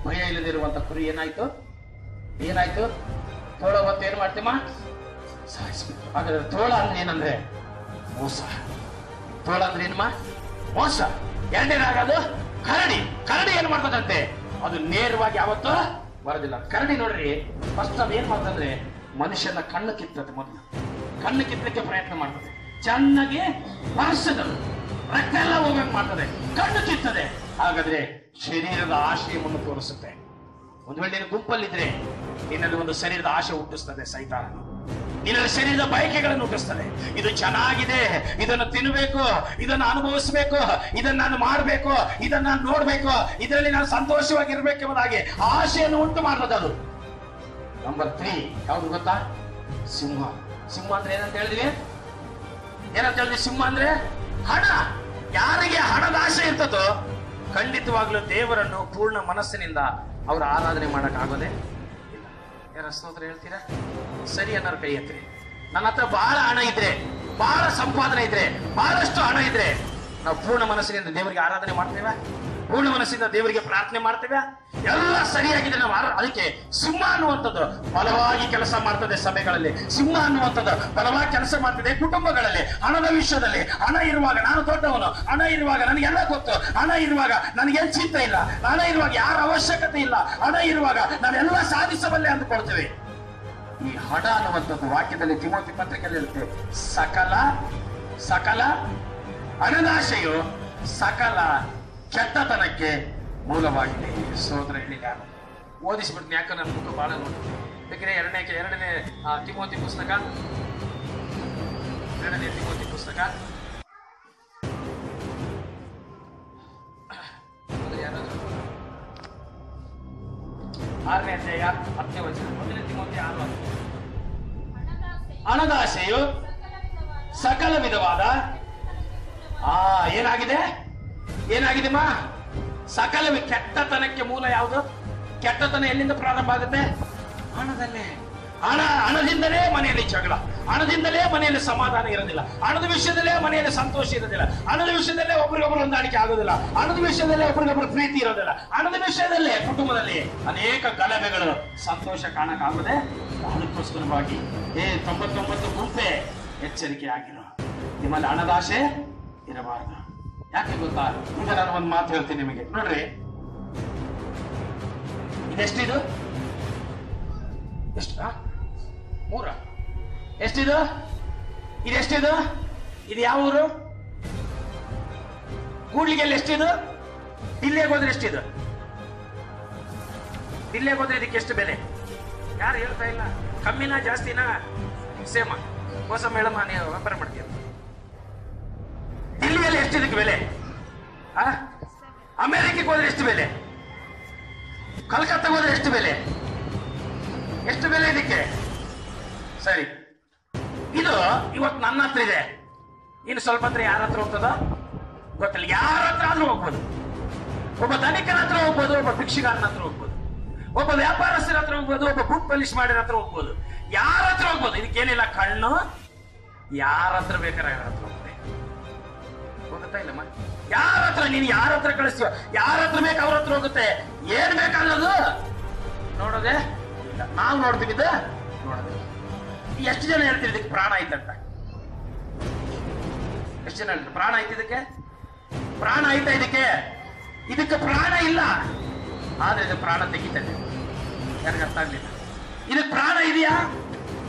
ಭಯ ಇಲ್ಲದಿರುವಂತ ಕುರಿ ಏನಾಯ್ತು? ಏನಾಯ್ತು? ತೋಳ ಹೊತ್ತು ಏನ್ ಮಾಡ್ತೀಮ ಹಾಗಾದ್ರೆ ತೋಳ ಅಂದ್ರೆ ಏನಂದ್ರೆ ಮೋಸ. ತೋಳ ಅಂದ್ರೆ ಏನಮ್ಮ? ಮೋಸ. ಎರಡನೇದಾಗದು ಕರಡಿ. ಕರಡಿ ಏನ್ ಮಾಡ್ತದಂತೆ? ಅದು ನೇರವಾಗಿ ಯಾವತ್ತು ಬರೋದಿಲ್ಲ. ಕರಡಿ ನೋಡ್ರಿ ಫಸ್ಟ್ ಅದು ಏನ್ ಮಾಡ್ತಂದ್ರೆ ಮನುಷ್ಯನ ಕಣ್ಣು ಕಿತ್ತದೆ ಮೊದಲು. ಕಣ್ಣು ಕಿತ್ತಲಿಕ್ಕೆ ಪ್ರಯತ್ನ ಮಾಡ್ತದೆ. ಚೆನ್ನಾಗಿ ಬಾರಿಸದದು ರಕ್ತ ಎಲ್ಲ ಹೋಗಂಗ್ ಮಾಡ್ತದೆ. ಕಣ್ಣು ಕಿತ್ತದೆ. ಹಾಗಾದ್ರೆ ಶರೀರದ ಆಶಯವನ್ನು ತೋರಿಸುತ್ತೆ. ಒಂದು ವೇಳೆ ನೀನು ಗುಂಪಲ್ಲಿದ್ರೆ ನಿನ್ನಲ್ಲಿ ಒಂದು ಶರೀರದ ಆಶೆ ಹುಟ್ಟಿಸ್ತದೆ ಸೈತಾನ. ನಿನ್ನ ಶರೀರದ ಬಯಕೆಗಳನ್ನು ಹುಟ್ಟಿಸ್ತದೆ. ಇದು ಚೆನ್ನಾಗಿದೆ, ಇದನ್ನು ತಿನ್ನಬೇಕು ಇದನ್ನು ಅನುಭವಿಸಬೇಕು, ಇದನ್ನ ನಾನು ಮಾಡಬೇಕು, ಇದನ್ನ ನಾನು ನೋಡ್ಬೇಕು, ಇದರಲ್ಲಿ ನಾನು ಸಂತೋಷವಾಗಿರ್ಬೇಕೆಂಬುದಾಗಿ ಆಶೆಯನ್ನು ಉಂಟು ಮಾಡ್ತದೆ ಅದು. ನಂಬರ್ ತ್ರೀ ಯಾವ್ದು ಗೊತ್ತಾ? ಸಿಂಹ. ಸಿಂಹ ಅಂದ್ರೆ ಏನಂತ ಹೇಳಿದ್ವಿ? ಏನಂತ ಹೇಳಿದ್ವಿ? ಸಿಂಹ ಅಂದ್ರೆ ಹಣ. ಯಾರಿಗೆ ಹಣದ ಆಸೆ ಇರ್ತದೋ ಖಂಡಿತವಾಗ್ಲೂ ದೇವರನ್ನು ಪೂರ್ಣ ಮನಸ್ಸಿನಿಂದ ಅವ್ರ ಆರಾಧನೆ ಮಾಡಕ್ ಆಗೋದೇ ಯಾರ ಸ್ತೋತ್ರ ಹೇಳ್ತೀರಾ? ಸರಿ ಅನ್ನೋರು ಕೈ ಎತ್ತಿರಿ ನನ್ನ ಹತ್ರ ಬಹಳ ಹಣ ಇದ್ರೆ, ಬಹಳ ಸಂಪಾದನೆ ಇದ್ರೆ, ಬಹಳಷ್ಟು ಹಣ ಇದ್ರೆ ನಾವು ಪೂರ್ಣ ಮನಸ್ಸಿನಿಂದ ದೇವರಿಗೆ ಆರಾಧನೆ ಮಾಡ್ತೇವೆ? ಪೂರ್ಣ ಮನಸ್ಸಿಂದ ದೇವರಿಗೆ ಪ್ರಾರ್ಥನೆ ಮಾಡ್ತೇವೆ. ಎಲ್ಲ ಸರಿಯಾಗಿದೆ. ನಾವು ಅದಕ್ಕೆ ಸಿಂಹ ಅನ್ನುವಂಥದ್ದು ಬಲವಾಗಿ ಕೆಲಸ ಮಾಡ್ತದೆ ಸಭೆಗಳಲ್ಲಿ. ಸಿಂಹ ಅನ್ನುವಂಥದ್ದು ಬಲವಾಗಿ ಕೆಲಸ ಮಾಡ್ತದೆ ಕುಟುಂಬಗಳಲ್ಲಿ, ಹಣದ ವಿಷಯದಲ್ಲಿ. ಹಣ ಇರುವಾಗ ನಾನು ದೊಡ್ಡವನು. ಹಣ ಇರುವಾಗ ನನಗೆಲ್ಲ ಗೊತ್ತು. ಹಣ ಇರುವಾಗ ನನಗೇನು ಚಿಂತೆ ಇಲ್ಲ. ಹಣ ಇರುವಾಗ ಯಾರ ಅವಶ್ಯಕತೆ ಇಲ್ಲ. ಹಣ ಇರುವಾಗ ನಾನೆಲ್ಲ ಸಾಧಿಸಬಲ್ಲೆ ಅಂದುಕೊಳ್ತೇವೆ. ಈ ಹಣ ಅನ್ನುವಂಥದ್ದು ವಾಕ್ಯದಲ್ಲಿ ತಿಮೋತಿ ಪತ್ರಿಕೆಯಲ್ಲಿ ಇರುತ್ತೆ. ಸಕಲ ಸಕಲ ಹಣದಾಶೆಯು ಸಕಲ ಕೆಟ್ಟತನಕ್ಕೆ ಮೂಲವಾಗಿದೆ ಸೋದರ ಹೇಳಿಲ್ಲ ಓದಿಸ್ಬಿಡ್ತೀನಿ ಯಾಕಂದ್ರೆ ಮುಖ ಬಹಳ ನೋಡ್ತೀನಿ ಬೇಕಿದ್ರೆ ಎರಡನೇ ಎರಡನೇ ತಿಮೋತಿ ಪುಸ್ತಕ. ಎರಡನೇ ತಿಮೋತಿ ಪುಸ್ತಕ? ಆರನೇ ಅಧ್ಯಾಯ ಹತ್ತನೇ ವಚನ. ಮೊದಲನೇ ತಿಮೋತಿ ಆರು. ಹಣದಾಸೆಯು ಸಕಲ ವಿಧವಾದ ಆ, ಏನಾಗಿದೆ? ಏನಾಗಿದೆ ಮಾ ಸಕಲ ಕೆಟ್ಟತನಕ್ಕೆ ಮೂಲ ಯಾವುದು? ಕೆಟ್ಟತನ ಎಲ್ಲಿಂದ ಪ್ರಾರಂಭ ಆಗುತ್ತೆ? ಹಣದಲ್ಲೇ. ಹಣ, ಹಣದಿಂದಲೇ ಮನೆಯಲ್ಲಿ ಜಗಳ. ಹಣದಿಂದಲೇ ಮನೆಯಲ್ಲಿ ಸಮಾಧಾನ ಇರೋದಿಲ್ಲ. ಹಣದ ವಿಷಯದಲ್ಲೇ ಮನೆಯಲ್ಲಿ ಸಂತೋಷ ಇರೋದಿಲ್ಲ. ಹಣದ ವಿಷಯದಲ್ಲೇ ಒಬ್ರಿಗೊಬ್ರು ಹೊಂದಾಣಿಕೆ ಆಗೋದಿಲ್ಲ. ಹಣದ ವಿಷಯದಲ್ಲೇ ಒಬ್ರಿಗೊಬ್ರು ಪ್ರೀತಿ ಇರೋದಿಲ್ಲ. ಹಣದ ವಿಷಯದಲ್ಲೇ ಕುಟುಂಬದಲ್ಲಿ ಅನೇಕ ಗಲಭೆಗಳು, ಸಂತೋಷ ಕಾಣಕ್ಕಾಗದೆ ಅದಕ್ಕೋಸ್ಕರವಾಗಿ ಏ, ತೊಂಬತ್ತೊಂಬತ್ತು ಗುಂಪೆ ಎಚ್ಚರಿಕೆ ಆಗಿರೋ ನಿಮ್ಮಲ್ಲಿ ಹಣದಾಶೆ ಇರಬಾರದು. ಯಾಕೆ ಗೊತ್ತಾ? ಈಗ ನಾನು ಒಂದು ಮಾತು ಹೇಳ್ತೀನಿ ನಿಮಗೆ. ನೋಡ್ರಿ. ಇದೆಷ್ಟಿದು? ಎಷ್ಟ? ಮೂರ. ಎಷ್ಟಿದು? ಇದೆಷ್ಟಿದು? ಇದು ಯಾವ ಊರು? ಕೂಡ್ಲಿಗೆ ಎಷ್ಟಿದು? ಇಲ್ಲೇ ಹೋದ್ರೆ ಎಷ್ಟಿದು? ಇಲ್ಲೇ ಹೋದ್ರೆ ಇದಕ್ಕೆ ಎಷ್ಟು ಬೆಲೆ? ಯಾರು ಹೇಳ್ತಾ ಇಲ್ಲ? ಕಮ್ಮಿನ ಜಾಸ್ತಿನ? ಸೇಮ. ಹೊಸ ಮೇಡಮ್ ನೀವು ವ್ಯಾಪಾರ ಮಾಡ್ತೀಯ? ದಿಲ್ಲಿಯಲ್ಲಿ ಎಷ್ಟು ಇದಕ್ಕೆ ಬೆಲೆ? ಅಮೆರಿಕಕ್ಕೆ ಹೋದ್ರೆ ಎಷ್ಟು ಬೆಲೆ? ಕಲ್ಕತ್ತಾಗ ಹೋದ್ರೆ ಎಷ್ಟು ಬೆಲೆ? ಎಷ್ಟು ಬೆಲೆ ಇದಕ್ಕೆ? ಸರಿ. ಇದು ಇವತ್ತು ನನ್ನ ಹತ್ರ ಇದೆ. ಇನ್ನು ಸ್ವಲ್ಪ ಹತ್ರ ಯಾರ ಹತ್ರ ಹೋಗ್ತದ? ಗೊತ್ತಿಲ್ಲ. ಯಾರ ಹತ್ರ ಆದ್ರೂ ಹೋಗ್ಬೋದು. ಒಬ್ಬ ಧನಿಕನ ಹತ್ರ ಹೋಗ್ಬೋದು, ಒಬ್ಬ ಭಿಕ್ಷುಗಾರನ ಹತ್ರ ಹೋಗ್ಬೋದು. ಒಬ್ಬ ವ್ಯಾಪಾರಸ್ಥರ ಹತ್ರ ಹೋಗ್ಬೋದು, ಒಬ್ಬ ಬುಕ್ ಪಲಿಶ್ ಮಾಡಿರ ಹತ್ರ ಹೋಗ್ಬೋದು. ಯಾರ ಹತ್ರ ಹೋಗ್ಬೋದು? ಇದಕ್ಕೇನಿಲ್ಲ ಕಣ್ಣು. ಯಾರ ಹತ್ರ ಬೇಕಾದ್ರೆ ಯಾರ ಹತ್ರ ಹೋಗ್ತದೆ ಹೋಗುತ್ತಾ ಇಲ್ಲಮ್ಮ? ಯಾರ ಹತ್ರ ನೀನು ಯಾರ ಹತ್ರ ಕಳಿಸ್ತೀವ ಯಾರ ಹತ್ರ ಬೇಕು ಅವ್ರ ಹತ್ರ ಹೋಗುತ್ತೆ. ಏನ್ ಬೇಕನ್ನೋದು ನೋಡೋದೆ? ಇಲ್ಲ ನಾವು ನೋಡ್ತೀವಿ ನೋಡೋದೇ. ಎಷ್ಟು ಜನ ಹೇಳ್ತೀವಿ ಇದಕ್ಕೆ ಪ್ರಾಣ ಐತಂತ ಎಷ್ಟು ಜನ ಹೇಳ್ತಾರೆ? ಪ್ರಾಣ ಐತಿ ಇದಕ್ಕೆ? ಪ್ರಾಣ ಐತೆ ಇದಕ್ಕೆ. ಇದಕ್ಕೆ ಪ್ರಾಣ ಇಲ್ಲ. ಆದ್ರೆ ಇದು ಪ್ರಾಣ ತೆಗಿತದೆ. ಅರ್ಥ ಆಗ್ಲಿಲ್ಲ. ಇದಕ್ಕೆ ಪ್ರಾಣ ಇದೆಯಾ?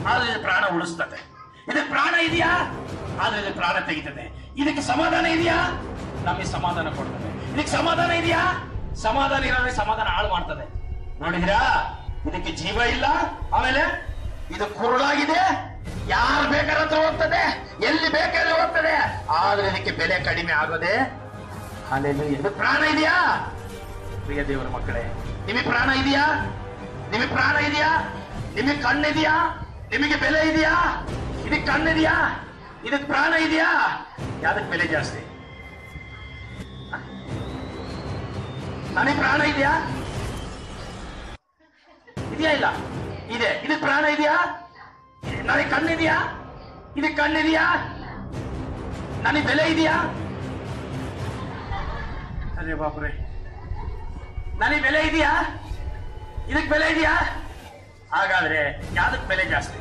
ಆದ್ರೆ ಇದು ಪ್ರಾಣ ಉಳಿಸ್ತದೆ. ಇದಕ್ಕೆ ಪ್ರಾಣ ಇದೆಯಾ? ಆದ್ರೆ ಇದು ಪ್ರಾಣ ತೆಗಿತದೆ. ಇದಕ್ಕೆ ಸಮಾಧಾನ ಇದೆಯಾ? ನಮಗೆ ಸಮಾಧಾನ ಕೊಡ್ತದೆ. ಇದಕ್ಕೆ ಸಮಾಧಾನ ಇದೆಯಾ? ಸಮಾಧಾನ ಇರೋದ್ರೆ ಸಮಾಧಾನ ಹಾಳು ಮಾಡ್ತದೆ. ನೋಡಿದ್ರಾ ಇದಕ್ಕೆ ಜೀವ ಇಲ್ಲ. ಆಮೇಲೆ ಇದು ಕುರುಳಾಗಿದೆ ಯಾರು ಬೇಕಾದ್ರೆ ಹೋಗ್ತದೆ. ಎಲ್ಲಿ ಬೇಕಾದ್ರೆ ಹೋಗ್ತದೆ. ಆದ್ರೆ ಇದಕ್ಕೆ ಬೆಲೆ ಕಡಿಮೆ ಆಗೋದೆ ಅಲ್ಲೆಲ್ಲೂ ಇದು ಪ್ರಾಣ ಇದೆಯಾ? ಪ್ರಿಯ ದೇವರ ಮಕ್ಕಳೇ, ನಿಮಗೆ ಪ್ರಾಣ ಇದೆಯಾ? ನಿಮಗೆ ಪ್ರಾಣ ಇದೆಯಾ? ನಿಮಗೆ ಕಣ್ಣಿದೆಯಾ ನಿಮಗೆ ಬೆಲೆ ಇದೆಯಾ? ಇದಕ್ಕೆ ಕಣ್ಣಿದೆಯಾ ಇದಕ್ಕೆ ಪ್ರಾಣ ಇದೆಯಾ? ಯಾವ್ದಕ್ಕೆ ಬೆಲೆ ಜಾಸ್ತಿ? ಹ? ನನಗೆ ಪ್ರಾಣ ಇದೆಯಾ? ಇದೆಯಾ ಇಲ್ಲ? ಇದೆ. ಇದಕ್ಕೆ ಪ್ರಾಣ ಇದೆಯಾ? ನನಗೆ ಕಣ್ಣಿದೆಯಾ? ಇದಕ್ಕೆ ಕಣ್ಣಿದೆಯಾ? ನನಗೆ ಬೆಲೆ ಇದೆಯಾ? ಅರೆ ಬಾಬ್ರೆ ನನಗೆ ಬೆಲೆ ಇದೆಯಾ? ಇದಕ್ಕೆ ಬೆಲೆ ಇದೆಯಾ? ಹಾಗಾದ್ರೆ ಯಾವ್ದಕ್ ಬೆಲೆ ಜಾಸ್ತಿ?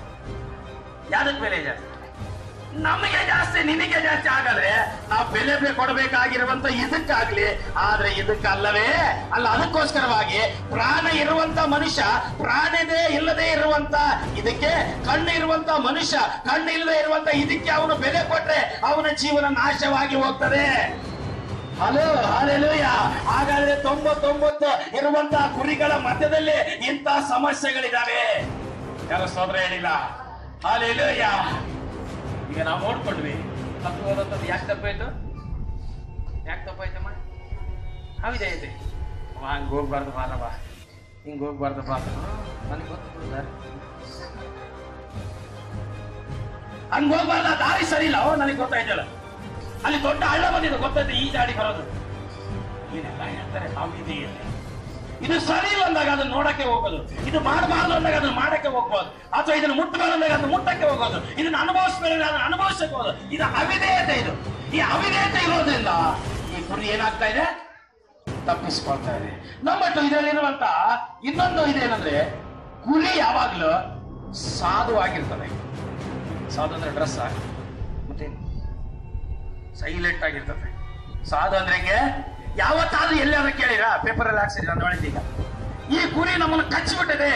ಯಾವ್ದಕ್ ಬೆಲೆ ಜಾಸ್ತಿ? ನಮಗೆ ಜಾಸ್ತಿ, ನಿನಗೆ ಜಾಸ್ತಿ ಆಗಲ್ರೆ ನಾವು ಬೆಲೆ ಕೊಡಬೇಕಾಗಿರುವಂತ ಇದಕ್ಕಾಗ್ಲಿ, ಆದ್ರೆ ಇದಕ್ಕಲ್ಲವೇ? ಅಲ್ಲ, ಅದಕ್ಕೋಸ್ಕರವಾಗಿ ಪ್ರಾಣ ಇರುವಂತ ಮನುಷ್ಯ, ಪ್ರಾಣದೇ ಇಲ್ಲದೆ ಇರುವಂತ, ಇದಕ್ಕೆ ಕಣ್ಣು ಇರುವಂತ ಮನುಷ್ಯ, ಕಣ್ಣು ಇಲ್ಲದೆ ಇರುವಂತ ಇದಕ್ಕೆ ಅವನು ಬೆಲೆ ಕೊಟ್ರೆ ಅವನ ಜೀವನ ನಾಶವಾಗಿ ಹೋಗ್ತದೆ. ಹಲೋ ಹಾಲೆಲೂಯ ಹಾಗಾದ್ರೆ ತೊಂಬತ್ತೊಂಬತ್ತು ಇರುವಂತಹ ಕುರಿಗಳ ಮಧ್ಯದಲ್ಲಿ ಇಂಥ ಸಮಸ್ಯೆಗಳಿದಾವೆ. ಯಾರು ಸೋದರ ಹೇಳಿಲ್ಲ? ಹಾಲೆಲೂಯ ಈಗ ನಾವು ನೋಡ್ಕೊಂಡ್ವಿ. ತಪ್ಪು ಹೋದಂಥದ್ದು ಯಾಕೆ ತಪ್ಪಾಯ್ತು? ಯಾಕೆ ತಪ್ಪಾಯ್ತಮ್ಮ ಹೌದೇ ಇದೆ. ಅವ ಹಂಗೆ ಹೋಗ್ಬಾರ್ದು ಬಾರವ ಹಿಂಗೆ ಹೋಗ್ಬಾರ್ದು ಬಾ ನನಗೆ ಗೊತ್ತು ಸರ್ ಹಂಗೆ ಹೋಗ್ಬಾರ್ದ ದಾರಿ ಸರಿ ಇಲ್ಲ. ಅವ್ರು ನನಗೆ ಗೊತ್ತಾಯ್ತಲ್ಲ. ಅಲ್ಲಿ ದೊಡ್ಡ ಹಳ್ಳ ಬಂದಿದೆ. ಗೊತ್ತಾಯ್ತು ಈ ಜಾಡಿ ಬರೋದು. ಏನೆಲ್ಲ ಹೇಳ್ತಾರೆ ಅವಿದೆ ಇದು ಸರಿ ಅಂದಾಗ ಅದನ್ನ ನೋಡಕ್ಕೆ ಹೋಗೋದು. ಇದು ಮಾಡಬಾರ್ದು ಅಂದಾಗ ಅದನ್ನ ಮಾಡಕ್ಕೆ ಹೋಗ್ಬೋದು. ಅಥವಾ ಇದನ್ನ ಮುಟ್ಟಬಾರ್ದು ಅಂದಾಗ ಅದನ್ನ ಮುಟ್ಟಕ್ಕೆ ಹೋಗೋದು. ಇದನ್ನ ಅನುಭವಿಸ್ಬೇಕು ಅದನ್ನ ಅನುಭವಿಸಕ್ಕೆ ಹೋಗೋದು. ಇದು ಅವಿಧೇಯತೆ ಇದು. ಈ ಅವಿಧೇಯತೆ ಇರೋದ್ರಿಂದ ಈ ಗುರಿ ಏನಾಗ್ತಾ ಇದೆ? ತಪ್ಪಿಸ್ಕೊಳ್ತಾ ಇದೆ. ನಮ್ಮಟ್ಟು ಇದರಲ್ಲಿರುವಂತ ಇನ್ನೊಂದು ಇದೇನಂದ್ರೆ ಗುರಿ ಯಾವಾಗ್ಲೂ ಸಾಧು ಆಗಿರ್ತದೆ. ಸಾಧು ಅಂದ್ರೆ ಡ್ರೆಸ್ ಮತ್ತೆ ಸೈಲೆಂಟ್ ಆಗಿರ್ತದೆ. ಸಾಧು ಅಂದ್ರೆ ಯಾವತ್ತಾದ್ರೂ ಎಲ್ಲಾದ್ರೂ ಕೇಳಿರಾ? ಪೇಪರ್ ಅಲ್ಲಿ ಹಾಕ್ಸಿದ್ರೆ? ನಾನು ಹೇಳಿದ್ದೀಗ. ಈ ಗುರಿ ನಮ್ಮನ್ನು ಕಚ್ಚಿಬಿಟ್ಟಿದೆ.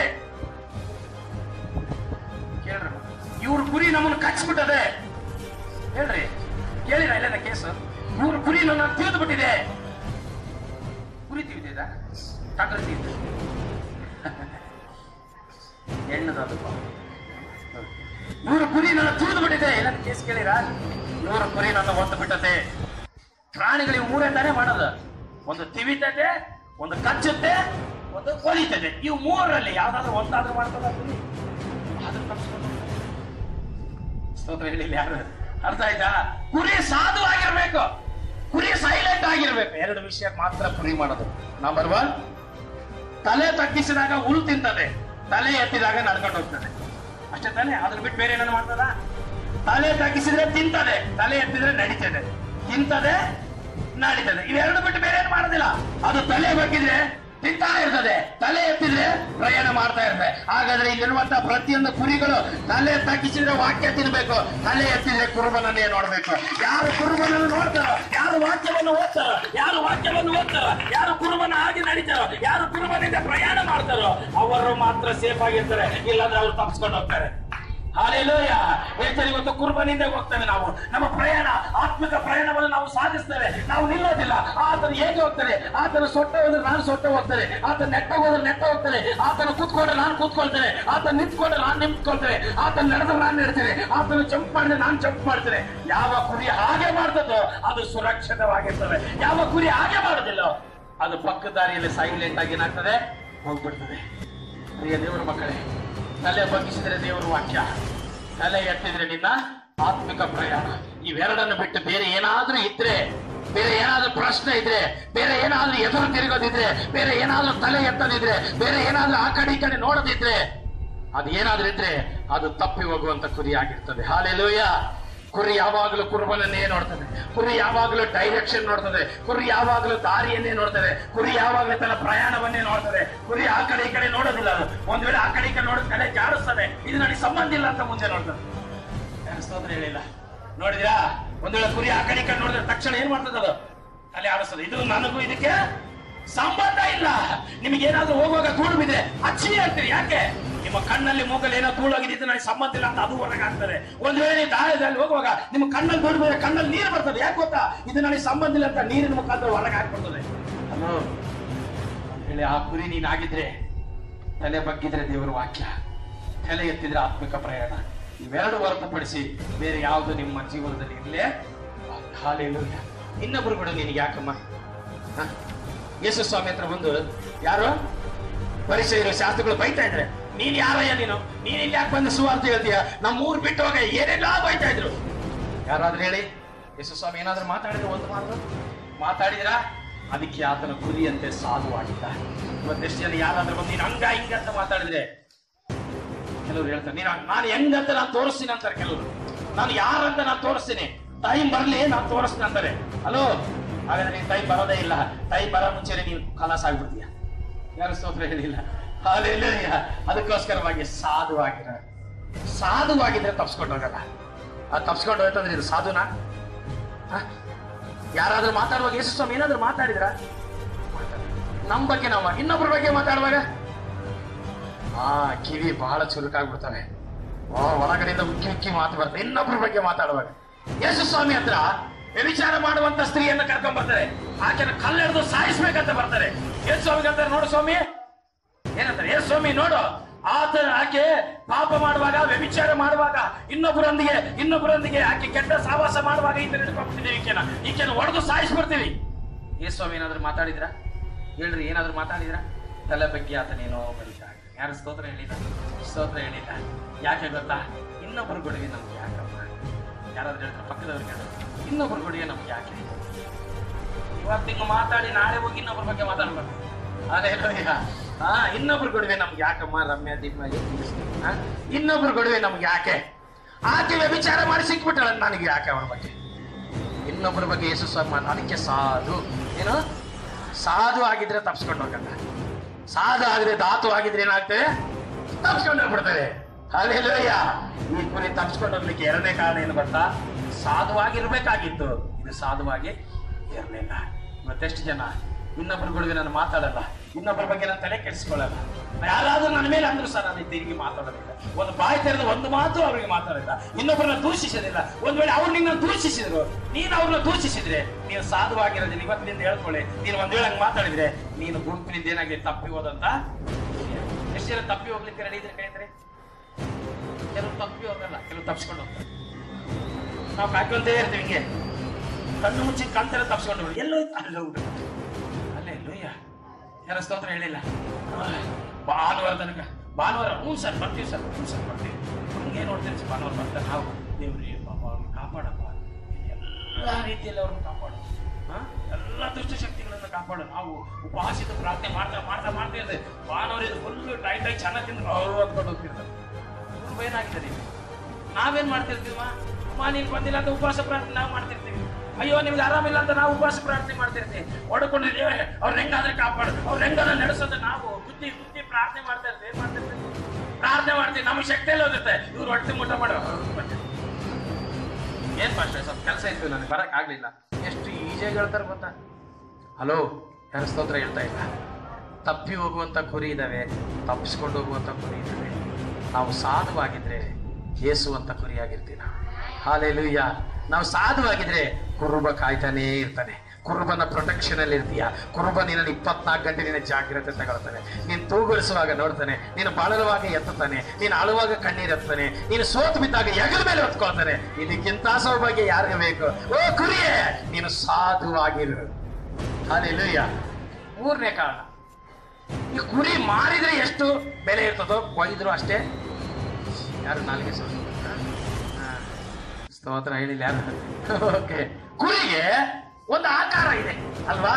ಕೇಳ್ರಿ. ಇವ್ರ ಗುರಿ ನಮ್ಮನ್ನು ಕಚ್ಚಿಬಿಟ್ಟದೆ. ಹೇಳ್ರಿ. ಕೇಳಿರ ಇಲ್ಲ ಕೇಸು? ಇವ್ರ ಗುರಿ ನನ್ನ ತಿಳಿದು ಬಿಟ್ಟಿದೆ ಗುರಿ ತಿಳಿದಿದ ಡಾಕ್ಟರ್ ಅದು ಇವ್ರ ಗುರಿ ನನ್ನ ತಿಳಿದು ಬಿಟ್ಟಿದೆ ಇಲ್ಲ ಕೇಸ್ ಕೇಳಿರ? ಇವ್ರ ಗುರಿ ನನ್ನ ಒತ್ತು ಬಿಟ್ಟತೆ. ಪ್ರಾಣಿಗಳಿಗೆ ಮೂರೇ ತಾನೇ ಮಾಡೋದು. ಒಂದು ತಿವಿತದೆ ಒಂದು ಕಚ್ಚುತ್ತೆ, ಒಂದು ಕೊಲಿತದೆ ಇವು ಮೂರರಲ್ಲಿ ಯಾವ್ದಾದ್ರು ಒಂದಾದ್ರೂ ಮಾಡ್ತದ ಹೇಳಿಲ್ಲ ಯಾರು? ಅರ್ಥ ಆಯ್ತಾ? ಕುರಿ ಸಾಧುವಾಗಿರ್ಬೇಕು ಕುರಿ ಸೈಲೆಂಟ್ ಆಗಿರ್ಬೇಕು. ಎರಡು ವಿಷಯ ಮಾತ್ರ ಕುರಿ ಮಾಡೋದು. ನಂಬರ್ ಒನ್ ತಲೆ ತಗ್ಗಿಸಿದಾಗ ಹುಲ್ ತಿಂತದೆ. ತಲೆ ಎತ್ತಿದಾಗ ನಡ್ಕೊಂಡು ಹೋಗ್ತದೆ. ಅಷ್ಟೇ ತಾನೆ? ಅದ್ರ ಬಿಟ್ಟು ಬೇರೆ ಏನಾದ್ರು ಮಾಡ್ತದ? ತಲೆ ತಗ್ಗಿಸಿದ್ರೆ ತಿಂತದೆ. ತಲೆ ಎತ್ತಿದ್ರೆ ನಡೀತದೆ. ತಿಂತದೆ ನಡೀತದೆ ಇವೆರಡು ಬಿಟ್ಟು ಬೇರೆ ಏನು ಮಾಡೋದಿಲ್ಲ. ಅದು ತಲೆ ಬಗ್ಗಿದ್ರೆ ತಿಂತಾ ಇರ್ತದೆ. ತಲೆ ಎತ್ತಿದ್ರೆ ಪ್ರಯಾಣ ಮಾಡ್ತಾ ಇರ್ತದೆ. ಹಾಗಾದ್ರೆ ಇಲ್ಲಿರುವಂತ ಪ್ರತಿಯೊಂದು ಕುರಿಗಳು ತಲೆ ತಗ್ಗಿಸಿದ್ರೆ ವಾಕ್ಯ ತಿನ್ಬೇಕು. ತಲೆ ಎತ್ತಿದ್ರೆ ಕುರುಬನನ್ನೇ ನೋಡ್ಬೇಕು. ಯಾರು ಕುರುಬನನ್ನು ನೋಡ್ತಾರೋ, ಯಾರು ವಾಕ್ಯವನ್ನು ಓದ್ತಾರೋ, ಯಾರು ವಾಕ್ಯವನ್ನು ಓದ್ತಾರೋ, ಯಾರು ಕುರುಬನ ಹಾಗೆ ನಡೀತಾರೋ, ಯಾರು ಕುರುಬನಿಂದ ಪ್ರಯಾಣ ಮಾಡ್ತಾರೋ, ಅವರು ಮಾತ್ರ ಸೇಫ್ ಆಗಿರ್ತಾರೆ. ಇಲ್ಲಾಂದ್ರೆ ಅವ್ರು ತಪ್ಪಿಸ್ಕೊಂಡು ಹೋಗ್ತಾರೆ. ಹಾಲೆಲೂಯ. ಹೇಳ್ತಾರೆ ಇವತ್ತು ಕುರ್ಬನಿಂದ ಹೋಗ್ತೇವೆ ನಾವು. ನಮ್ಮ ಪ್ರಯಾಣ, ಆತ್ಮಿಕ ಪ್ರಯಾಣವನ್ನು ನಾವು ಸಾಧಿಸ್ತೇವೆ. ನಾವು ನಿಲ್ಲೋದಿಲ್ಲ. ಆತನು ಹೇಗೆ ಹೋಗ್ತಾರೆ ಆತನ ಸೊಟ್ಟ ಹೋದ್ರೆ ನಾನು ಸೊಟ್ಟೆ ಹೋಗ್ತೇನೆ. ಆತನ ನೆಟ್ಟ ಹೋದ್ರೆ ನೆಟ್ಟ ಹೋಗ್ತಾರೆ ಆತನ ಕೂತ್ಕೊಂಡ್ರೆ ನಾನು ಕೂತ್ಕೊಳ್ತೇನೆ. ಆತನ ನಿಂತ್ಕೊಂಡ್ರೆ ನಾನು ನಿಂತ್ಕೊಳ್ತೇನೆ. ಆತನ ನಡೆದ್ರೆ ನಾನು ನಡ್ತೇನೆ. ಆತನ ಜಂಪ್ ಮಾಡಿದ್ರೆ ನಾನು ಜಂಪ್ ಮಾಡ್ತೇನೆ. ಯಾವ ಕುರಿ ಹಾಗೆ ಮಾಡ್ತದೋ ಅದು ಸುರಕ್ಷಿತವಾಗಿರ್ತದೆ. ಯಾವ ಕುರಿ ಹಾಗೆ ಮಾಡೋದಿಲ್ಲ, ಅದು ಪಕ್ಕದಾರಿಯಲ್ಲಿ ಸೈಲೆಂಟ್ ಆಗಿ ಏನಾಗ್ತದೆ? ಹೋಗ್ಬಿಡ್ತದೆ. ಪ್ರಿಯ ದೇವರ ಮಕ್ಕಳೇ ತಲೆ ಬಗ್ಗಿಸಿದ್ರೆ ದೇವರ ವಾಕ್ಯ. ತಲೆ ಎತ್ತಿದ್ರೆ ನಿನ್ನ ಆತ್ಮಿಕ ಪ್ರಯಾಣ. ಇವೆರಡನ್ನು ಬಿಟ್ಟು ಬೇರೆ ಏನಾದ್ರೂ ಇದ್ರೆ, ಬೇರೆ ಏನಾದ್ರೂ ಪ್ರಶ್ನೆ ಇದ್ರೆ, ಬೇರೆ ಏನಾದ್ರೂ ಎದುರು ತಿರುಗೋದಿದ್ರೆ, ಬೇರೆ ಏನಾದ್ರೂ ತಲೆ ಎತ್ತದಿದ್ರೆ, ಬೇರೆ ಏನಾದ್ರೂ ಆ ಕಡೆ ಈ ಕಡೆ ನೋಡದಿದ್ರೆ ಅದು ಏನಾದ್ರೂ ಇದ್ರೆ ಅದು ತಪ್ಪಿ ಹೋಗುವಂತ ಕುರಿ ಆಗಿರ್ತದೆ ಹಾಲೆಲೂಯ! ಕುರಿ ಯಾವಾಗಲೂ ಕುರುಬನನ್ನೇ ನೋಡ್ತದೆ. ಕುರಿ ಯಾವಾಗಲೂ ಡೈರೆಕ್ಷನ್ ನೋಡ್ತದೆ. ಕುರಿ ಯಾವಾಗಲೂ ದಾರಿಯನ್ನೇ ನೋಡ್ತದೆ. ಕುರಿ ಯಾವಾಗಲೂ ತನ್ನ ಪ್ರಯಾಣವನ್ನೇ ನೋಡ್ತದೆ. ಕುರಿ ಆ ಕಡೆ ಈ ಕಡೆ ನೋಡೋದಿಲ್ಲ ಅದು. ಒಂದ್ ವೇಳೆ ಆ ಕಡೆ ಈ ಕಡೆ ನೋಡಿದ ಕಡೆ ಜಾಡಿಸ್ತದೆ. ಇದು ನನಗೆ ಸಂಬಂಧ ಇಲ್ಲ ಅಂತ ಮುಂದೆ ನೋಡ್ತದೆ. ಸ್ತೋತ್ರ ಹೇಳಿಲ್ಲ? ನೋಡಿದ್ರಾ? ಒಂದ್ ವೇಳೆ ಕುರಿ ಆ ಕಡೆ ಈ ಕಡೆ ನೋಡಿದ್ರೆ ತಕ್ಷಣ ಏನ್ ಮಾಡ್ತದ ಅದು? ತಲೆ ಆಡಿಸ್ತದೆ. ಇದು ನನಗೂ ಇದಕ್ಕೆ ಸಂಬಂಧ ಇಲ್ಲ. ನಿಮಗೆ ಹೋಗುವಾಗ ಧೂಳು ಬಿದ್ರೆ ಅಚ್ಚಿ ಅಂತೀರಿ, ಯಾಕೆ? ನಿಮ್ಮ ಕಣ್ಣಲ್ಲಿ ಮೂಗಲ್ಲಿ ಏನೋ ಧೂಳು ಇದು ನನಗೆ ಸಂಬಂಧ ಇಲ್ಲ ಅಂತ ಅದು ಹೊರಗಾಗ್ತದೆ ಒಂದ್ ವೇಳೆ ನೀವು ದಾಯದಲ್ಲಿ ಹೋಗುವಾಗ ನಿಮ್ಮ ಕಣ್ಣಲ್ಲಿ ಧೂಳು ಬೇರೆ ಕಣ್ಣಲ್ಲಿ ನೀರು ಬರ್ತದೆ, ಯಾಕೆ ಗೊತ್ತಾ? ಇದು ನನಗೆ ಸಂಬಂಧ ಇಲ್ಲ ಅಂತ ನೀರಿನ ಮುಖಾಂತರ ಹೊರಗೆ ಹಾಕ್ಬಿಡ್ತದೆ ಹೇಳಿ ಆ ಕುರಿ ನೀನಾಗಿದ್ರೆ, ತಲೆ ಬಗ್ಗಿದ್ರೆ ದೇವರ ವಾಕ್ಯ. ತಲೆ ಎತ್ತಿದ್ರೆ ಆತ್ಮಿಕ ಪ್ರಯಾಣ. ಇವೆರಡು ಹೊರತುಪಡಿಸಿ ಬೇರೆ ಯಾವುದು ನಿಮ್ಮ ಜೀವನದಲ್ಲಿ ಇರಲೇ ಖಾಲಿ ಇನ್ನೊಬ್ರು ಕೂಡ ನಿನಗೆ ಯಾಕಮ್ಮ? ಯೇಸು ಸ್ವಾಮಿ ಹತ್ರ ಬಂದು, ಯಾರು? ಪರಿಚಯ ಶಾಸ್ತ್ರಗಳು ಬೈತಾ ಇದ್ರೆ, ನೀನ್ ಯಾರಯ್ಯ ನೀನು? ನೀನ್ ಇಲ್ಲಿ ಯಾಕೆ ಬಂದು ಸುವಾರ್ತೆ ಹೇಳ್ತೀಯ? ನಮ್ಮ ಊರ್ ಬಿಟ್ಟು ಹೋಗ ಏನೆಲ್ಲ ಬೈತಾ ಇದ್ರು? ಯಾರಾದ್ರೂ ಹೇಳಿ ಯೇಸು ಸ್ವಾಮಿ ಏನಾದ್ರೂ ಮಾತಾಡಿದ್ರೆ ಒಂದು ಮಾತು? ಮಾತಾಡಿದ್ರ? ಅದಕ್ಕೆ ಆತನ ಕುರಿಯಂತೆ ಸಾಧುವಾಗಿದ್ದ ಇವತ್ತೆಷ್ಟು ಜನ ಯಾರಾದ್ರೂ ಬಂದು, ನೀನು ಹಂಗ ಹಿಂಗ ಅಂತ ಮಾತಾಡಿದ್ರೆ? ಕೆಲವರು ಹೇಳ್ತಾರೆ, ನೀನು ನಾನು ಹೆಂಗಂತ ನಾನು ತೋರಿಸ್ತೀನಿ ಅಂತಾರೆ ಕೆಲವರು. ನಾನು ಯಾರಂತ ನಾನು ತೋರಿಸ್ತೀನಿ? ಟೈಮ್ ಬರ್ಲಿ, ನಾನು ತೋರಿಸ್ತೀನಿ ಅಂತಾರೆ. ಹಲೋ? ಹಾಗಾದ್ರೆ ನೀನು ತೈ ಬರೋದೇ ಇಲ್ಲ. ತೈ ಬರೋ ಮುಂಚೆನೆ ನೀನು ಕಲಾಸ ಆಗ್ಬಿಡ್ತೀಯ. ಯಾರು ಸ್ತೋತ್ರ ಹೇಳಿಲ್ಲ. ಇಲ್ಲ ಅದಕ್ಕೋಸ್ಕರವಾಗಿ ಸಾಧುವಾಗಿರ. ಸಾಧುವಾಗಿದ್ರೆ ತಪ್ಸ್ಕೊಂಡು ಹೋಗಲ್ಲ. ಅದು ತಪ್ಸ್ಕೊಂಡು ಹೋಯ್ತಂದ್ರೆ ಇದು ಸಾಧುನಾ? ಯಾರಾದ್ರೂ ಮಾತಾಡುವಾಗ ಯೇಸು ಸ್ವಾಮಿ ಏನಾದ್ರೂ ಮಾತಾಡಿದ್ರ? ನಮ್ಮ ಬಗ್ಗೆ ನಾವು ಇನ್ನೊಬ್ಬರ ಬಗ್ಗೆ ಮಾತಾಡುವಾಗ? ಆ, ಕಿವಿ ಬಹಳ ಚುರುಕಾಗ್ಬಿಡ್ತಾನೆ ಒಳಗಡೆಯಿಂದ ಉಕ್ಕಿ ಉಕ್ಕಿ ಮಾತು ಬರ್ತದೆ. ಇನ್ನೊಬ್ಬರ ಬಗ್ಗೆ ಮಾತಾಡುವಾಗ. ಯೇಸು ಸ್ವಾಮಿ ಹತ್ರ ವ್ಯಭಿಚಾರ ಮಾಡುವಂತ ಸ್ತ್ರೀಯನ್ನ ಕರ್ಕೊಂಡ್ ಬರ್ತಾರೆ. ಆಕೆನ ಕಲ್ಲೆಡ್ದು ಸಾಯಿಸ್ಬೇಕಂತ ಬರ್ತಾರೆ. ಏನ್ ಸ್ವಾಮಿ ಅಂತಾರೆ ನೋಡು ಸ್ವಾಮಿ? ಏನಂತಾರೆ? ಯೇಸು ಸ್ವಾಮಿ ನೋಡು? ಆತ ಆಕೆ ಪಾಪ ಮಾಡುವಾಗ ವ್ಯಭಿಚಾರ ಮಾಡುವಾಗ ಇನ್ನೊಬ್ಬರೊಂದಿಗೆ ಇನ್ನೊಬ್ಬರೊಂದಿಗೆ ಆಕೆ ಕೆಟ್ಟ ಸಾವಾಸ ಮಾಡುವಾಗ ಈತ ಹಿಡ್ಕೊಂಡ್ಬಿಟ್ಟಿದ್ದೀವಿ ಈಕೆನ. ಈಕೆನ ಹೊಡೆದು ಸಾಯಿಸ್ಬಿಡ್ತೀವಿ. ಏ ಸ್ವಾಮಿ ಏನಾದ್ರು ಮಾತಾಡಿದ್ರ? ಹೇಳ್ರಿ ಏನಾದ್ರು ಮಾತಾಡಿದ್ರ? ತಲೆ ಬಗ್ಗೆ ಆತನೇನೋ ಬರೀತ ಯಾರು ಸ್ತೋತ್ರ ಹೇಳಿದ ಸ್ತೋತ್ರ ಹೇಳಿಲ್ಲ ಯಾಕೆ ಗೊತ್ತಾ? ಇನ್ನೊಬ್ಬರು ಕೊಡುಗೆ ನಮ್ಗೆ ಯಾಕಪ್ಪ ಯಾರಾದ್ರೂ ಹೇಳ್ತಾರೆ ಪಕ್ಕದವ್ರಿಗೆ ಹೇಳ್ತಾರೆ, ಇನ್ನೊಬ್ಬರು ಕೊಡುಗೆ ನಮ್ಗೆ ಯಾಕೆ? ಇವತ್ತು ಹಿಂಗ ಮಾತಾಡಿ, ನಾಳೆ ಹೋಗಿ ಇನ್ನೊಬ್ಬರ ಬಗ್ಗೆ ಮಾತಾಡ್ಬಾರ್ದು ಅದೇ ಹಾ, ಇನ್ನೊಬ್ರು ಕೊಡುವೆ ನಮ್ಗೆ ಯಾಕಮ್ಮ ರಮ್ಯಾ ದಿಮ್ಮ ಇನ್ನೊಬ್ರು ಕೊಡುವೆ ನಮ್ಗೆ ಯಾಕೆ? ಆಕೆ ವ್ಯಭಿಚಾರ ಮಾಡಿ ಸಿಕ್ಬಿಟ್ಟಳ, ನನಗೆ ಯಾಕೆ ಅವನ ಬಗ್ಗೆ? ಇನ್ನೊಬ್ಬರ ಬಗ್ಗೆ ಯೇಸು ಸ್ವಾಮಿ ಅದಕ್ಕೆ ಸಾಧು. ಏನು? ಸಾಧು ಆಗಿದ್ರೆ ತಪ್ಸ್ಕೊಂಡು ಹೋಗಲ್ಲ. ಸಾಧು ಆಗಿದ್ರೆ ಧಾತು ಆಗಿದ್ರೆ ಏನಾಗ್ತದೆ? ತಪ್ಸ್ಕೊಂಡು ಹೋಗ್ಬಿಡ್ತದೆ. ಅಲ್ಲೆಲ್ಲಯ್ಯ ಈ ಕುರಿ ತಪ್ಸ್ಕೊಂಡು ಹೋಗ್ಲಿಕ್ಕೆ ಎರಡನೇ ಕಾರಣ ಏನು ಗೊತ್ತಾ? ಸಾಧುವಾಗಿರ್ಬೇಕಾಗಿತ್ತು. ಇದು ಸಾಧುವಾಗಿ ಇರಲಿಲ್ಲ. ಮತ್ತೆಷ್ಟು ಜನ? ಇನ್ನೊಬ್ಬರುಗಳಿಗೆ ನಾನು ಮಾತಾಡಲ್ಲ. ಇನ್ನೊಬ್ಬರ ಬಗ್ಗೆ ನಾನು ತಲೆ ಕೆಡಿಸ್ಕೊಳ್ಳಲ್ಲ. ಯಾರಾದ್ರೂ ನನ್ನ ಮೇಲೆ ಅಂದ್ರು ಸರ್, ನಾನು ತಿರುಗಿ ಮಾತಾಡೋದಿಲ್ಲ. ಒಂದು ಬಾಯಿ ತೆರೆದು ಒಂದು ಮಾತು ಅವರಿಗೆ ಮಾತಾಡಿಲ್ಲ ಇನ್ನೊಬ್ಬರನ್ನ ದೂಷಿಸೋದಿಲ್ಲ. ಒಂದ್ ವೇಳೆ ಅವ್ರು ನಿನ್ನ ದೂಷಿಸಿದ್ರು, ನೀನು ಅವ್ರನ್ನ ದೂಷಿಸಿದ್ರೆ ನೀನು ಸಾಧುವಾಗಿರೋದಿಲ್ಲ ಇವತ್ತಿನಿಂದ ಹೇಳ್ಕೊಳ್ಳಿ. ನೀನು ಒಂದ್ ವೇಳೆ ಹಂಗೆ ಮಾತಾಡಿದ್ರೆ ನೀನು ಗುಂಪಿನಿಂದ ಏನಾಗಿ ತಪ್ಪಿ ಹೋದಂತ? ಎಷ್ಟು ಜನ ತಪ್ಪಿ ಹೋಗ್ಲಿಕ್ಕೆ ರೆಡಿ ಇದ್ರೆ ಕೈತಾರೆ ಕೆಲವು ತಪ್ಪಿ ಅವ್ರನ್ನೆಲ್ಲ ಕೆಲವು ತಪ್ಪಿಸ್ಕೊಂಡು ನಾವು ಕಾಯ್ಕೊಳ್ತೇ ಇರ್ತೀವಿ ಹಿಂಗೆ. ಕಣ್ಣು ಮುಚ್ಚಿ ಕಾಣ್ತಾರೆ ತಪ್ಪಿಸ್ಕೊಂಡು ಎಲ್ಲೋ ಅಲ್ಲೇ ಅಲ್ಲೇ ಲೂಯ್ಯ ಯಾರ ಸ್ತೋತ್ರ ಹೇಳಿಲ್ಲ. ಭಾನುವಾರ ತನಕ. ಭಾನುವಾರ, ಹ್ಞೂ ಸರ್, ಬರ್ತೀವಿ ಸರ್, ಹ್ಞೂ ಸರ್, ಬರ್ತೀವಿ. ಹಂಗೆ ನೋಡ್ತೀವಿ ಸರ್, ಭಾನುವಾರ ಬರ್ತಾರೆ. ನಾವು, ದೇವ್ರಿ, ಪಾಪ, ಅವ್ರನ್ನ ಕಾಪಾಡಪ್ಪ. ಎಲ್ಲ ರೀತಿಯಲ್ಲಿ ಅವ್ರನ್ನ ಕಾಪಾಡು ಹಾ? ಎಲ್ಲ ದುಷ್ಟಶಕ್ತಿಗಳನ್ನ ಕಾಪಾಡು ನಾವು ಉಪವಾಸಿತ ಪ್ರಾರ್ಥನೆ ಮಾಡ್ತಾ ಮಾಡ್ತಾ ಮಾಡ್ತಾ ಇರ್ತೇವೆ. ಭಾನುವಾರ ಇದು ಫುಲ್ ಟೈಟ್ ಆಗಿ ಚೆನ್ನಾಗಿ ತಿಂದು ಅವರು ಅಂದ್ಕೊಂಡು ಹೋಗ್ತಿರ್ತಾರೆ. ಏನಾಗಿದೆ ನೀವು ನಾವೇನ್ ಮಾಡ್ತಿರ್ತೀವ? ಅಮ್ಮ, ನೀನ್ ಬಂದಿಲ್ಲ ಅಂತ ಉಪವಾಸ ಪ್ರಾರ್ಥನೆ ನಾವು ಮಾಡ್ತಿರ್ತೀವಿ. ಅಯ್ಯೋ, ನಿಮ್ಗೆ ಆರಾಮಿಲ್ಲ ಅಂತ ನಾವು ಉಪವಾಸ ಪ್ರಾರ್ಥನೆ ಮಾಡ್ತಿರ್ತೀವಿ. ಹೊಡ್ಕೊಂಡಿದ್ದೀವಿ ಅವ್ರ ಹೆಂಗಾದ್ರೆ ಕಾಪಾಡು. ಅವ್ರ ಹೆಂಗಾದ್ರೆ ನಡೆಸೋದು ನಾವು ಬುದ್ಧಿ ಬುದ್ಧಿ ಪ್ರಾರ್ಥನೆ ಮಾಡ್ತಾ ಇರ್ತೀವಿ. ಏನ್ ಮಾಡ್ತಿರ್ತೀವಿ? ಪ್ರಾರ್ಥನೆ ಮಾಡ್ತೀವಿ. ನಮ್ಮ ಎಲ್ಲ ಹೋಗುತ್ತೆ. ಇವ್ರು ಹೊಟ್ಟೆ ಮುಟ್ಟ ಮಾಡೋ. ಏನ್ ಮಾಡ್ತಾರೆ ಸ್ವಲ್ಪ ಕೆಲಸ ಇತ್ತು, ನನಗೆ ಬರಕ್ ಆಗ್ಲಿಲ್ಲ. ಎಷ್ಟು ಈಜಿಯಾಗಿ ಹೇಳ್ತಾರೆ ಗೊತ್ತಾ? ಹಲೋ, ಯಾರ ಹೇಳ್ತಾ ಇಲ್ಲ? ತಪ್ಪಿ ಹೋಗುವಂತ ಕುರಿ ಇದಾವೆ. ತಪ್ಪಿಸ್ಕೊಂಡು ಹೋಗುವಂತ ಕುರಿ ಇದಾವೆ. ನಾವು ಸಾಧುವಾಗಿದ್ರೆ ಏಸುವಂತ ಕುರಿಯಾಗಿರ್ತೀವಿ ನಾವು ಹಾಲೆಲೂಯ್ಯ. ನಾವು ಸಾಧುವಾಗಿದ್ರೆ ಕುರುಬ ಕಾಯ್ತಾನೇ ಇರ್ತಾನೆ. ಕುರುಬನ ಪ್ರೊಟೆಕ್ಷನ್ ಅಲ್ಲಿ ಇರ್ತೀಯ? ಕುರುಬ ನಿನ್ನ ಇಪ್ಪತ್ನಾಲ್ಕು ಗಂಟೆ ನಿನ್ನ ಜಾಗ್ರತೆ ತಗೊಳ್ತಾನೆ. ನೀನು ತೂಗುಳಿಸುವಾಗ ನೋಡ್ತಾನೆ, ನೀನು ಬಾಳಲುವಾಗ ಎತ್ತುತ್ತಾನೆ, ನೀನು ಅಳುವಾಗ ಕಣ್ಣೀರು ಎತ್ತಾನೆ ನೀನು ಸೋತು ಬಿದ್ದಾಗ ಎಗದ ಮೇಲೆ ಹೊತ್ಕೊಳ್ತಾನೆ. ಇದಕ್ಕಿಂತ ಸೌಭಾಗ್ಯ ಯಾರಿಗೆ ಬೇಕು? ಓ ಕುರಿಯೇ, ನೀನು ಸಾಧುವಾಗಿರು. ಹಾಲೆಲೂಯ್ಯ. ಮೂರನೇ ಕಾರಣ. ಈ ಕುರಿ ಮಾರಿದ್ರೆ ಎಷ್ಟು ಬೆಲೆ ಇರ್ತದೋ ಕೊಯ್ದ್ರು ಅಷ್ಟೇ. ಯಾರು ನಾಲ್ಗೆ ಸ್ತೋತ್ರ ಹೇಳಿಲ್ಲ ಯಾರು? ಓಕೆ. ಕುರಿಗೆ ಒಂದು ಆಕಾರ ಇದೆ, ಅಲ್ವಾ?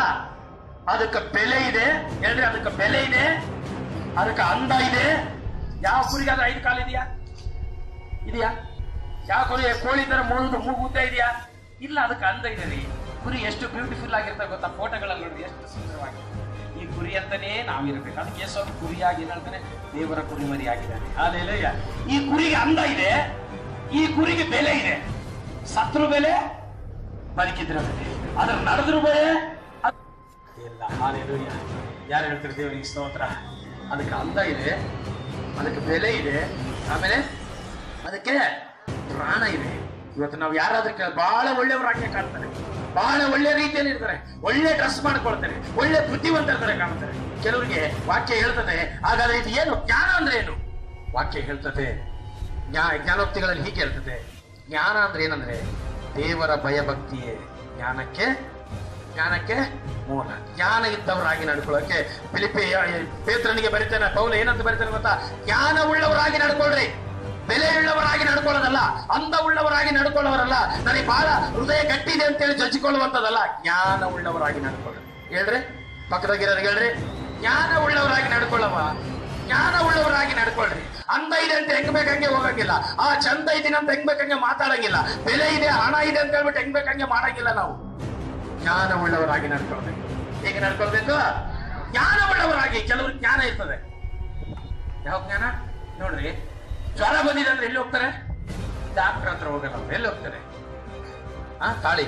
ಅದಕ್ಕೆ ಬೆಲೆ ಇದೆ. ಹೇಳಿದ್ರೆ ಅದಕ್ಕೆ ಬೆಲೆ ಇದೆ. ಅದಕ್ಕೆ ಅಂದ ಇದೆ. ಯಾವ ಕುರಿಗಾದ್ರೆ ಐದು ಕಾಲು ಇದೆಯಾ? ಇದೆಯಾ? ಯಾವ ಕುರಿ ಕೋಳಿ ತರ ಮೂಗು ಉದ್ದ ಇದೆಯಾ? ಇಲ್ಲ, ಅದಕ್ಕೆ ಅಂದ ಇದೆ ರೀ. ಕುರಿ ಎಷ್ಟು ಬ್ಯೂಟಿಫುಲ್ ಆಗಿರ್ತಾರೆ ಗೊತ್ತಾ? ಫೋಟೋಗಳಲ್ಲಿ ನೋಡಿ, ಎಷ್ಟು ಸುಂದರವಾಗಿ ಕುರಿ ಅಂತಾನೇ ನಾವಿರ್ಬೇಕು ಅದಕ್ಕೆ ಯೇಸು ಕುರಿಯಾಗಿ ಏನಂತಾನೆ ದೇವರ ಕುರಿ ಮರಿ ಆಗಿದ್ದಾನೆ ಅಲ್ಲೆಲ್ಲ ಈ ಕುರಿಗೆ ಅಂದ ಇದೆ, ಈ ಕುರಿಗೆ ಬೆಲೆ ಇದೆ. ಸತ್ರು ಬೆಲೆ ಬದುಕಿದ್ರ ಬೆಲೆ. ಅದ್ರ ನಡೆದ್ರು ಬೆಲೆ ಇಲ್ಲ. ಹಾಲೆಲೂಯ ಯಾರು ಹೇಳ್ತಾರೆ ದೇವರಿಗೆ ಸ್ತೋತ್ರ? ಅದಕ್ಕೆ ಅಂದ ಇದೆ, ಅದಕ್ಕೆ ಬೆಲೆ ಇದೆ. ಆಮೇಲೆ ಅದಕ್ಕೆ ಪ್ರಾಣ ಇದೆ. ಇವತ್ತು ನಾವು ಯಾರಾದ್ರೂ ಬಹಳ ಒಳ್ಳೆಯವರಾಗಿ ಕಾಣ್ತಾರೆ. ಬಹಳ ಒಳ್ಳೆ ರೀತಿಯಲ್ಲಿ ಇರ್ತಾರೆ. ಒಳ್ಳೆ ಡ್ರೆಸ್ ಮಾಡ್ಕೊಳ್ತಾರೆ. ಒಳ್ಳೆ ಬುದ್ಧಿವಂತರ ಕಾಣ್ತಾರೆ ಕೆಲವರಿಗೆ ವಾಕ್ಯ ಹೇಳ್ತದೆ. ಹಾಗಾದ್ರೆ ಇದು ಏನು? ಜ್ಞಾನ ಅಂದ್ರೆ ಏನು? ವಾಕ್ಯ ಹೇಳ್ತದೆ. ಜ್ಞಾ ಜ್ಞಾನೋಕ್ತಿಗಳಲ್ಲಿ ಹೀಗೆ ಹೇಳ್ತದೆ. ಜ್ಞಾನ ಅಂದ್ರೆ ಏನಂದ್ರೆ ದೇವರ ಭಯಭಕ್ತಿಯೇ. ಜ್ಞಾನಕ್ಕೆ ಜ್ಞಾನಕ್ಕೆ ಮೂಲ ಜ್ಞಾನ ಇದ್ದವರಾಗಿ ನಡ್ಕೊಳ್ಳೋಕೆ ಫಿಲಿಪಿ ಪೇತ್ರನಿಗೆ ಬರೀತಾನೆ, ಪೌಲ ಏನಂತ ಬರೀತಾನೆ ಗೊತ್ತಾ? ಜ್ಞಾನ ಉಳ್ಳವರಾಗಿ ನಡ್ಕೊಳ್ರಿ. ಬೆಲೆ ಉಳ್ಳವರಾಗಿ ನಡ್ಕೊಳ್ಳೋದಲ್ಲ ಅಂದ ಉಳ್ಳವರಾಗಿ ನಡ್ಕೊಳ್ಳೋರಲ್ಲ, ನನಗೆ ಬಹಳ ಹೃದಯ ಗಟ್ಟಿದೆ ಅಂತೇಳಿ ಜಜ್ಜಿಕೊಳ್ಳುವಂತದಲ್ಲ ಜ್ಞಾನ ಉಳ್ಳವರಾಗಿ ನಡ್ಕೊಳ್ಳೋದು ಹೇಳ್ರಿ ಪಕ್ಕದಾಗಿರೋರು ಹೇಳ್ರಿ. ಜ್ಞಾನ ಉಳ್ಳವರಾಗಿ ನಡ್ಕೊಳ್ಳವ ಜ್ಞಾನ ಉಳ್ಳವರಾಗಿ ನಡ್ಕೊಳ್ರಿ. ಅಂದ ಇದೆ ಅಂತ ಹೆಂಗ್ ಬೇಕಂಗೆ ಹೋಗಂಗಿಲ್ಲ. ಆ ಚಂದ ಇದೀನಿ ಅಂತ ಹೆಂಗ್ ಬೇಕಂಗೆ ಮಾತಾಡಂಗಿಲ್ಲ. ಬೆಲೆ ಇದೆ, ಹಣ ಇದೆ ಅಂತ ಹೇಳ್ಬಿಟ್ಟು ಹೆಂಗ್ ಬೇಕಂಗೆ ಮಾಡಂಗಿಲ್ಲ ನಾವು. ಜ್ಞಾನ ಉಳ್ಳವರಾಗಿ ನಡ್ಕೊಳ್ಬೇಕು. ಹೇಗೆ ನಡ್ಕೊಳ್ಬೇಕು? ಜ್ಞಾನ ಉಳ್ಳವರಾಗಿ ಕೆಲವರು ಜ್ಞಾನ ಇರ್ತದೆ. ಯಾವ ಜ್ಞಾನ? ನೋಡ್ರಿ. ಜ್ವರ ಬಂದಿದೆ ಅಂದ್ರೆ ಎಲ್ಲಿ ಹೋಗ್ತಾರೆ? ಡಾಕ್ಟರ್ ಹತ್ರ ಹೋಗಲ್ಲ ಅವ್ರು. ಎಲ್ಲಿ ಹೋಗ್ತಾರೆ? ಆ, ತಾಳಿ.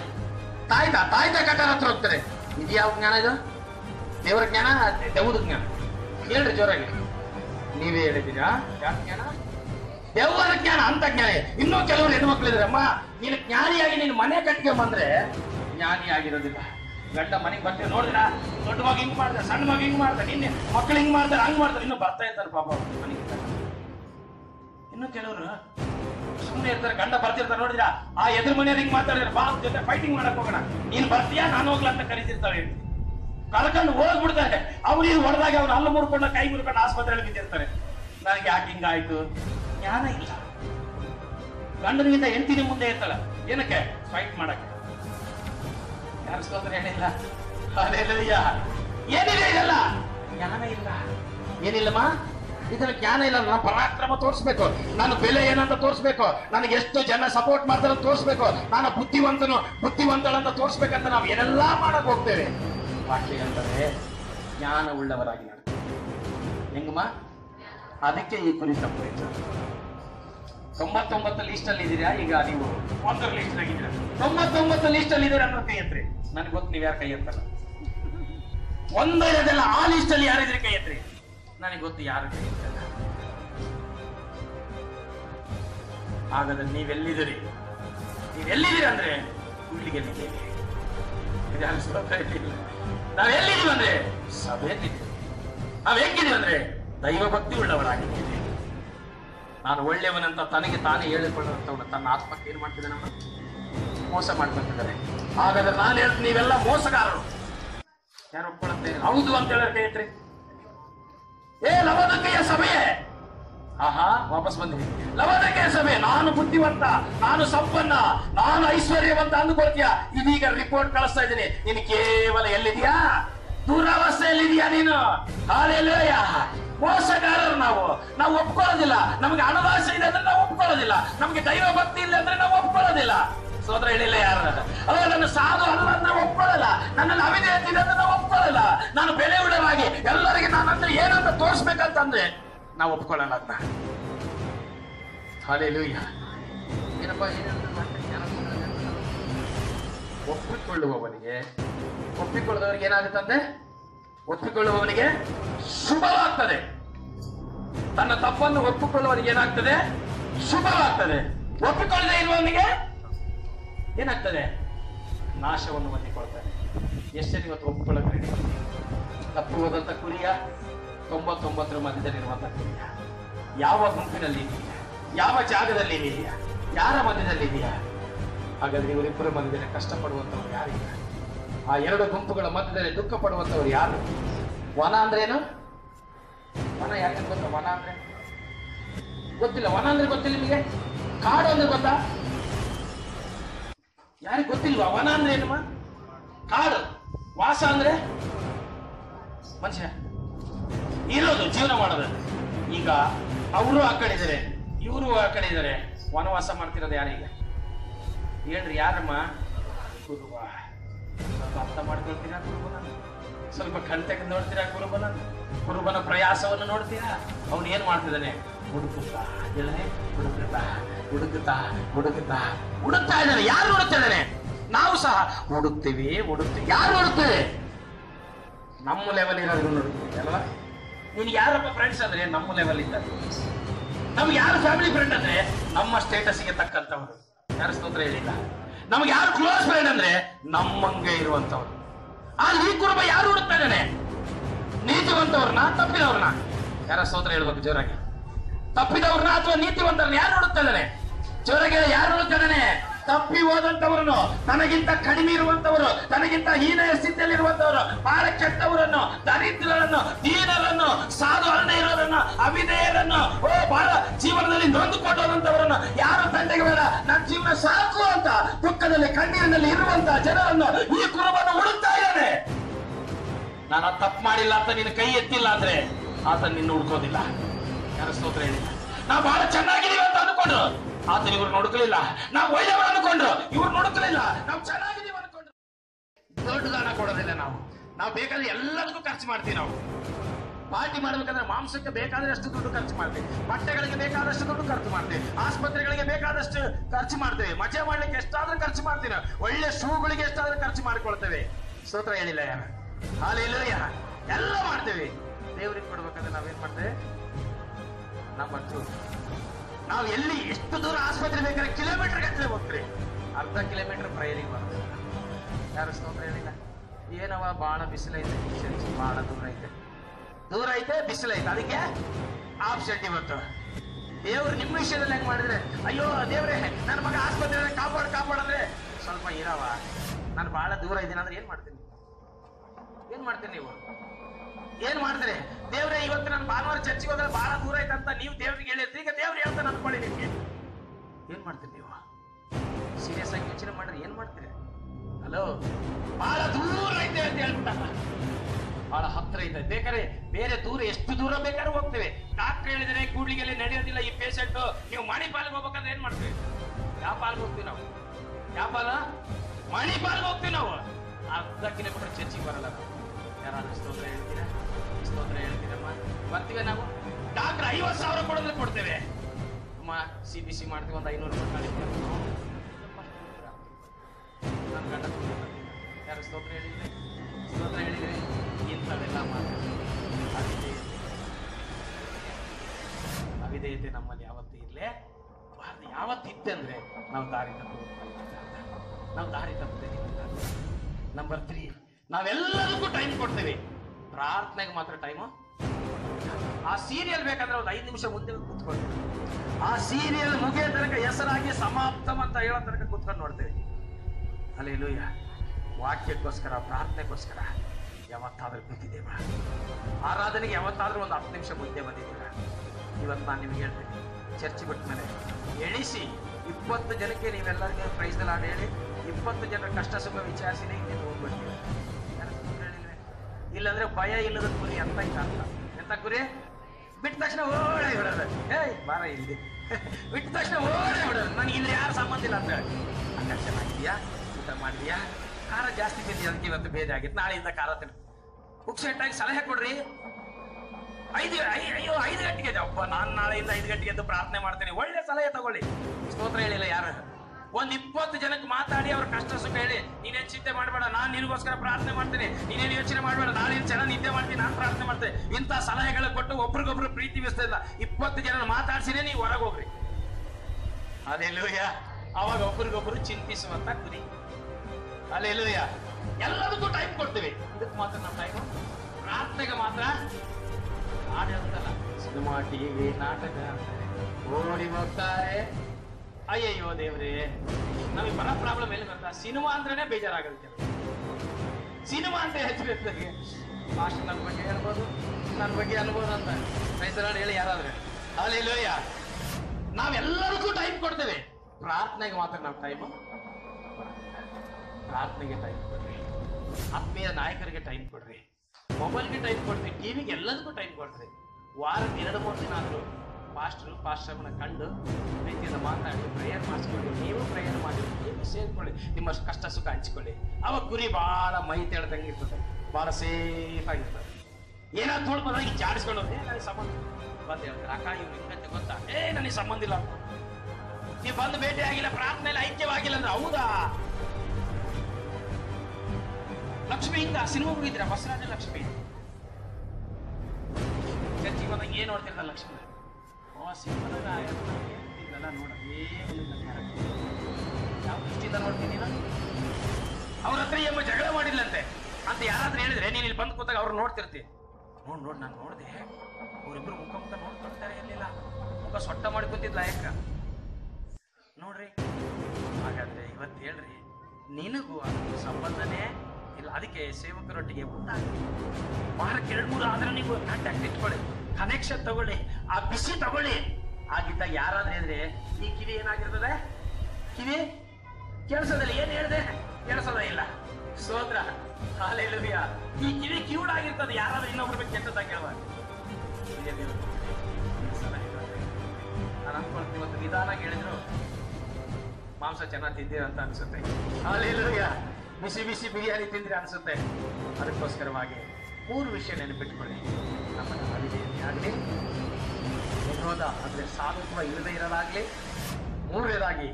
ತಾಯ್ತ? ತಾಯ್ತ ಕಟ್ಟರ ಹತ್ರ ಹೋಗ್ತಾರೆ. ಇದು ಯಾವ ಜ್ಞಾನ ಇದು? ದೇವರ ಜ್ಞಾನ? ದೆವ್ವದ ಜ್ಞಾನ. ಹೇಳ್ರಿ ಜೋರಾಗಿ. ನೀವೇ ಹೇಳಿದ್ದೀರಾ? ಯಾವ ಜ್ಞಾನ? ದೇವರ ಜ್ಞಾನ, ಅಂತ ಜ್ಞಾನ ಇನ್ನೂ ಕೆಲವರು ಹೆಣ್ಮಕ್ಳು ಅಮ್ಮ, ನೀನು ಜ್ಞಾನಿಯಾಗಿ ನೀನು ಮನೆ ಕಟ್ಕೊಂಡ್ ಬಂದ್ರೆ ಜ್ಞಾನಿ ಆಗಿರೋದಿಲ್ಲ. ಗಂಡ ಮನೆಗೆ ಬರ್ತೀವಿ, ನೋಡಿದ್ರ? ದೊಡ್ಡ ಮಗ ಹಿಂಗ್ ಮಾಡ್ದೆ, ಸಣ್ಣ ಮಗ ಹಿಂಗ್ ಮಾಡ್ತಾರೆ ನಿನ್ನೆ ಮಕ್ಳು ಹಿಂಗ್ ಮಾಡ್ತಾರೆ ಹಂಗ್ ಮಾಡ್ತಾರೆ ಇನ್ನು ಬರ್ತಾ ಇರ್ತಾರೆ ಪಾಪ ಮನೆಗೆ. ಇನ್ನು ಕೆಲವರು ಸುಮ್ಮನೆ ಇರ್ತಾರೆ, ಗಂಡ ಬರ್ತಿರ್ತಾರೆ, ನೋಡಿದ್ರ? ಆ ಎದುರು ಮನೆಯವ್ರು ಹಿಂಗ್ ಮಾತಾಡಿದ್ರೆ ಬಾ ಜೊತೆ ಫೈಟಿಂಗ್ ಮಾಡಕ್ ಹೋಗೋಣ. ನೀನ್ ಬರ್ತೀಯಾ, ನಾನು ಹೋಗ್ಲಾ ಅಂತ ಕರೀತಿರ್ತಾಳೆ. ಕಳ್ಕೊಂಡು ಹೋಗ್ಬಿಡ್ತಾರೆ. ಅವ್ರು ಇದು ಹೊಡೆದಾಗ ಅವ್ರು ಹಲ್ಲು ಮುರ್ಕೊಂಡ ಕೈ ಮುರ್ಕೊಂಡು ಆಸ್ಪತ್ರೆಯಲ್ಲಿ ಬಿದ್ದಿರ್ತಾರೆ. ನನಗೆ ಯಾಕೆ ಹಿಂಗಾಯ್ತು? ಜ್ಞಾನ ಇಲ್ಲ. ಗಂಡನಿಗಿಂತ ಹೆಂಡತಿನ ಮುಂದೆ ಇರ್ತಾಳ. ಏನಕ್ಕೆ? ಫೈಟ್ ಮಾಡಕ್ಕೆ. ಯಾರು ಸ್ತೋತ್ರ ಏನಿಲ್ಲ ಏನಿಲ್ಲ ಏನಿದೆ ಇದೆಲ್ಲ? ಜ್ಞಾನ ಇಲ್ಲ. ಏನಿಲ್ಲಮ್ಮ? ಇದರ ಜ್ಞಾನ ಇಲ್ಲ ನಾನು ಪರಾಕ್ರಮ ತೋರಿಸ್ಬೇಕು. ನಾನು ಬೆಲೆ ಏನಂತ ತೋರಿಸ್ಬೇಕು. ನನಗೆ ಎಷ್ಟು ಜನ ಸಪೋರ್ಟ್ ಮಾಡ್ತಾರೆ ತೋರಿಸ್ಬೇಕು. ನಾನು ಬುದ್ಧಿವಂತನು, ಬುದ್ಧಿವಂತಳಂತ ತೋರಿಸ್ಬೇಕಂತ ನಾವು ಏನೆಲ್ಲ ಮಾಡಕ್ ಹೋಗ್ತೇವೆ. ವಾಕ್ಯ ಅಂದರೆ ಜ್ಞಾನ ಉಳ್ಳವರಾಗಿ ಹೆಂಗಮ್ಮ? ಅದಕ್ಕೆ ಈ ಕುರಿ ತೊಂಬತ್ತೊಂಬತ್ತು ಲಿಸ್ಟ್ ಅಲ್ಲಿ ಇದೀರಾ? ಈಗ ನೀವು ಒಂದರ ಲಿಸ್ಟ್ ಆಗಿದ್ದೀರಾ ತೊಂಬತ್ತೊಂಬತ್ತು ಲಿಸ್ಟ್ ಅಲ್ಲಿ ಇದೀರಾ ಅನ್ನೋ ಕೈ ನನ್ಗೆ ಗೊತ್ತು ನೀವು ಯಾರು ಕೈ ಎತ್ತಲ್ಲ. ಒಂದರದಲ್ಲ ಆ ಲಿಸ್ಟ್ ಅಲ್ಲಿ ಯಾರಿದ್ರೆ ಕೈ ನನಗೆ ಗೊತ್ತು ಯಾರು ಕೇಳಿದ್ದಾರೆ ಹಾಗಾದ್ರೆ ನೀವೆಲ್ಲಿದ್ದೀರಿ? ನೀವೆಲ್ಲಿದ್ದೀರಿ ಅಂದ್ರೆ ಇಲ್ಲಿಗೆ ನಾವೆಲ್ಲಿದ್ದೀವಿ ಅಂದ್ರೆ ಸಭೆಯಲ್ಲಿದ್ದೀವಿ. ನಾವ್ ಹೆಂಗಿದೀವಿ ಅಂದ್ರೆ ದೈವ ಭಕ್ತಿ ಉಳ್ಳವರಾಗಿದ್ದೀವಿ ನಾನು ಒಳ್ಳೆಯವನಂತ ತನಗೆ ತಾನೇ ಹೇಳಿಕೊಳ್ಳುವಂತವನು ತನ್ನ ಆತ್ಮಕ್ಕೆ ಏನ್ ಮಾಡ್ತಿದ್ದಾನೆ? ಮೋಸ ಮಾಡ್ಕೊಂತಿದ್ದಾರೆ ಹಾಗಾದ್ರೆ ನಾನು ಹೇಳ್ತೀನಿ, ನೀವೆಲ್ಲ ಮೋಸಗಾರರು. ಯಾರು ಒಪ್ಕೊಳ್ಳುತ್ತೆ? ಹೌದು ಅಂತ ಹೇಳಿ ಐತ್ರಿ ಏ ಲವದಕ್ಕೆಯ ಸಮಯ ಆಹಾ, ವಾಪಸ್ ಬಂದ್ವಿ ಲವದಕ್ಕೆಯ ಸಮಯ ನಾನು ಬುದ್ಧಿವಂತ, ನಾನು ಸಂಪನ್ನ, ನಾನು ಐಶ್ವರ್ಯವಂತ ಅಂದುಕೊಳ್ತೀಯ? ಇದೀಗ ರಿಪೋರ್ಟ್ ಕಳಿಸ್ತಾ ಇದ್ದೀನಿ. ನೀನು ಕೇವಲ ಎಲ್ಲಿದೆಯಾ ದುರವಸ್ಥೆಯಲ್ಲಿದ್ಯಾ ನೀನು? ಹಾಲೆಲ್ಲೂಯ ಮೋಸಗಾರರು ನಾವು. ನಾವು ಒಪ್ಕೊಳ್ಳೋದಿಲ್ಲ. ನಮಗೆ ಹಣದಾಸೆ ಇದೆ ಅಂದ್ರೆ ನಾವು ಒಪ್ಕೊಳ್ಳೋದಿಲ್ಲ. ನಮಗೆ ದೈವ ಭಕ್ತಿ ಇಲ್ಲ ಅಂದ್ರೆ ನಾವು ಒಪ್ಕೊಳ್ಳೋದಿಲ್ಲ. ಸೋದರ ಹೇಳಿಲ್ಲ ಯಾರ ಅಲ್ಲ, ನನ್ನ ಸಾಧು ಅಲ್ಲ ಒಪ್ಕೊಳ್ಳಲ್ಲ. ನನ್ನ ನವಿದೆ ಅಂತಿದೆ ಅಂತ ನಾವು ಒಪ್ಕೊಳ್ಳಲ್ಲ. ನಾನು ಬೆಲೆ ಉಡವಾಗಿ ಎಲ್ಲರಿಗೆ ನಾನಂದ್ರೆ ಏನಂತ ತೋರಿಸ್ಬೇಕಂತಂದ್ರೆ ನಾವು ಒಪ್ಕೊಳ್ಳಲ್ಲ ಅದನ್ನ. ಹಾಲೆಲೂಯ ಏನಪ್ಪ ಒಪ್ಪಿಕೊಳ್ಳುವವನಿಗೆ, ಒಪ್ಪಿಕೊಳ್ಳದವರಿಗೆ ಏನಾಗುತ್ತಂತೆ ಒಪ್ಪಿಕೊಳ್ಳುವವನಿಗೆ ಶುಭವಾಗ್ತದೆ. ತನ್ನ ತಪ್ಪನ್ನು ಒಪ್ಪಿಕೊಳ್ಳುವವನಿಗೆ ಏನಾಗ್ತದೆ? ಶುಭವಾಗ್ತದೆ. ಒಪ್ಪಿಕೊಳ್ಳದೆ ಇರುವವನಿಗೆ ಏನಾಗ್ತದೆ? ನಾಶವನ್ನು ಹೊಂದಿಕೊಳ್ತಾನೆ. ಎಷ್ಟು ಇವತ್ತು ready? ತಪ್ಪು ಹೋದಂಥ ಕುರಿಯ? ತೊಂಬತ್ತೊಂಬತ್ತರ ಮಧ್ಯದಲ್ಲಿರುವಂಥ ಕುರಿಯ? ಯಾವ ಗುಂಪಿನಲ್ಲಿ ಯಾವ ಜಾಗದಲ್ಲಿ ಇದೆಯಾ? ಯಾರ ಮಧ್ಯದಲ್ಲಿ ಇದೆಯಾ? ಹಾಗಾದ್ರೆ ಇವರಿಬ್ಬರ ಮಧ್ಯದಲ್ಲಿ ಕಷ್ಟಪಡುವಂಥವ್ರು ಯಾರಿಲ್ಲ ಆ ಎರಡು ಗುಂಪುಗಳ ಮಧ್ಯದಲ್ಲಿ ದುಃಖ ಪಡುವಂಥವ್ರು ಯಾರು? ವನ ಅಂದ್ರೇನು ವನ ಯಾಕೆ ಗೊತ್ತಾ? ವನ ಅಂದ್ರೆ ಗೊತ್ತಿಲ್ಲ. ವನ ಅಂದ್ರೆ ಗೊತ್ತಿಲ್ಲ ನಿಮಗೆ? ಕಾಡು ಅಂದ್ರೆ ಗೊತ್ತಾ? ಯಾರಿಗೆ ಗೊತ್ತಿಲ್ವಾ? ವನ ಅಂದ್ರೆ ಏನಮ್ಮ? ಕಾಡು. ವಾಸ ಅಂದ್ರೆ ಮನುಷ್ಯ. ಇರೋದು ಜೀವನ ಮಾಡೋದು. ಈಗ ಅವರು ಆ ಕಡೆ ಇದ್ದಾರೆ ಇವರು ಆ ಕಡೆ ಇದ್ದಾರೆ ವನವಾಸ ಮಾಡ್ತಿರೋದು ಯಾರೀಗ? ಹೇಳ್ರಿ ಯಾರಮ್ಮ? ಗುರುವಾ. ಸ್ವಲ್ಪ ಅರ್ಥ ಮಾಡ್ಕೊಳ್ತೀರಾ ಗುರುಬನ ಸ್ವಲ್ಪ ಕಣ್ ತೆಗೆದು ನೋಡ್ತೀರಾ ಗುರುಬನ ಗುರುಬನ ಪ್ರಯಾಸವನ್ನು ನೋಡ್ತೀರಾ? ಅವನು ಏನ್ ಮಾಡ್ತಿದ್ದಾನೆ? ಹುಡುಕುತ್ತಾ ಹುಡುಕುತ್ತಾ ಹುಡುಕುತ್ತಾ ಹುಡುಕುತ್ತಾ ಹುಡುಕ್ತಾ ಇದ್ದಾನೆ. ಯಾರು ಹುಡುಕ್ತಾ ನಾವು ಸಹ ಹುಡುಕ್ತೀವಿ ಹುಡುಕ್ತೀವಿ. ಯಾರು ಹುಡುಕ್ತೇವೆ ನಮ್ಮ ಲೆವೆಲ್ ಇರೋದು ನೋಡ್ತೀವಿ ಅಲ್ವಾ? ನೀನು ಯಾರಪ್ಪ ಫ್ರೆಂಡ್ಸ್ ಅಂದ್ರೆ ನಮ್ಮ ಲೆವೆಲ್ ಇಂದ ನಮ್ಗೆ ಯಾರು ಫ್ಯಾಮಿಲಿ ಫ್ರೆಂಡ್ ಅಂದ್ರೆ ನಮ್ಮ ಸ್ಟೇಟಸ್ಗೆ ತಕ್ಕಂತವ್ರು ಯಾರು ಸ್ತೋತ್ರ ಹೇಳಿಲ್ಲ. ನಮ್ಗೆ ಯಾರು ಕ್ಲೋಸ್ ಫ್ರೆಂಡ್ ಅಂದ್ರೆ ನಮ್ಮಂಗೆ ಇರುವಂತವ್ರು ಆದ್ರೆ ಈ ಕುರುಬ ಯಾರು ಹುಡುಕ್ತಾ ಇದ್ದಾನೆ? ನೀತಿವಂತವ್ರನ್ನ ತಪ್ಪಿದವ್ರನ್ನ. ಯಾರ ಸ್ತೋತ್ರ ಹೇಳ್ಬೇಕು ಜೋರಾಗಿ? ತಪ್ಪಿದವ್ರನ್ನ ಅಥವಾ ನೀತಿವಂತರನ್ನ ಯಾರು ಇದ್ದಾನೆ ಜೋರಾಗಿ ಯಾರು ಇದ್ದಾನೆ ತಪ್ಪಿ ಹೋದಂತವರನ್ನು ತನಗಿಂತ ಕಡಿಮೆ ಇರುವಂತವರು ನನಗಿಂತ ಹೀನ ಸ್ಥಿತಿಯಲ್ಲಿರುವಂತವರು ಬಹಳ ಕೆಟ್ಟವರನ್ನು, ದರಿದ್ರರನ್ನು, ದೀನರನ್ನು ಸಾಧು ಅರಣ್ಯ ಇರೋರನ್ನು ಅಭಿನಯರನ್ನು ಓ ಬಹಳ ಜೀವನದಲ್ಲಿ ನೊಂದುಕೊಂಡವರನ್ನು ಯಾರು ತಂದೆಗೆ ಬೇಡ? ನನ್ನ ಜೀವನ ಸಾಕು ಅಂತ, ದುಃಖದಲ್ಲಿ, ಕಣ್ಣೀರಿನಲ್ಲಿ ಇರುವಂತ ಜನರನ್ನು ಈ ಕುರುಬನ್ನು ಹುಡುಕ್ತಾ ಇದ್ದಾನೆ. ನಾನು ತಪ್ಪು ಮಾಡಿಲ್ಲ ಅಂತ ನಿನ್ನ ಕೈ ಎತ್ತಿಲ್ಲ ಅಂದ್ರೆ ಆತ ನಿನ್ನ ಹುಡ್ಕೋದಿಲ್ಲ. ಯಾರ ಸ್ತೋತ್ರ ಹೇಳಿಲ್ಲ ನಾವು ಬಹಳ ಚೆನ್ನಾಗಿದ್ದೀವಿ ಅಂತ ಅನ್ಕೊಂಡ್ರು ಆತ ಇವ್ರು ನೋಡ್ಕಲಿಲ್ಲ ನಾವು ಒಳ್ಳೆಯವರು ಅನ್ಕೊಂಡ್ರು ಇವ್ರು ನೋಡ್ಕಲಿಲ್ಲ ನಾವು ಚೆನ್ನಾಗಿದ್ದೀವಿ ಅನ್ಕೊಂಡ್ರು ದೊಡ್ಡ ದಾನ ಕೊಡೋದಿಲ್ಲ ನಾವು. ನಾವು ಬೇಕಾದ್ರೆ ಎಲ್ಲದಕ್ಕೂ ಖರ್ಚು ಮಾಡ್ತೀವಿ ನಾವು. ಪಾರ್ಟಿ ಮಾಡ್ಬೇಕಂದ್ರೆ ಮಾಂಸಕ್ಕೆ ಬೇಕಾದ್ರೆ ಅಷ್ಟು ದುಡ್ಡು ಖರ್ಚು ಮಾಡ್ತೀವಿ. ಬಟ್ಟೆಗಳಿಗೆ ಬೇಕಾದಷ್ಟು ದುಡ್ಡು ಖರ್ಚು ಮಾಡ್ತೀವಿ. ಆಸ್ಪತ್ರೆಗಳಿಗೆ ಬೇಕಾದಷ್ಟು ಖರ್ಚು ಮಾಡ್ತೇವೆ. ಮಜಾ ಮಾಡ್ಲಿಕ್ಕೆ ಎಷ್ಟಾದ್ರೂ ಖರ್ಚು ಮಾಡ್ತೀವಿ ಒಳ್ಳೆ ಶೂಗಳಿಗೆ ಎಷ್ಟಾದ್ರೂ ಖರ್ಚು ಮಾಡ್ಕೊಳ್ತೇವೆ. ಸ್ತೋತ್ರ ಹೇಳಿಲ್ಲ ಯಾರು? ಹಾಲಿಲ್ಲ ಎಲ್ಲ ಮಾಡ್ತೇವೆ. ದೇವ್ರಿಗೆ ಕೊಡ್ಬೇಕಂದ್ರೆ ನಾವೇನ್ ಮಾಡ್ತೇವೆ? ನಮ್ಮ ಚೂರು ನಾವು ಎಲ್ಲಿ ಎಷ್ಟು ದೂರ ಆಸ್ಪತ್ರೆ ಬೇಕಾದ್ರೆ ಕಿಲೋಮೀಟರ್ ಗಟ್ಟಲೆ ಹೋಗ್ತೀವಿ ಅರ್ಧ ಕಿಲೋಮೀಟರ್ ಪ್ರಯರಿಗೆ ಬರ್ತೇವೆ ಯಾರು ಸ್ತೋತ್ರ ಹೇಳಿಲ್ಲ ಏನವ ಬಾಳ ಬಿಸಿಲೈತೆ ಚರ್ಚ್ ಬಾಳ ದೂರ ಐತೆ. ದೂರ ಐತೆ ಬಿಸಿಲೈತೆ ಅದಕ್ಕೆ ಆಪ್ಷನ್ ಇವತ್ತು ದೇವ್ರು ನಿಮ್ಮ ವಿಷಯದಲ್ಲಿ ಹೆಂಗ್ ಮಾಡಿದ್ರೆ, ಅಯ್ಯೋ ದೇವ್ರೆ ನನ್ನ ಮಗ ಆಸ್ಪತ್ರೆ ಕಾಪಾಡ್ ಕಾಪಾಡಂದ್ರೆ ಸ್ವಲ್ಪ ಇರವ. ನಾನು ಬಹಳ ದೂರ ಇದ್ದೀನಿ ಅಂದ್ರೆ ಏನ್ ಮಾಡ್ತೀನಿ? ಏನ್ ಮಾಡ್ತೀರಿ ನೀವು? ಏನ್ ಮಾಡ್ತೀರಿ ದೇವ್ರೆ, ಇವತ್ತು ನಾನು ಭಾನುವಾರ ಚರ್ಚಿಗೆ ಹೋದ್ರೆ ಬಹಳ ದೂರ ಐತಂತ ನೀವು ದೇವ್ರಿಗೆ ಹೇಳಿರ್ತೀರಿ ಈಗ ದೇವ್ರು ಹೇಳ್ತಾನೆ ಅನ್ಕೊಳ್ಳಿ ನಿಮ್ಗೆ. ಏನ್ ಮಾಡ್ತೀರಿ ನೀವು? ಸೀರಿಯಸ್ ಆಗಿ ಯೋಚನೆ ಮಾಡ್ರಿ, ಏನ್ ಮಾಡ್ತೀರಿ? ಹಲೋ ಬಹಳ ದೂರ ಐತೆ ಅಂತ ಹೇಳ್ಬಿಟ್ಟಲ್ಲ ಬಹಳ ಹತ್ರ ಇದೆ ಬೇಕಾದ್ರೆ ಬೇರೆ ದೂರ, ಎಷ್ಟು ದೂರ ಬೇಕಾದ್ರೂ ಹೋಗ್ತೇವೆ. ಡಾಕ್ಟರ್ ಹೇಳಿದ್ರೆ ಕೂಡ್ಲಿಗೆಲ್ಲ ನಡೆಯೋದಿಲ್ಲ ಈ ಪೇಷಂಟ್ ನೀವು ಮಣಿಪಾಲ್ಗೆ ಹೋಗ್ಬೇಕಂದ್ರೆ ಏನ್ ಮಾಡ್ತೀವಿ ಯಾವ ಹೋಗ್ತೀವಿ ನಾವು? ಯಾವ ಪಾಲ ಮಣಿಪಾಲ್ಗೆ ಹೋಗ್ತೀವಿ ನಾವು. ಅರ್ಧ ಕಿಲೋಮೀಟರ್ ಚರ್ಚಿಗೆ ಬರಲ್ಲ ಯಾರಾದ್ರೂ ಸ್ತೋತ್ರ ಹೇಳ್ತೀರಾ? ಸ್ತೋತ್ರ ಹೇಳ್ತೀರಮ್ಮ ಬರ್ತೀವಿ ನಾವು? ಡಾಕ್ಟರ್ ಐವತ್ತು ಸಾವಿರ ಕೊಡೋದ್ರೆ ಕೊಡ್ತೇವೆ. ಅಮ್ಮ ಸಿ ಬಿ ಸಿ ಮಾಡ್ತೀವಿ ಒಂದು ಐನೂರು ರೂಪಾಯಿ ನನ್ನ ಗಂಡ ಯಾರು ಸ್ತೋತ್ರ ಹೇಳಿದ್ರೆ? ಸ್ತೋತ್ರ ಹೇಳಿದ್ರೆ ಇಂಥವೆಲ್ಲ ಮಾತಾಡಿ ಅವಿಧೇಯತೆ ಅವಿಧೇಯತೆ ನಮ್ಮಲ್ಲಿ ಯಾವತ್ತೂ ಇರ್ಲೇ ಬಾರ್ದು. ಯಾವತ್ತಿತ್ತೆ ಅಂದ್ರೆ ನಾವು ದಾರಿ ತಪ್ಪು ನಾವು ದಾರಿ ತಪ್ಪದೆ ನಂಬರ್ ತ್ರೀ ನಾವೆಲ್ಲದಕ್ಕೂ ಟೈಮ್ ಕೊಡ್ತೀವಿ. ಪ್ರಾರ್ಥನೆಗೆ ಮಾತ್ರ ಟೈಮು ಆ? ಸೀರಿಯಲ್ ಬೇಕಂದ್ರೆ ಒಂದು ಐದು ನಿಮಿಷ ಮುಂದೆ ಕೂತ್ಕೊಳ್ತೇವೆ ಆ ಸೀರಿಯಲ್ ಮುಗಿಯೋ ತನಕ ಹೆಸರಾಗಿ ಸಮಾಪ್ತಮ್ ಅಂತ ಹೇಳೋ ತನಕ ಕೂತ್ಕೊಂಡು ನೋಡ್ತೇವೆ. ಲೂಯ್ಯ ವಾಕ್ಯಕ್ಕೋಸ್ಕರ, ಪ್ರಾರ್ಥನೆಗೋಸ್ಕರ ಯಾವತ್ತಾದ್ರೂ ಕೂತಿದ್ದೇವ? ಆರಾಧನೆಗೆ ಯಾವತ್ತಾದ್ರೂ ಒಂದು ಹತ್ತು ನಿಮಿಷ ಮುಂದೆ ಬಂದಿದ್ದೀರ? ಇವತ್ತು ನಾನು ನಿಮ್ಗೆ ಹೇಳ್ತೀನಿ. ಚರ್ಚ್ ಬಿಟ್ಟ ಮೇಲೆ ಎಣಿಸಿ, ಇಪ್ಪತ್ತು ಜನಕ್ಕೆ ನೀವೆಲ್ಲರಿಗೂ ಪ್ರೈಸ್ದಲ್ಲಿ ಹಾಡು ಹೇಳಿ, ಇಪ್ಪತ್ತು ಜನರ ಕಷ್ಟ ಸುಖ ವಿಚಾರಿಸಿನೇ ಇಲ್ಲಾಂದ್ರೆ ಭಯ ಇಲ್ಲದ ಕುರಿ ಅಂತ ಅಂತ. ಎಂತ ಕುರಿ? ಬಿಟ್ಟ ತಕ್ಷಣ ಓಡೇ ಬಿಡೋದು. ಏಯ್, ಬಾರ ಇಲ್ಲಿ. ಬಿಟ್ಟ ತಕ್ಷಣ ಓಡೇ ಬಿಡೋದು. ನನಗೆ ಇಲ್ಲಿ ಯಾರು ಸಂಬಂಧ ಇಲ್ಲ ಅಂತ ಹೇಳಿ. ಅಕ್ಕ ಚೆನ್ನಾಗಿದ್ಯಾ ಊಟ ಮಾಡಿದ್ಯಾ? ಖಾರ ಜಾಸ್ತಿ ತಿಂದಿ ಅದಕ್ಕೆ ಇವತ್ತು ಬೇಜಾಗಿತ್ತು ನಾಳೆಯಿಂದ ಖಾರ ತಿನ್ನು. ಉಕ್ಸೆಟ್ಟಾಗಿ ಸಲಹೆ ಕೊಡ್ರಿ. ಐದು ಅಯ್ಯೋ, ಐದು ಗಂಟೆಗೆ. ಅಪ್ಪ, ನಾನು ನಾಳೆಯಿಂದ ಐದು ಗಂಟೆಗೆ ಎದ್ದು ಪ್ರಾರ್ಥನೆ ಮಾಡ್ತೇನೆ. ಒಳ್ಳೆ ಸಲಹೆ ತಗೊಳ್ಳಿ. ಸ್ತೋತ್ರ ಹೇಳಿಲ್ಲ ಯಾರು? ಒಂದ್ ಇಪ್ಪತ್ತು ಜನಕ್ಕೆ ಮಾತಾಡಿ ಅವ್ರ ಕಷ್ಟ ಸುಖ ಹೇಳಿ. ನೀನೇನ್ ಚಿಂತೆ ಮಾಡಬೇಡ ನಾನು ನಿನಗೋಸ್ಕರ ಪ್ರಾರ್ಥನೆ ಮಾಡ್ತೀನಿ. ನೀನೇನು ಯೋಚನೆ ಮಾಡಬೇಡ ನಾಳೆ ಚೆನ್ನಾಗಿ ನಿದ್ದೆ ಮಾಡ್ತೀನಿ ನಾನು ಪ್ರಾರ್ಥನೆ ಮಾಡ್ತೇನೆ. ಇಂಥ ಸಲಹೆಗಳು ಕೊಟ್ಟು ಒಬ್ರಿಗೊಬ್ರು ಪ್ರೀತಿ ಇಲ್ಲ. ಇಪ್ಪತ್ತು ಜನ ಮಾತಾಡ್ಸಿನೇ ನೀವು ಹೊರಗೆ ಹೋಗ್ರಿ. ಅಲ್ಲೆಲ್ಲೂಯ್ಯ ಅವಾಗ ಒಬ್ರಿಗೊಬ್ರು ಚಿಂತಿಸುವಂತ ಗುರಿ. ಅಲ್ಲೆಲ್ಲೂಯ್ಯ ಎಲ್ಲದಕ್ಕೂ ಟೈಮ್ ಕೊಡ್ತೀವಿ. ಇದಕ್ಕೆ ಮಾತ್ರ ನಮ್ಮ ಟೈಮು ಪ್ರಾರ್ಥನೆಗೆ ಮಾತ್ರ ಹಾಡು ಹೇಳ್ತಲ್ಲ ಸಿನಿಮಾ ಟಿವಿ ನಾಟಕ. ಓಡಿ ಹೋಗ್ತಾರೆ. ಅಯ್ಯಯ್ಯೋ ದೇವ್ರಿ, ನಮಗೆ ಬರೋ ಪ್ರಾಬ್ಲಮ್ ಎಲ್ಲಿ ಬರ್ತಾ ಸಿನಿಮಾ ಅಂದ್ರೇನೆ ಬೇಜಾರಾಗುತ್ತೆ. ಸಿನಿಮಾ ಅಂತ ಹೇಳ್ತಿರ್ತದೆ ಮಾಸ್ಟರ್ ನನ್ನ ಬಗ್ಗೆ ಹೇಳ್ಬೋದು ನನ್ನ ಬಗ್ಗೆ ಅನ್ಬೋದು ಅಂತ. ರೈತರ ಹೇಳಿ ಯಾರಾದ್ರೆ ಅಲ್ಲೆಲ್ಲೋಯ್ಯ ನಾವೆಲ್ಲರಿಗೂ ಟೈಮ್ ಕೊಡ್ತೇವೆ. ಪ್ರಾರ್ಥನೆಗೆ ಮಾತ್ರ ನಾವು ಟೈಮ್ ಪ್ರಾರ್ಥನೆಗೆ ಟೈಮ್ ಕೊಡ್ರಿ. ಆತ್ಮೀಯ ನಾಯಕರಿಗೆ ಟೈಮ್ ಕೊಡ್ರಿ. ಮೊಬೈಲ್ಗೆ ಟೈಮ್ ಕೊಡ್ರಿ ಟಿವಿಗೆ ಎಲ್ಲದಕ್ಕೂ ಟೈಮ್ ಕೊಡ್ರಿ. ವಾರಕ್ಕೆ ಎರಡು ಮೂರು ದಿನ ಆದರೂ ಪಾಸ್ಟ್ರು ಪಾಸ್ಟರ್ನ ಕಂಡು ಪ್ರೀತಿಯಿಂದ ಮಾತಾಡಿ ಪ್ರೇಯರ್ ಮಾಡಿಸ್ಕೊಳ್ಳಿ, ನೀವು ಪ್ರೇಯರ್ ಮಾಡಿ, ನೀವು ಸೇರ್ಕೊಳ್ಳಿ ನಿಮ್ಮ ಕಷ್ಟ ಸುಖ ಹಂಚಿಕೊಳ್ಳಿ. ಅವ ಗುರಿ ಭಾಳ ಮೈ ತೇಳ್ದಂಗೆ ಇರ್ತದೆ. ಭಾಳ ಸೇಫ್ ಆಗಿರ್ತದೆ. ಏನಾದ್ರು ತೊಳ್ಬೋದಾಗಿ ಜಾಡಿಸ್ಕೊಂಡು ಏ, ನನಗೆ ಸಂಬಂಧ ಬಂದು ಹೇಳ್ತಾರೆ, ಅಕ್ಕ, ಇವ್ರು ಗೊತ್ತಾ? ಏ, ನನಗೆ ಸಂಬಂಧ ಇಲ್ಲ. ನೀವು ಬಂದು ಭೇಟಿ ಆಗಿಲ್ಲ ಪ್ರಾರ್ಥನೆ ಇಲ್ಲ ಐಕ್ಯವಾಗಿಲ್ಲ ಅಂದ್ರೆ ಹೌದಾ? ಲಕ್ಷ್ಮಿ ಹಿಂಗ ಸಿನಿಮಾ ಹೋಗಿದ್ರ ಬಸವರಾಜ ಲಕ್ಷ್ಮಿ. ಚರ್ಚಿಗೆ ಬಂದಾಗ ಏನ್ ನೋಡ್ತಿರ್ತ ಲಕ್ಷ್ಮಿ? ಓ ಸಿನಿಮಾದಾಗ ಇದೆಲ್ಲ ನೋಡ. ಯಾವ ದೃಷ್ಟಿಯಿಂದ ನೋಡ್ತೀನಿ ನಾನು? ಅವ್ರ ಹತ್ರ ಏನು ಜಗಳ ಮಾಡಿಲ್ಲಂತೆ ಅಂತ ಯಾರಾದ್ರೂ ಹೇಳಿದ್ರೆ ನೀನು ಇಲ್ಲಿ ಬಂದು ಕೂತಾಗ ಅವ್ರು ನೋಡ್ತಿರ್ತಿ. ನೋಡ್, ನೋಡಿ, ನಾನು ನೋಡಿದೆ. ಅವರಿಬ್ರು ಮುಖ ಮುಖ ನೋಡ್ಕೊಳ್ತಾರೆ ಇರಲಿಲ್ಲ ಮುಖ ಸೊಟ್ಟ ಮಾಡಿ ಕೂತಿದ್ಲ ಯಾಕ? ನೋಡ್ರಿ. ಹಾಗಾದ್ರೆ ಇವತ್ತು ಹೇಳ್ರಿ, ನಿನಗೂ ಅದಕ್ಕೂ ಸಂಬಂಧನೇ ಇಲ್ಲ. ಅದಕ್ಕೆ ಸೇವಕರೊಟ್ಟಿಗೆ ಊಟ ವಾರಕ್ಕೆ ಎರಡು ಮೂರು ಆದ್ರೆ ನೀವು ಕಾಂಟ್ಯಾಕ್ಟ್ ಇಟ್ಕೊಳ್ಳಿ. ಕನೆಕ್ಷನ್ ತಗೊಳ್ಳಿ, ಆ ಬಿಸಿ ತಗೊಳ್ಳಿ. ಆಗಿದ್ದಾಗ ಯಾರಾದ್ರೆ ಅಂದ್ರೆ, ಈ ಕಿವಿ ಏನಾಗಿರ್ತದೆ? ಕಿವಿ ಕೆಲಸದಲ್ಲಿ ಏನ್ ಹೇಳಿದೆ? ಕೇಳಿಸೋದ ಇಲ್ಲ. ಸೋದ್ರ ಹಾಲೆಲುಯ್ಯ ಈ ಕಿವಿ ಕ್ಯೂಡ್ ಆಗಿರ್ತದೆ, ಯಾರಾದ್ರೂ ಇನ್ನೊಬ್ರು ಬಗ್ಗೆ ಕೆಟ್ಟದಾಗ ಕೇಳುವಾಗ ನಾನು ಅನ್ಕೊಳ್ತೀನಿ ಹೇಳಿದ್ರು, ಮಾಂಸ ಚೆನ್ನಾಗಿ ತಿಂದಿರ ಅಂತ ಅನ್ಸುತ್ತೆ. ಹಾಲೆಲುಯ್ಯ ಬಿಸಿ ಬಿಸಿ ಬಿರಿಯಾನಿ ತಿಂದ್ರೆ ಅನ್ಸುತ್ತೆ. ಅದಕ್ಕೋಸ್ಕರವಾಗಿ ಮೂರು ವಿಷಯ ನೆನಪಿಟ್ಕೊಳ್ಳಿ. ಅಡಿಗೆಯಲ್ಲಿ ಆಗಲಿ ವಿರೋಧ ಅಂದರೆ ಸಾಲು ಕೂಡ ಇಲ್ಲದೆ ಇರೋದಾಗಲಿ ಮೂರನೇದಾಗಿ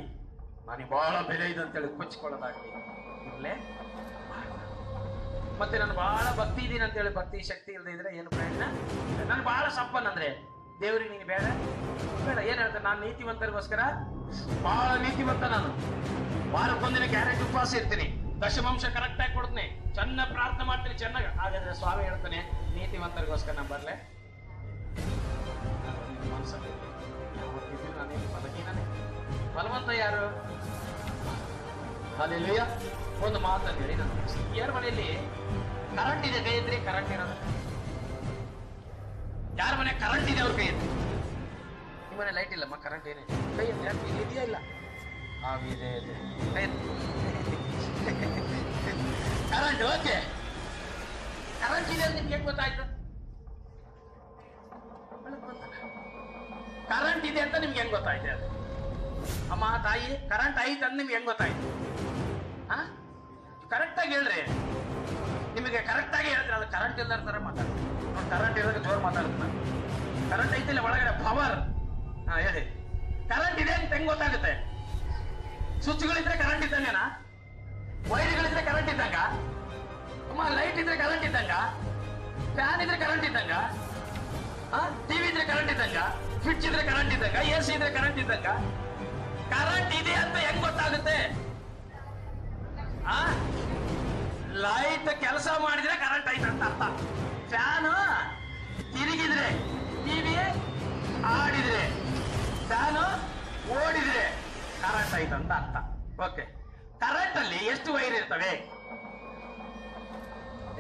ನನಗೆ ಬಹಳ ಬೆಲೆ ಇದೆ ಅಂತೇಳಿ ಕೊಚ್ಕೊಳ್ಳೋದಾಗಲಿ, ಇರಲೇ ಮತ್ತೆ ನಾನು ಬಹಳ ಭಕ್ತಿ ಇದ್ದೀನಿ ಅಂತೇಳಿ ಭಕ್ತಿ ಶಕ್ತಿ ಇಲ್ಲದೆ ಇದ್ರೆ ಏನು ಪ್ರಯೋಜನ ನಾನು ಬಹಳ ಸಂಪನ್ನ ಅಂದರೆ, ದೇವ್ರಿಗೆ ನೀನು ಬೇಡ ಬೇಡ, ಏನು ಹೇಳ್ತಾರೆ ನಾನು ನೀತಿವಂತರಿಗೋಸ್ಕರ ಬಹಳ ನೀತಿವಂತ ನಾನು. ವಾರಕ್ಕೊಂದಿನ ಕ್ಯಾರೆಟ್ ಉಪವಾಸ ಇರ್ತೀನಿ. ದಶಮಾಂಶ ಕರೆಕ್ಟಾಗಿ ಕೊಡ್ತೀನಿ. ಚೆನ್ನಾಗಿ ಪ್ರಾರ್ಥನೆ ಮಾಡ್ತೀನಿ ಚೆನ್ನಾಗಿ. ಹಾಗಾದ್ರೆ ಸ್ವಾಮಿ ಹೇಳ್ತಾನೆ, ನೀತಿವಂತರಿಗೋಸ್ಕರ ನಾನು ಬರ್ಲೆ. ಬಲವಂತ ಯಾರು? ಅಲ್ಲೆಲ್ಲಯ್ಯ ಒಂದು ಮಾತನ್ನು ಹೇಳಿ ನಾನು ಮುಗಿಸ್ತೀನಿ. ಯಾರ ಮನೆಯಲ್ಲಿ ಕರೆಂಟ್ ಇದೆ ಕೈ ಇದ್ರೆ ಕರೆಂಟ್ ಇರೋದು. ಯಾರ ಮನೆ ಕರೆಂಟ್ ಇದೆ ಅವ್ರ ಕೈ ಎತ್ತಿ ನಿಮ್ಮ ಮನೆ ಲೈಟ್ ಇಲ್ಲಮ್ಮ ಕರೆಂಟ್ ಏನೇ ಕೈ ಇದೆಯಾ ಇಲ್ಲ? ಆ, ಇದೆ ಕರೆಂಟ್ ಓಕೆ ಕರೆಂಟ್ ಇದೆ ಅಂತ ನಿಮ್ಗೆ ಗೊತ್ತಾಯ್ತು? ಗೊತ್ತಾಯ್ತು ಅದು. ಅಮ್ಮ ತಾಯಿ ಕರೆಂಟ್ ಐತೆ ಅಂದ್ ನಿಮ್ಗೆ ಹೆಂಗ್ ಗೊತ್ತಾಯ್ತು? ಹಾ ಕರೆಕ್ಟ್ ಆಗಿ ಹೇಳ್ರಿ. ನಿಮಗೆ ಕರೆಕ್ಟಾಗಿ ಹೇಳ್ತೀರ ಅದು ಕರೆಂಟ್ ಇಲ್ದಾರ ತರ ಮಾತಾಡ್ತೀನಿ. ನೋಡಿ ಕರೆಂಟ್ ಇರೋದಕ್ಕೆ ಜೋರ್ ಮಾತಾಡುತ್ತೆ ಕರೆಂಟ್ ಐತಿಲ್ಲ ಒಳಗಡೆ? ಪವರ್ ಹಾ ಹೇಳಿ. ಕರೆಂಟ್ ಇದೆ ಅಂತ ಹೆಂಗ್ ಗೊತ್ತಾಗುತ್ತೆ? ಸ್ವಿಚ್ಗಳಿದ್ರೆ ಕರೆಂಟ್ ಇದ್ದಂಗೆನಾ? ವೈರ್ಗಳಿದ್ರೆ ಕರೆಂಟ್ ಇದ್ದಂಗ? ಅಮ್ಮ ಲೈಟ್ ಇದ್ರೆ ಕರೆಂಟ್ ಇದ್ದಂಗ? ಫ್ಯಾನ್ ಇದ್ರೆ ಕರೆಂಟ್ ಇದ್ದಂಗ? ಟಿವಿ ಇದ್ರೆ ಕರೆಂಟ್ ಇದ್ದಂಗ ಫ್ರಿಡ್ಜ್ ಇದ್ರೆ ಕರೆಂಟ್ ಇದ್ದಂಗ ಎ ಸಿ ಇದ್ರೆ ಕರೆಂಟ್ ಇದ್ದಂಗ ಕರೆಂಟ್ ಇದೆ ಅಂತ ಹೆಂಗ್ ಗೊತ್ತಾಗುತ್ತೆ? ಲೈಟ್ ಕೆಲಸ ಮಾಡಿದ್ರೆ ಕರೆಂಟ್ ಐತೆ ಅಂತ ಅರ್ಥ. ಫ್ಯಾನ್ ತಿರುಗಿದ್ರೆ ಟಿವಿ ಆಡಿದ್ರೆ ಫ್ಯಾನ್ ಓಡಿದ್ರೆ ಕರೆಂಟ್ ಐತೆ ಅಂತ ಅರ್ಥ. ಓಕೆ ಕರೆಂಟ್ ಅಲ್ಲಿ ಎಷ್ಟು ವೈರ್ ಇರ್ತವೆ?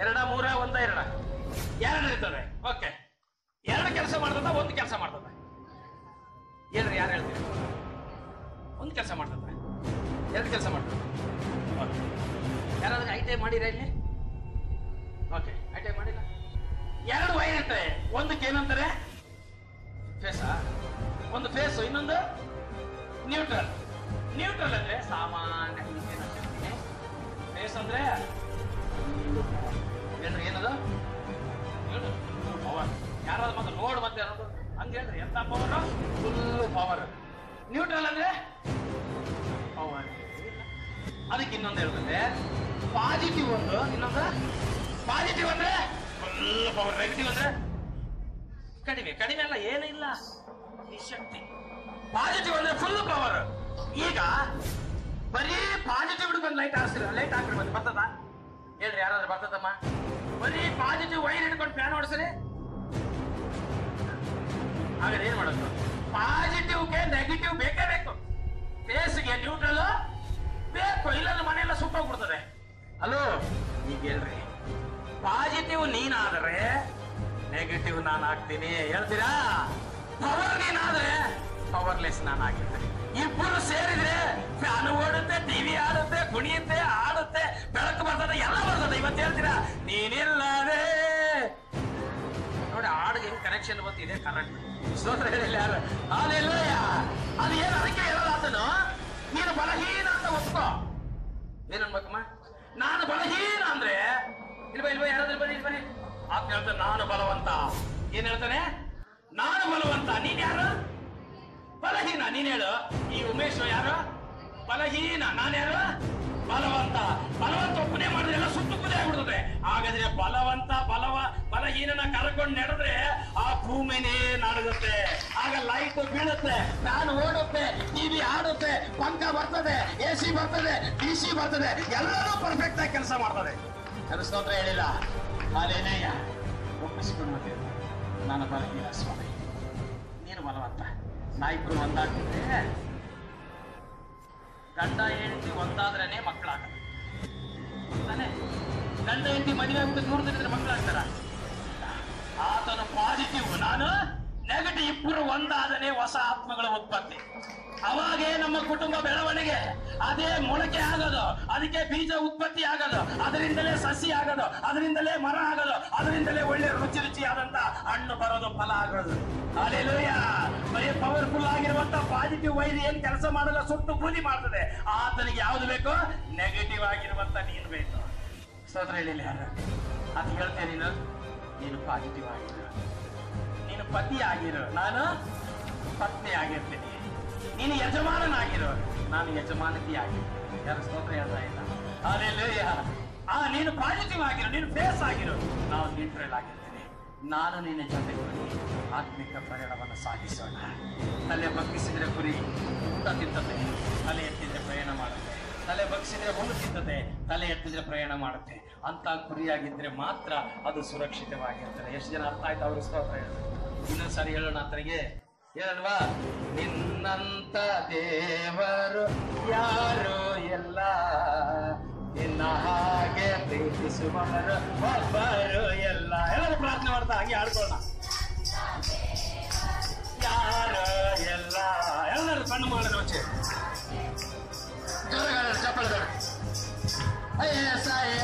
ಎರಡ, ಮೂರ, ಒಂದ, ಎರಡ. ಎರಡು ಇರ್ತವೆ. ಓಕೆ ಎರಡು ಕೆಲಸ ಮಾಡ್ತದ ಒಂದು ಕೆಲಸ ಮಾಡ್ತದ ಹೇಳ್ರಿ, ಯಾರು ಹೇಳ್ತೀರಿ? ಒಂದು ಕೆಲಸ ಮಾಡ್ತದ ಎರಡು ಕೆಲಸ ಮಾಡ್ತದ ಓಕೆ ಯಾರಾದ್ರೂ ಐ ಟಿ ಮಾಡಿರ ಇಲ್ಲಿ? ಓಕೆ ಐ ಟಿ ಮಾಡಿಲ್ಲ. ಎರಡು ವೈರ್ ಇರ್ತವೆ ಒಂದಕ್ಕೆ ಏನಂತಾರೆ? ಫೇಸಾ ಒಂದು ಫೇಸ್ ಇನ್ನೊಂದು ನ್ಯೂಟ್ರಲ್ ನ್ಯೂಟ್ರಲ್ ಅಂದ್ರೆ ಸಾಮಾನ್ಯ ಫೇಸ್ ಅಂದ್ರೆ ಏನದು? ಯಾರಾದ್ರೂ ಬಂದು ನೋಡ್ ಮತ್ತೆ ಹೇಳ್ರಿ, ಎಂತ ಪವರ್ ಫುಲ್ ಪವರ್ ನ್ಯೂಟ್ರಲ್ ಅಂದ್ರೆ? ಪವರ್ ಅದಕ್ಕೆ ಇನ್ನೊಂದು ಹೇಳ್ತದೆ ಪಾಸಿಟಿವ್ ಒಂದು, ಇನ್ನೊಂದು? ಪಾಸಿಟಿವ್ ಅಂದ್ರೆ? ಫುಲ್ ಪವರ್ ನೆಗೆಟಿವ್ ಅಂದ್ರೆ? ಕಡಿಮೆ ಕಡಿಮೆ ಅಲ್ಲ, ಏನೂ ಇಲ್ಲ. ಈ ಶಕ್ತಿ ಪಾಸಿಟಿವ್ ಅಂದ್ರೆ ಫುಲ್ ಪವರ್ ಈಗ ಬರೀ ಪಾಸಿಟಿವ್ ಬಂದು ಲೈಟ್ ಹಾರಿಸ್ತೀರ? ಲೈಟ್ ಹಾಕ್ಬಿಡ್ಬೋದು ಬರ್ತದ? ಹೇಳ್ರಿ, ಯಾರಾದ್ರೂ ಬರ್ತದಮ್ಮ? ಬರೀ ಪಾಸಿಟಿವ್ ವೈರ್ ಹಿಡ್ಕೊಂಡು ಫ್ಯಾನ್ ಓಡಿಸ್ರಿ. ಹಾಗಾದ್ರೆ ಏನ್ ಮಾಡೋದು? ಪಾಸಿಟಿವ್ಗೆ ನೆಗೆಟಿವ್ ಬೇಕೇ ಬೇಕು. ಫೇಸ್ಗೆ ನ್ಯೂಟ್ರಲ್ ಬೇಕು. ಇಲ್ಲಾಂದ್ರೆ ಮನೆಯೆಲ್ಲ ಸುಟ್ಟೋಗ್ಬಿಡ್ತದೆ ಅಲೋ ಈಗ ಹೇಳ್ರಿ. ಪಾಸಿಟಿವ್ ನೀನಾದ್ರೆ ನೆಗೆಟಿವ್ ನಾನು ಆಗ್ತೀನಿ. ಹೇಳ್ತೀರಾ? ಪವರ್ ನೀನಾದ್ರೆ ಪವರ್ಲೆಸ್ ನಾನು ಆಗಿರ್ತೀನಿ ಇಬ್ಬರು ಸೇರಿದ್ರೆ ಫ್ಯಾನ್ ಓಡುತ್ತೆ ಟಿವಿ ಆಡುತ್ತೆ, ಕುಣಿಯುತ್ತೆ ಆಡುತ್ತೆ ಬೆಳಕು ಬರ್ತದೆ, ಎಲ್ಲ ಬರ್ತದೆ. ಇವತ್ತು ಹೇಳ್ತೀರಾ? ನೀನಿಲ್ಲದೆ. ನೋಡಿ ಹಾಡಿಗೆ ಬಂತು ಇದೇ ಕರೆಕ್ಟ್ ಸ್ತೋತ್ರ ಹೇಳಿಲ್ಲ ಯಾರು ಅದೆಲ್ಲ ಅದು ಏನು ಅದಕ್ಕೆ ಹೇಳಲಾತನು ನೀನು ಬಲಹೀನ ಅಂತ ಒಪ್ಕೋ. ಏನ್ ಅನ್ಬೇಕಮ್ಮ? ನಾನು ಬಲಹೀನ ಅಂದ್ರೆ? ಇಲ್ವ ಇಲ್ವ ಯಾರಾದ್ರೂ ಬನ್ನಿ ಬನ್ನಿ. ಆತ ಹೇಳ್ತಾನೆ, ನಾನು ಬಲವಂತ. ಏನ್ ಹೇಳ್ತಾನೆ? ನಾನು ಬಲವಂತ. ನೀನ್ ಯಾರು? ಬಲಹೀನ. ನೀನ್ ಹೇಳು. ಈ ಉಮೇಶ್ ಯಾರು? ಬಲಹೀನ. ನಾನು ಯಾರು? ಬಲವಂತ. ಬಲವಂತ ಒಪ್ಪನೆ ಮಾಡಿದ್ರೆ ಎಲ್ಲ ಸುತ್ತು ಕುದೇ ಆಗ್ಬಿಡ್ತದೆ ಹಾಗಾದ್ರೆ ಬಲವಂತ, ಬಲವ, ಬಲಹೀನನ ಕರ್ಕೊಂಡು ನಡೆದ್ರೆ ಆ ಭೂಮಿನೇ ನಡಗುತ್ತೆ. ಆಗ ಲೈಟ್ ಬೀಳುತ್ತೆ. ನಾನು ಓಡುತ್ತೆ. ಟಿವಿ ಆಡುತ್ತೆ ಪಂಕ ಬರ್ತದೆ. ಎ ಸಿ ಬರ್ತದೆ. ಡಿ ಸಿ ಬರ್ತದೆ. ಎಲ್ಲರೂ ಪರ್ಫೆಕ್ಟ್ ಆಗಿ ಕೆಲಸ ಮಾಡ್ತದೆ ಸ್ತೋತ್ರ ಹೇಳಿಲ್ಲ. ಅದೇನೇಯ ಒಪ್ಪಿಸಿಕೊಂಡು ನಾನು ಬಲಹೀನ ಸ್ವಾಮಿ. ನೀನು ಬಲವಂತ. ನಾಯಿಬ್ರು ಒಂದಾಗ್ತಿದ್ರೆ ಗಂಡ ಹೆಂಡತಿ ಒಂದಾದ್ರೇನೆ ಮಕ್ಕಳಾಗಲ್ಲ? ಗಂಡ ಹೆಂಡತಿ ಮದುವೆ ಆಗ್ಬಿಟ್ಟು ದೂರದಲ್ಲಿದ್ರೆ ಮಕ್ಕಳಾಗ್ತಾರ ಆತನು ಪಾಸಿಟಿವ್ ನಾನು ನೆಗೆಟಿವ್ ಇಬ್ಬರು ಒಂದಾದನೆ ಹೊಸ ಆತ್ಮಗಳ ಉತ್ಪತ್ತಿ. ಅವಾಗೇ ನಮ್ಮ ಕುಟುಂಬ ಬೆಳವಣಿಗೆ, ಅದೇ ಮೊಳಕೆ ಆಗೋದು, ಅದಕ್ಕೆ ಬೀಜ ಉತ್ಪತ್ತಿ ಆಗೋದು, ಅದರಿಂದಲೇ ಸಸಿ ಆಗೋದು, ಅದರಿಂದಲೇ ಮರ ಆಗೋದು, ಅದರಿಂದಲೇ ಒಳ್ಳೆ ರುಚಿ ರುಚಿಯಾದಂತ ಹಣ್ಣು ಬರೋದು ಫಲ ಆಗೋದು. ಅಲ್ಲೆಲ್ಲೂಯ್ಯ ಬರೀ ಪವರ್ಫುಲ್ ಆಗಿರುವಂತ ಪಾಸಿಟಿವ್ ವೈರ್ ಏನ್ ಕೆಲಸ ಮಾಡಲ್ಲ, ಸುಟ್ಟು ಕೂಲಿ ಮಾಡ್ತದೆ. ಆತನಿಗೆ ಯಾವ್ದು ಬೇಕು? ನೆಗೆಟಿವ್ ಆಗಿರುವಂತ ನೀನು ಬೇಕು. ಸೋದ್ರ ಹೇಳಿಲ್ಲ ಯಾರು? ಅದು ಹೇಳ್ತೇನೆ ನೀನು. ಪಾಸಿಟಿವ್ ಆಗಿರು. ನೀನು ಪತಿ ಆಗಿರು. ನಾನು ಪತ್ನಿ ಆಗಿರ್ತೀನಿ. ನೀನು ಯಜಮಾನನಾಗಿರು. ನಾನು ಯಜಮಾನತಿ ಆಗಿರ್ತೀನಿ ಯಾರು ಸ್ತೋತ್ರ ಹೇಳ್ತಾ ಇಲ್ಲ. ಅಲ್ಲೆಲ್ಲೂಯ್ಯ ಆ, ನೀನು ಪಾಸಿಟಿವ್ ಆಗಿರು. ನೀನು ಫೇಸ್ ಆಗಿರು. ನಾವು ನ್ಯೂಟ್ರಲ್ ಆಗಿರ್ತೀನಿ. ನಾನು ನಿನ್ನ ಜೊತೆಗೂಡಿ ಆತ್ಮಿಕ ಪ್ರಯಾಣವನ್ನು ಸಾಗಿಸೋಣ. ತಲೆ ಬಗ್ಗಿಸಿದ್ರೆ ಕುರಿ ಊಟ ತಿಂತತೆ ತಲೆ ಎತ್ತಿದ್ರೆ ಪ್ರಯಾಣ ಮಾಡುತ್ತೆ. ತಲೆ ಬಗ್ಗಿಸಿದ್ರೆ ಹುಲ್ಲು ತಿಂತದೆ. ತಲೆ ಎತ್ತಿದ್ರೆ ಪ್ರಯಾಣ ಮಾಡುತ್ತೆ. ಅಂತ ಗುರಿಯಾಗಿದ್ರೆ ಮಾತ್ರ ಅದು ಸುರಕ್ಷಿತವಾಗಿರ್ತದೆ. ಎಷ್ಟು ಜನ ಅರ್ಥ ಆಯ್ತು? ಅವರು ಸ್ತೋತ್ರ ಹೇಳಿದ್ರು ಇನ್ನೊಂದು ಸಾರಿ ಹೇಳೋಣ ಆತನಿಗೆ ಏನಲ್ವಾ ನಿನ್ನಂತ ದೇವರು ಯಾರು ಎಲ್ಲ ನಿನ್ನ ಹಾಗೆ ಪ್ರೀತಿಸುವವರು ಒಬ್ಬರು ಎಲ್ಲ ಎಲ್ಲರೂ ಪ್ರಾರ್ಥನೆ ಮಾಡ್ತಾ ಹಾಗೆ ಆಡ್ಕೊಳ್ಳೋಣ ಯಾರು ಎಲ್ಲ ಎಲ್ಲರೂ ಕಣ್ಣು ಮಾಡಿದ್ರು ರೋಚೆ ಜೋರಗಾರ ಚಪ್ಪಳದ ಅಯ್ಯ ಸಾಯ.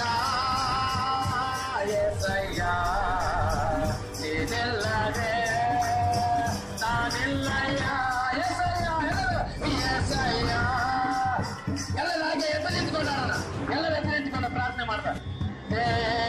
ಏ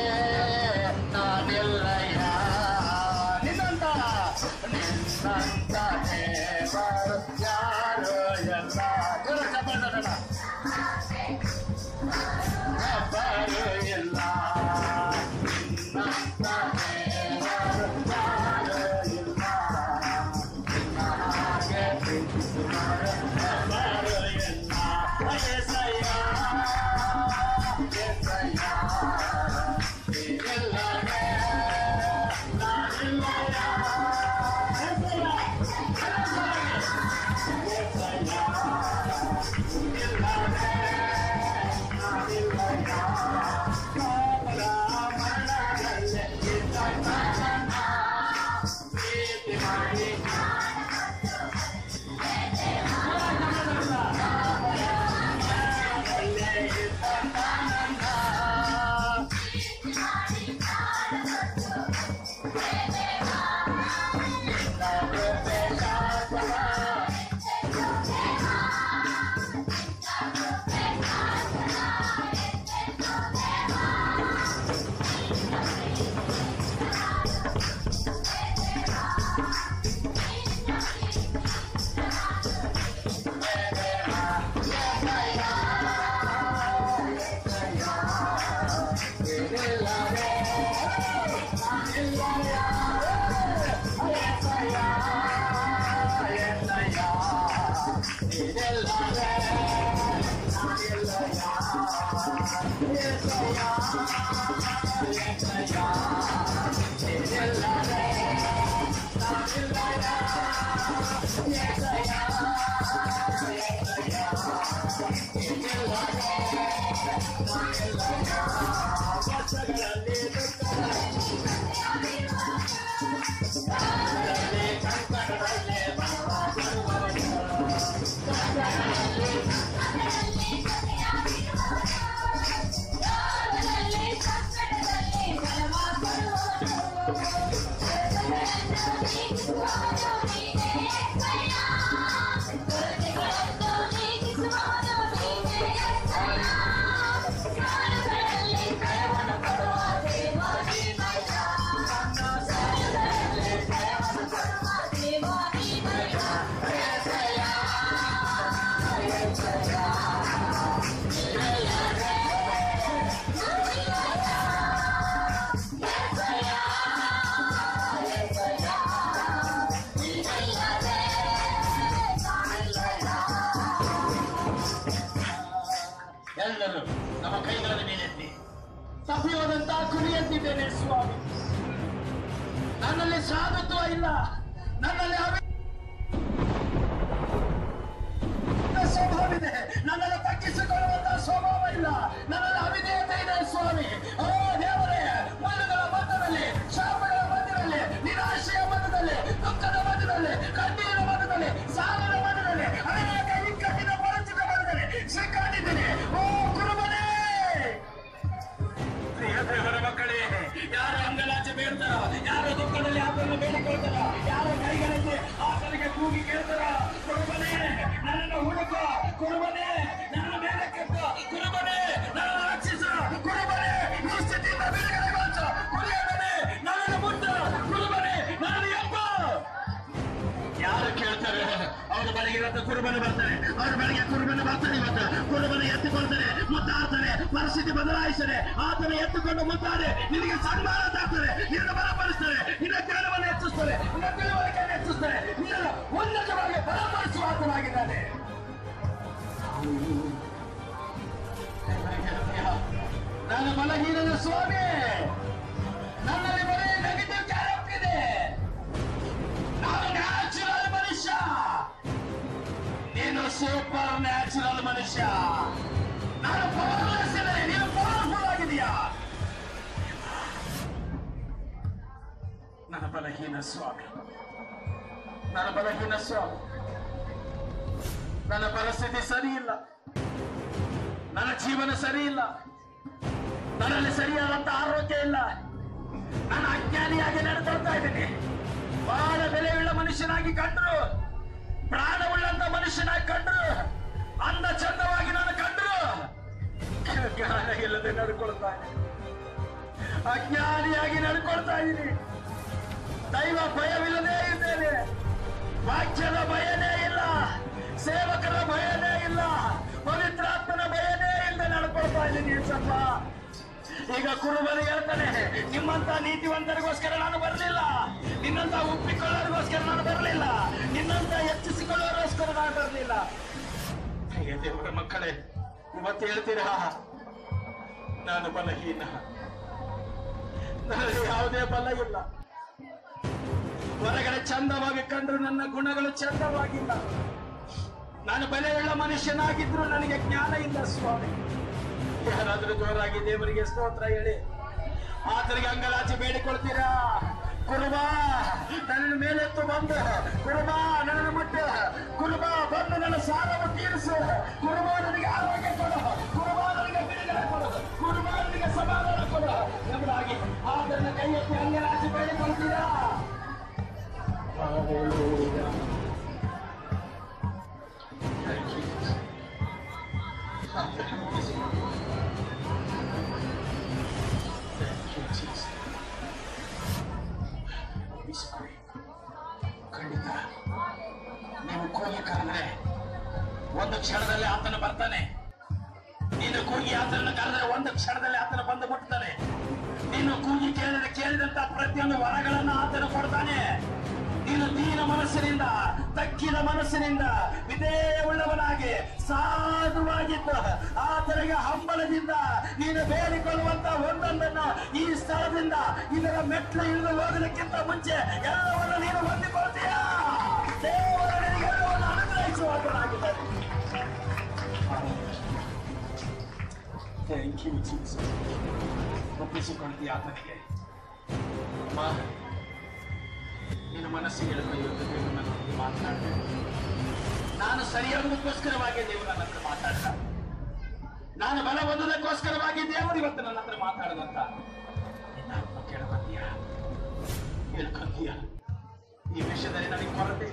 ನನಗೆ ಯಾವುದೇ ಬಲ ಇಲ್ಲ ಹೊರಗಡೆ ಚಂದವಾಗಿ ಕಂಡ್ರು ನನ್ನ ಗುಣಗಳು ಚಂದವಾಗಿಲ್ಲ. ನಾನು ಬೆಲೆಯುಳ್ಳ ಮನುಷ್ಯನಾಗಿದ್ರು ನನಗೆ ಜ್ಞಾನ ಇಲ್ಲ ಸ್ವಾಮಿ. ಯಾರಾದ್ರೂ ಜೋರಾಗಿ ದೇವರಿಗೆ ಸ್ತೋತ್ರ ಹೇಳಿ. ಆತನಿಗೆ ಅಂಗಲಾಚಿ ಬೇಡಿಕೊಳ್ತೀರಾ? ಕುರುಬಾ ನನ್ನ ಮೇಲೆತ್ತು ಬಂದು. ಕುರುಬಾ ನನ್ನ ಮುಟ್ಟ. ಕುರುಬಾ, ಬಂದು ನನ್ನ ಸಾಲವನ್ನು ತೀರಿಸು. ಕುರುಬಾ, ನನಗೆ ಆರೋಗ್ಯ ಕೊಡು. ಒಂದು ಕ್ಷಣದಲ್ಲಿ ಆತನ ಬರ್ತಾನೆ ನೀನು ಕೂಗಿ ಆತನ ಕರೆದ್ರೆ ಒಂದು ಕ್ಷಣದಲ್ಲಿ ಆತನ ಬಂದು ಮುಟ್ತಾನೆ ನೀನು ಕೂಗಿ ಕೇಳಿದ ಕೇಳಿದಂತ ಪ್ರತಿಯೊಂದು ವರಗಳನ್ನು ಆತನ ಕೊಡ್ತಾನೆ. ನೀನು ದೀನ ಮನಸ್ಸಿನಿಂದ ತಕ್ಕಿದ ಮನಸ್ಸಿನಿಂದ ವಿಧೇಯವುಳ್ಳವನಾಗಿ ಸಾಧುವಾಗಿದ್ದ ಆತನಿಗೆ ಹಂಬಲದಿಂದ ನೀನು ಬೇಡಿಕೊಳ್ಳುವಂತ ಒಂದೊಂದನ್ನ ಈ ಸ್ಥಳದಿಂದ ಇದರ ಮೆಟ್ಲು ಇಳಿದು ಹೋಗಲಿಕ್ಕಿಂತ ಮುಂಚೆ ಎಲ್ಲವನ್ನು ನೀನು ಹೊಂದಿಕೊಳ್ತೀಯ? ದೇವರ ನಿನಗೆ Thank you, thank you Jesus ಒಪ್ಪಿಸಿಕೊಳ್ತೀಯ ಆತನಿಗೆ ಅಮ್ಮ ನಿನ್ನ ಮನಸ್ಸಿಗೆ ದೇವರು ನನ್ನ ಹತ್ರ ಮಾತನಾಡಿದೆ ನಾನು ಸರಿಯಾದಕ್ಕೋಸ್ಕರವಾಗಿ ದೇವರು ನನ್ನ ಹತ್ರ ಮಾತಾಡಿದ ನಾನು ಬಲ ಬಂದದಕ್ಕೋಸ್ಕರವಾಗಿ ದೇವರು ಇವತ್ತು ನನ್ನ ಹತ್ರ ಮಾತಾಡದಂತ ಕೇಳಬಂತೀಯ ಹೇಳ್ಕೊಂತೀಯ ಈ ವಿಷಯದಲ್ಲಿ ನನಗೆ ಕೊರತೆ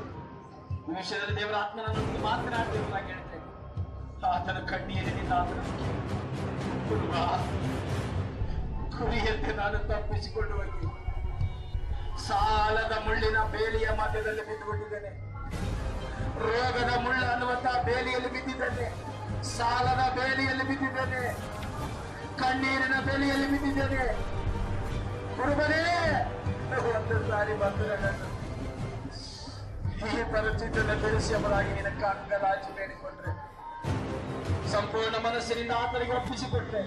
ಈ ವಿಷಯದಲ್ಲಿ ದೇವರ ಆತ್ಮ ನನ್ನ ಮಾತನಾಡ್ತಿರುವಾಗ ಹೇಳ್ತೇನೆ ಆತನ ಕಣ್ಣೀರಿನಿಂದ ಆತನ ಕುರುಬ ಕುರಿಯಂತೆ ನಾನು ತಪ್ಪಿಸಿಕೊಂಡು ಹೋಗಿ ಸಾಲದ ಮುಳ್ಳಿನ ಬೇಲಿಯ ಮಧ್ಯದಲ್ಲಿ ಬಿದ್ದುಕೊಂಡಿದ್ದೇನೆ. ರೋಗದ ಮುಳ್ಳು ಅನ್ನುವಂತಹ ಬೇಲಿಯಲ್ಲಿ ಬಿದ್ದಿದ್ದೇನೆ. ಸಾಲದ ಬೇಲಿಯಲ್ಲಿ ಬಿದ್ದಿದ್ದೇನೆ. ಕಣ್ಣೀರಿನ ಬೇಲಿಯಲ್ಲಿ ಬಿದ್ದಿದ್ದೇನೆ. ಕುರುಬನೇ ಒಂದು ಸಾರಿ ಬಂದು ಈ ಪರಿಸ್ಥಿತಿಯನ್ನು ತಿಳಿಸಿಯವರಾಗಿ ನಿನ್ನ ನಿನಕ್ಕೆ ಅಂಗಲಾಚಿ ಬೇಡಿಕೊಂಡ್ರೆ, ಸಂಪೂರ್ಣ ಮನಸ್ಸಿನಿಂದ ಆತನಿಗೆ ಒಪ್ಪಿಸಿಕೊಟ್ರೆ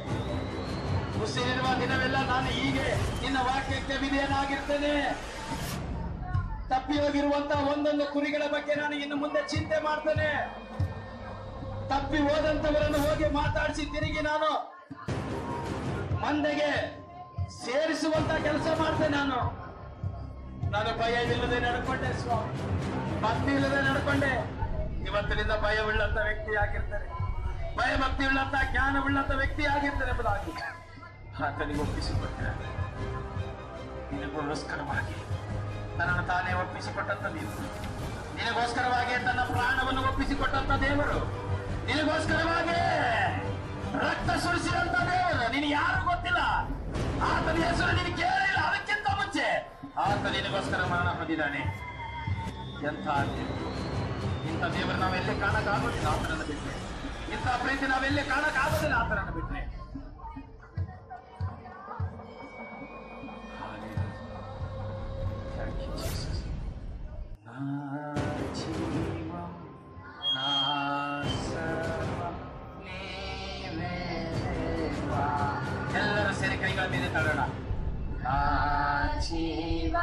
ಉಸಿರಿರುವ ದಿನವೆಲ್ಲ ನಾನು ಹೀಗೆ ನಿನ್ನ ವಾಕ್ಯಕ್ಕೆ ವಿಧೇಯನಾಗಿರ್ತೇನೆ. ತಪ್ಪಿ ಹೋಗಿರುವಂತ ಒಂದೊಂದು ಕುರಿಗಳ ಬಗ್ಗೆ ನಾನು ಇನ್ನು ಮುಂದೆ ಚಿಂತೆ ಮಾಡ್ತೇನೆ. ತಪ್ಪಿ ಹೋದಂತವರನ್ನು ಹೋಗಿ ಮಾತಾಡಿಸಿ ತಿರುಗಿ ನಾನು ಮಂದೆಗೆ ಸೇರಿಸುವಂತ ಕೆಲಸ ಮಾಡ್ತೇನೆ ನಾನು. ನಾನು ಭಯವಿಲ್ಲದೆ ನಡ್ಕೊಂಡೆ ಸ್ವಾಮಿ. ಭಕ್ತಿ ಇಲ್ಲದೆ ನಡ್ಕೊಂಡೆ. ಇವತ್ತಿನಿಂದ ಭಯವುಳ್ಳಂತ ವ್ಯಕ್ತಿ ಆಗಿರ್ತಾರೆ ಭಯ ಭಕ್ತಿ ಉಳ್ಳಂತ ಜ್ಞಾನವುಳ್ಳಂತ ವ್ಯಕ್ತಿ ಆಗಿರ್ತಾರೆ ಎಂಬುದಾಗಿ. ಆತನಿಗೆ ಒಪ್ಪಿಸಿಕೊಟ್ಟೆ ನಿನಗೋಸ್ಕರವಾಗಿ ತನ್ನನ್ನು ತಾನೇ ಒಪ್ಪಿಸಿಕೊಟ್ಟಂತ ದೇವರು ನಿನಗೋಸ್ಕರವಾಗಿ ತನ್ನ ಪ್ರಾಣವನ್ನು ಒಪ್ಪಿಸಿಕೊಟ್ಟಂತ ದೇವರು. ನಿನಗೋಸ್ಕರವಾಗಿ ರಕ್ತ ಸುರಿಸಿದಂತ ದೇವರು. ನಿನಗೆ ಯಾರು ಗೊತ್ತಿಲ್ಲ? ಆತನ ಹೆಸರು ನೀನು ಕೇಳಿಲ್ಲ ಅದಕ್ಕಿಂತ ಮುಂಚೆ ಆತ ನಿನಗೋಸ್ಕರ ಮರಣ ಹೊಂದಿದ್ದಾನೆ. ಎಂಥ ಇಂಥ ದೇವರು ನಾವೆಲ್ಲೇ ಕಾಣಕ್ಕಾಗೋದಿಲ್ಲ? ಆತನನ್ನು ಬಿಟ್ಟರೆ ಇಂಥ ಪ್ರೀತಿ ನಾವೆಲ್ಲೇ ಕಾಣಕ್ಕಾಗೋದಿಲ್ಲ? ಆತನನ್ನು ಬಿಟ್ಟರೆ ಎಲ್ಲರೂ ಸೇರಿ ಕೈಗಳ ಮೇಲೆ ತಳ್ಳೋಣ ಆ ಜೀವ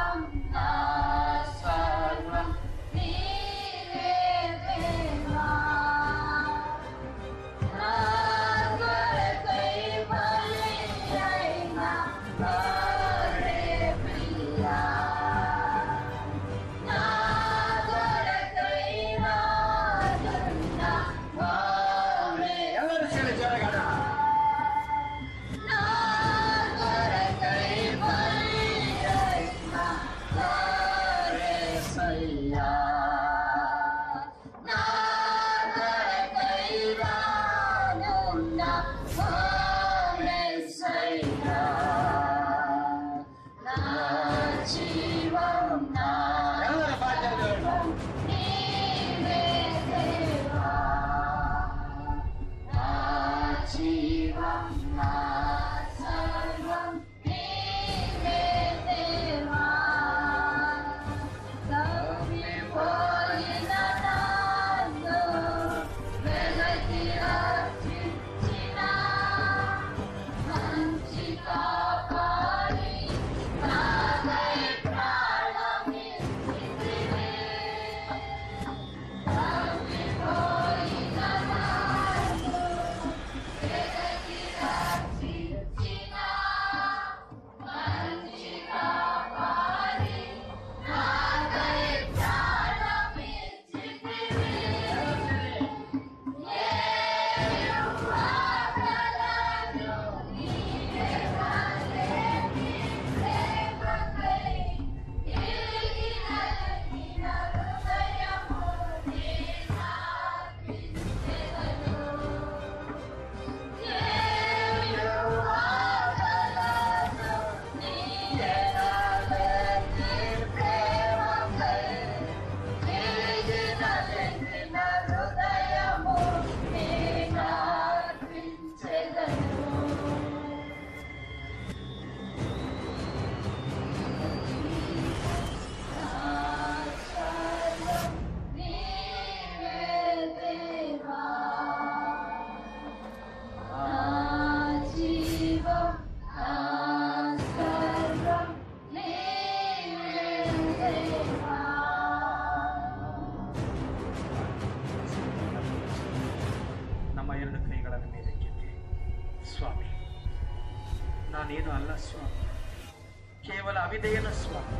ಅವಿಧೇಯನ ಸ್ವಾಮಿ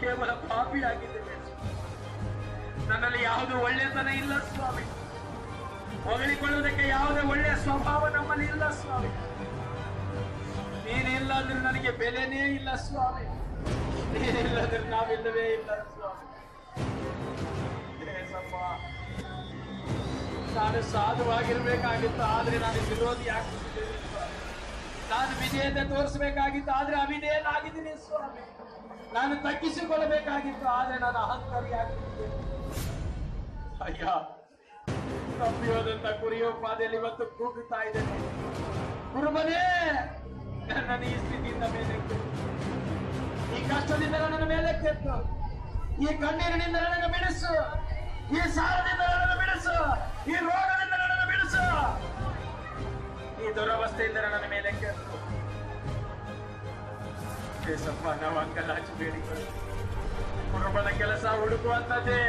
ಕೇವಲ ಪಾಪಿ ಆಗಿದ್ದೇನೆ ನನ್ನಲ್ಲಿ ಯಾವುದು ಒಳ್ಳೆತನ ಇಲ್ಲ ಸ್ವಾಮಿ. ಹೊಗಳಿಕೊಳ್ಳುವುದಕ್ಕೆ ಯಾವುದೇ ಒಳ್ಳೆಯ ಸ್ವಭಾವ ನಮ್ಮಲ್ಲಿ ಇಲ್ಲ ಸ್ವಾಮಿ. ನೀನಿಲ್ಲ ನನಗೆ ಬೆಲೆನೇ ಇಲ್ಲ ಸ್ವಾಮಿ. ನೀನಿಲ್ಲದ್ರೆ ನಾವಿಲ್ಲವೇ ಇಲ್ಲ ಸ್ವಾಮಿ. ನಾನು ಸಾಧುವಾಗಿರ್ಬೇಕಾಗಿತ್ತು, ಆದ್ರೆ ನಾನು ವಿರೋಧಿ ಆಗ್ತಿದ್ದೇನೆ ನಾನು ವಿಜಯತೆ ತೋರಿಸಬೇಕಾಗಿತ್ತು, ಆದ್ರೆ ಅವಿಧೇಯನಾಗಿದ್ದೀನಿ ಸ್ವಾಮಿ. ನಾನು ತಗ್ಗಿಸಿಕೊಳ್ಳಬೇಕಾಗಿತ್ತು ಆದ್ರೆ ನಾನು ಅಹಂಕಾರಿ ಆಗಿದ್ದೇನೆ ಅಯ್ಯ ಕುರಿಯೋ ಪಾದೆಯಲ್ಲಿ ಇವತ್ತು ಕೂಗುತ್ತಾ ಇದ್ದೇನೆ. ಕುರುಬನೇ ನನ್ನ ಈ ಸ್ಥಿತಿಯಿಂದ ಮೇಲೆ ಈ ಕಷ್ಟದಿಂದ ನನ್ನ ಮೇಲೆ ಕೆತ್ತು ಈ ಕಣ್ಣೀರಿನಿಂದ ನನಗೆ ಬಿಡಿಸು. ಈ ಸಾರದಿಂದ ನನ್ನನ್ನು ಬಿಡಿಸು. ಈ ರೋಗದಿಂದ ನನ್ನನ್ನು ಬಿಡಿಸು. ಈ ದುರವಸ್ಥೆಯಿಂದ ನನ್ನ ಮೇಲೆ ಕೇಸಪ್ಪ ನಾವು ಅಂಕಲಾಚಿ ಬೇಡಿಕೊಳ್ಳಿ ಕುರುಬನ ಕೆಲಸ ಹುಡುಕುವಂತದ್ದೇ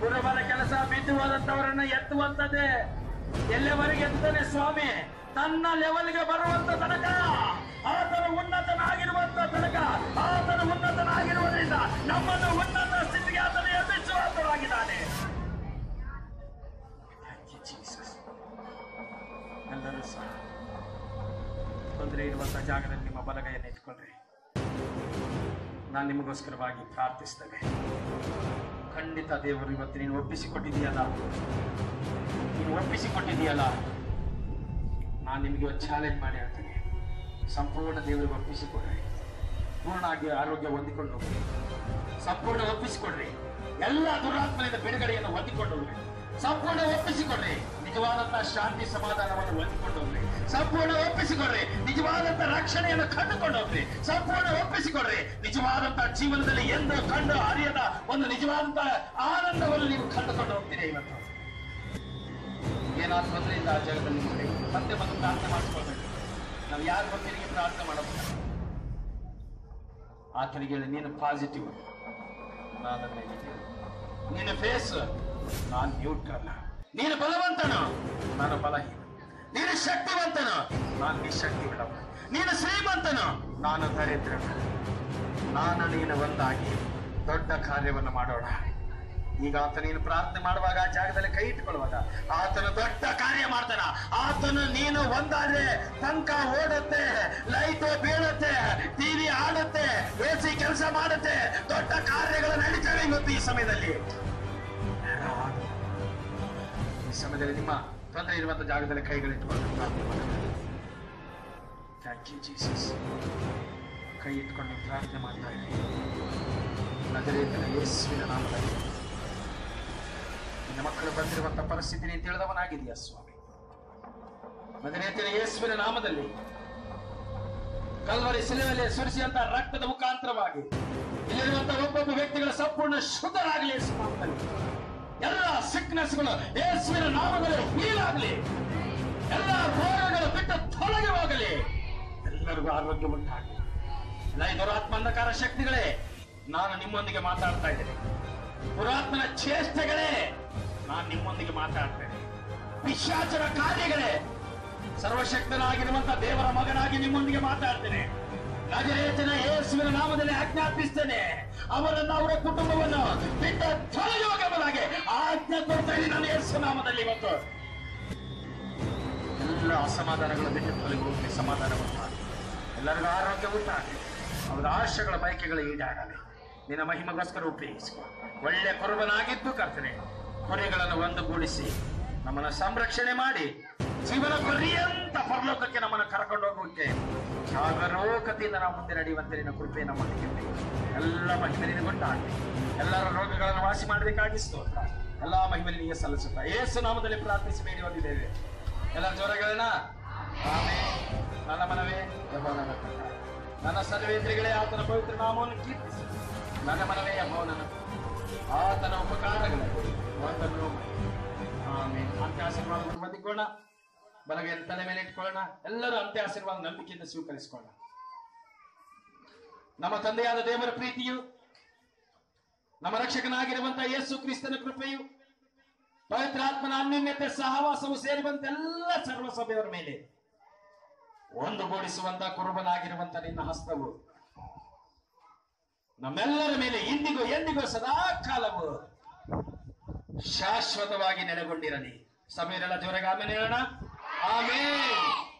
ಕುರುಬನ ಕೆಲಸ ಬಿದ್ದುವಂತವರನ್ನ ಎತ್ತುವಂತದೇ ಎಲ್ಲೆವರೆಗೆ ಎತ್ತನೆ ಸ್ವಾಮಿ? ತನ್ನ ಲೆವೆಲ್ಗೆ ಬರುವಂತ ತನಕ. ಆತನ ಉನ್ನತನಾಗಿರುವಂತ ತನಕ. ಆತನ ಉನ್ನತನಾಗಿರುವುದರಿಂದ ನಮ್ಮನ್ನು ಉನ್ನತ ಎಲ್ಲರೂ ಸಹ ತೊಂದರೆ ಇರುವಂಥ ಜಾಗದಲ್ಲಿ ನಿಮ್ಮ ಬಲಗೈಯನ್ನು ಇಟ್ಕೊಂಡ್ರೆ ನಾನು ನಿಮಗೋಸ್ಕರವಾಗಿ ಪ್ರಾರ್ಥಿಸ್ತೇನೆ. ಖಂಡಿತ ದೇವರು, ಇವತ್ತು ನೀನು ಒಪ್ಪಿಸಿಕೊಟ್ಟಿದೆಯಲ್ಲ ನೀನು ಒಪ್ಪಿಸಿಕೊಟ್ಟಿದೆಯಲ್ಲ ನಾನು ನಿಮಗೆ ಒಂದು ಚಾಲೆಂಜ್ ಮಾಡಿ ಹೇಳ್ತೀನಿ. ಸಂಪೂರ್ಣ ದೇವರಿಗೆ ಒಪ್ಪಿಸಿಕೊಡ್ರಿ. ಪೂರ್ಣ ಆಗಿ ಆರೋಗ್ಯ ಹೊಂದಿಕೊಂಡು ಹೋಗ್ರಿ ಸಂಪೂರ್ಣ ಒಪ್ಪಿಸಿಕೊಡ್ರಿ. ಎಲ್ಲ ದುರಾತ್ಮನಿಂದ ಬಿಡುಗಡೆಯನ್ನು ಹೊಂದಿಕೊಂಡು ಹೋಗ್ರಿ. ಸಂಪೂರ್ಣ ಒಪ್ಪಿಸಿಕೊಡ್ರಿ. ನಿಜವಾದಂತಹ ಶಾಂತಿ ಸಮಾಧಾನವನ್ನು ಹೊಂದಿಕೊಂಡು ಹೋಗ್ರಿ ಸಂಪೂರ್ಣ ಒಪ್ಪಿಸಿಕೊಡ್ರಿ. ನಿಜವಾದಂತಹ ರಕ್ಷಣೆಯನ್ನು ಕಂಡುಕೊಂಡು ಹೋಗ್ರಿ ಸಂಪೂರ್ಣ ಒಪ್ಪಿಸಿಕೊಡ್ರಿ. ನಿಜವಾದಂತಹ ಜೀವನದಲ್ಲಿ ಎಂದು ಕಂಡು ಅರಿಯದ ಒಂದು ನಿಜವಾದಂತಹ ಆನಂದವನ್ನು ನೀವು ಕಂಡುಕೊಂಡು ಹೋಗ್ತೀರಿ ಇವತ್ತು. ಏನಾದ್ರು ಬಂದ್ರಿಂದ ಆ ಜಾಗದಲ್ಲಿ ನೋಡಿ. ಮತ್ತೆ ಪ್ರಾರ್ಥನೆ ಮಾಡಿಸ್ಕೊಳ್ಬೇಕು. ನಾವು ಯಾರು ಬಂದಿರಿಗೆ ಪ್ರಾರ್ಥನೆ ಮಾಡಬೇಕು ಆತನಿಗೆ ಹೇಳಿ, ನೀನು ಪಾಸಿಟಿವ್ ನಾನು ನೆಗೆಟಿವ್ ನಿನ್ನ ಫೇಸ್ ನಾನು ನ್ಯೂಟ್ರಲ್ ನೀನು ಬಲವಂತನು. ನಾನು ಬಲಹೀನ. ನೀನು ಶಕ್ತಿವಂತನು. ನಾನು ನಿಶಕ್ತಿ ಉಳ್ಳವ ನೀನು ಶ್ರೀಮಂತನು. ನಾನು ದರಿದ್ರ ನಾನು ನೀನು ಒಂದಾಗಿ ದೊಡ್ಡ ಕಾರ್ಯವನ್ನು ಮಾಡೋಣ. ಈಗ ಆತ ನೀನು ಪ್ರಾರ್ಥನೆ ಮಾಡುವಾಗ ಆ ಜಾಗದಲ್ಲಿ ಕೈ ಇಟ್ಕೊಳ್ಳುವಾಗ ಆತನು ದೊಡ್ಡ ಕಾರ್ಯ ಮಾಡ್ತಾನ. ಆತನು ನೀನು ಒಂದಾದ್ರೆ ಪಂಕ ಓಡುತ್ತೆ ಲೈಟ್ ಬೀಳುತ್ತೆ ಟಿವಿ ಆಡುತ್ತೆ ಎಸಿ ಕೆಲಸ ಮಾಡುತ್ತೆ ದೊಡ್ಡ ಕಾರ್ಯಗಳು ನಡೀತವೆ ಇವತ್ತು ಈ ಸಮಯದಲ್ಲಿ. ಸಮಯದಲ್ಲಿ ನಿಮ್ಮ ತೊಂದರೆ ಇರುವಂತಹ ಜಾಗದಲ್ಲಿ ಕೈಗಳಿಟ್ಟುಕೊಂಡು ಕೈ ಇಟ್ಕೊಂಡು ಪ್ರಾರ್ಥನೆ ಮಾಡ್ತಾ ಇದ್ದೀನಿ ಯೇಸುವಿನ ನಾಮದಲ್ಲಿ. ನಿನ್ನ ಮಕ್ಕಳು ಬಂದಿರುವಂತಹ ಪರಿಸ್ಥಿತಿ ನೀನು ತಿಳಿದವನಾಗಿದೆಯಾ ಸ್ವಾಮಿ. ನಜರೇತನ ಯೇಸುವಿನ ನಾಮದಲ್ಲಿ. ಕಲ್ವರಿ ಸಿಲುವೆಲೆ ಸುರಿಸಿದಂತಹ ರಕ್ತದ ಮುಖಾಂತರವಾಗಿ ಇಲ್ಲಿರುವಂತಹ ಒಬ್ಬೊಬ್ಬ ವ್ಯಕ್ತಿಗಳ ಸಂಪೂರ್ಣ ಶುದ್ಧರಾಗಲಿ ಯೇಸು ನಾಮದಲ್ಲಿ ಎಲ್ಲ ಸಿಕ್ನೆಸ್ಗಳು ಯೇಸುವಿನ ನಾಮದಲ್ಲಿ ಹೀಲಾಗಲಿ ಎಲ್ಲ ರೋಗಗಳು ಬಿಟ್ಟು ತೊಲಗಿ ಹೋಗಲಿ. ಎಲ್ಲರಿಗೂ ಆರೋಗ್ಯ ಉಂಟಾಗಲಿ. ಎಲ್ಲ ಈ ದುರಾತ್ಮ ಅಂಧಕಾರ ಶಕ್ತಿಗಳೇ, ನಾನು ನಿಮ್ಮೊಂದಿಗೆ ಮಾತಾಡ್ತಾ ಇದ್ದೇನೆ. ಪುರಾತನ ಚೇಷ್ಟೆಗಳೇ, ನಾನು ನಿಮ್ಮೊಂದಿಗೆ ಮಾತಾಡ್ತೇನೆ ಪಿಶಾಚರ ಕಾರ್ಯಗಳೇ, ಸರ್ವಶಕ್ತನಾಗಿರುವಂತ ದೇವರ ಮಗನಾಗಿ ನಿಮ್ಮೊಂದಿಗೆ ಮಾತಾಡ್ತೇನೆ. ನಜರೇತಿನ ಯೇಸುವಿನ ನಾಮದಲ್ಲಿ ಆಜ್ಞಾಪಿಸ್ತೇನೆ. ಅವರನ್ನು ಅವರ ಕುಟುಂಬವನ್ನು ಬಿಟ್ಟ ಹೋಗಬಹುದಾಗೆ ಆಜ್ಞೆ ಕೊಡ್ತಾ ನಾನು ಯೇಸು ನಾಮದಲ್ಲಿ ಇವತ್ತು. ಎಲ್ಲ ಅಸಮಾಧಾನಗಳ ಬಿಟ್ಟು ತೊಲಗಿ ಸಮಾಧಾನ ಉಂಟಾಗಲಿ ಎಲ್ಲರಿಗೂ ಆರೋಗ್ಯ ಉಂಟಾಗಲಿ ಅವರ ಆಶೆಗಳ ಬಯಕೆಗಳು ಈಡಾಗಲಿ. ನಿನ್ನ ಮಹಿಮಗೋಸ್ಕರ ಉಪಯೋಗಿಸಿಕೊ ಒಳ್ಳೆ ಕುರುಬನಾಗಿದ್ದು ಕರ್ತನೆ ಕೊರೆಗಳನ್ನು ಒಂದುಗೂಡಿಸಿ. ನಮ್ಮನ್ನ ಸಂರಕ್ಷಣೆ ಮಾಡಿ ಜೀವನ ಪರ್ಯಂತ ಪರಲೋಕಕ್ಕೆ ನಮ್ಮನ್ನು ಕರ್ಕೊಂಡು ಹೋಗೋಕೆ ಜಾಗರೂಕತೆಯಿಂದ ನಾವು ಮುಂದೆ ನಡೆಯುವಂತೆ ನಿನ್ನ ಕೃಪೆ ನಮ್ಮೊಂದಿಗೆ ಎಲ್ಲ ಮಹಿಮೆಯನ್ನು ನಿನಗೊಂಡಾಗಲಿ ಎಲ್ಲರ ರೋಗಗಳನ್ನು ವಾಸಿ ಮಾಡಬೇಕಾಗಿ ಸ್ತೋತ್ರ. ಎಲ್ಲ ಮಹಿಮೆ ನಿನಗೆ ಸಲ್ಲಿಸುತ್ತಾ. ಏಸು ನಾಮದಲ್ಲಿ ಪ್ರಾರ್ಥಿಸಿ ಬೇಡಿ ಹೊಂದಿದ್ದೇವೆ ಎಲ್ಲ ಜ್ವರಗಳನ್ನ ನನ್ನ ಮನವೇ. ನನ್ನ ಸರ್ವೇಂದ್ರಿಗಳೇ ಆತನ ಪವಿತ್ರ ನಾಮವನ್ನು ಕೀರ್ತಿಸಿ. ನನ್ನ ಮನವೇ ಯಭವನ ಆತನ ಉಪಕಾರಗಳನ್ನು ಒಂದನ್ನು ಅಂತ್ಯ ಆಶೀರ್ವಾದ ಹೊಂದಿಕೊಳ್ಳೋಣ ಬಲಗೆ ತಲೆ ಮೇಲೆ ಇಟ್ಕೊಳ್ಳೋಣ. ಎಲ್ಲರೂ ಅಂತ್ಯ ಆಶೀರ್ವಾದ ನಂಬಿಕೆಯಿಂದ ಸ್ವೀಕರಿಸಿಕೊಳ್ಳೋಣ. ನಮ್ಮ ತಂದೆಯಾದ ದೇವರ ಪ್ರೀತಿಯು, ನಮ್ಮ ರಕ್ಷಕನಾಗಿರುವಂತಹ ಯೇಸು ಕ್ರಿಸ್ತನ ಕೃಪೆಯು ಪವಿತ್ರಾತ್ಮನ ಅನ್ಯೋನ್ಯತೆ, ಸಹವಾಸವು ಸೇರಿದಂತ ಎಲ್ಲ ಸಭೆಯವರ ಮೇಲೆ ಒಂದುಗೂಡಿಸುವಂತಹ ಕುರುಬನಾಗಿರುವಂತ ನಿನ್ನ ಹಸ್ತವು ನಮ್ಮೆಲ್ಲರ ಮೇಲೆ ಇಂದಿಗೂ ಎಂದಿಗೂ ಸದಾ ಕಾಲವು ಶಾಶ್ವತವಾಗಿ ನೆಲೆಗೊಂಡಿರಲಿ. ಸಮೀರೆಲ್ಲ ಜೋರಾಗಿ ಆಮೇಲೆ ಹೇಳೋಣ? ಆಮೇಲೆ ಿ.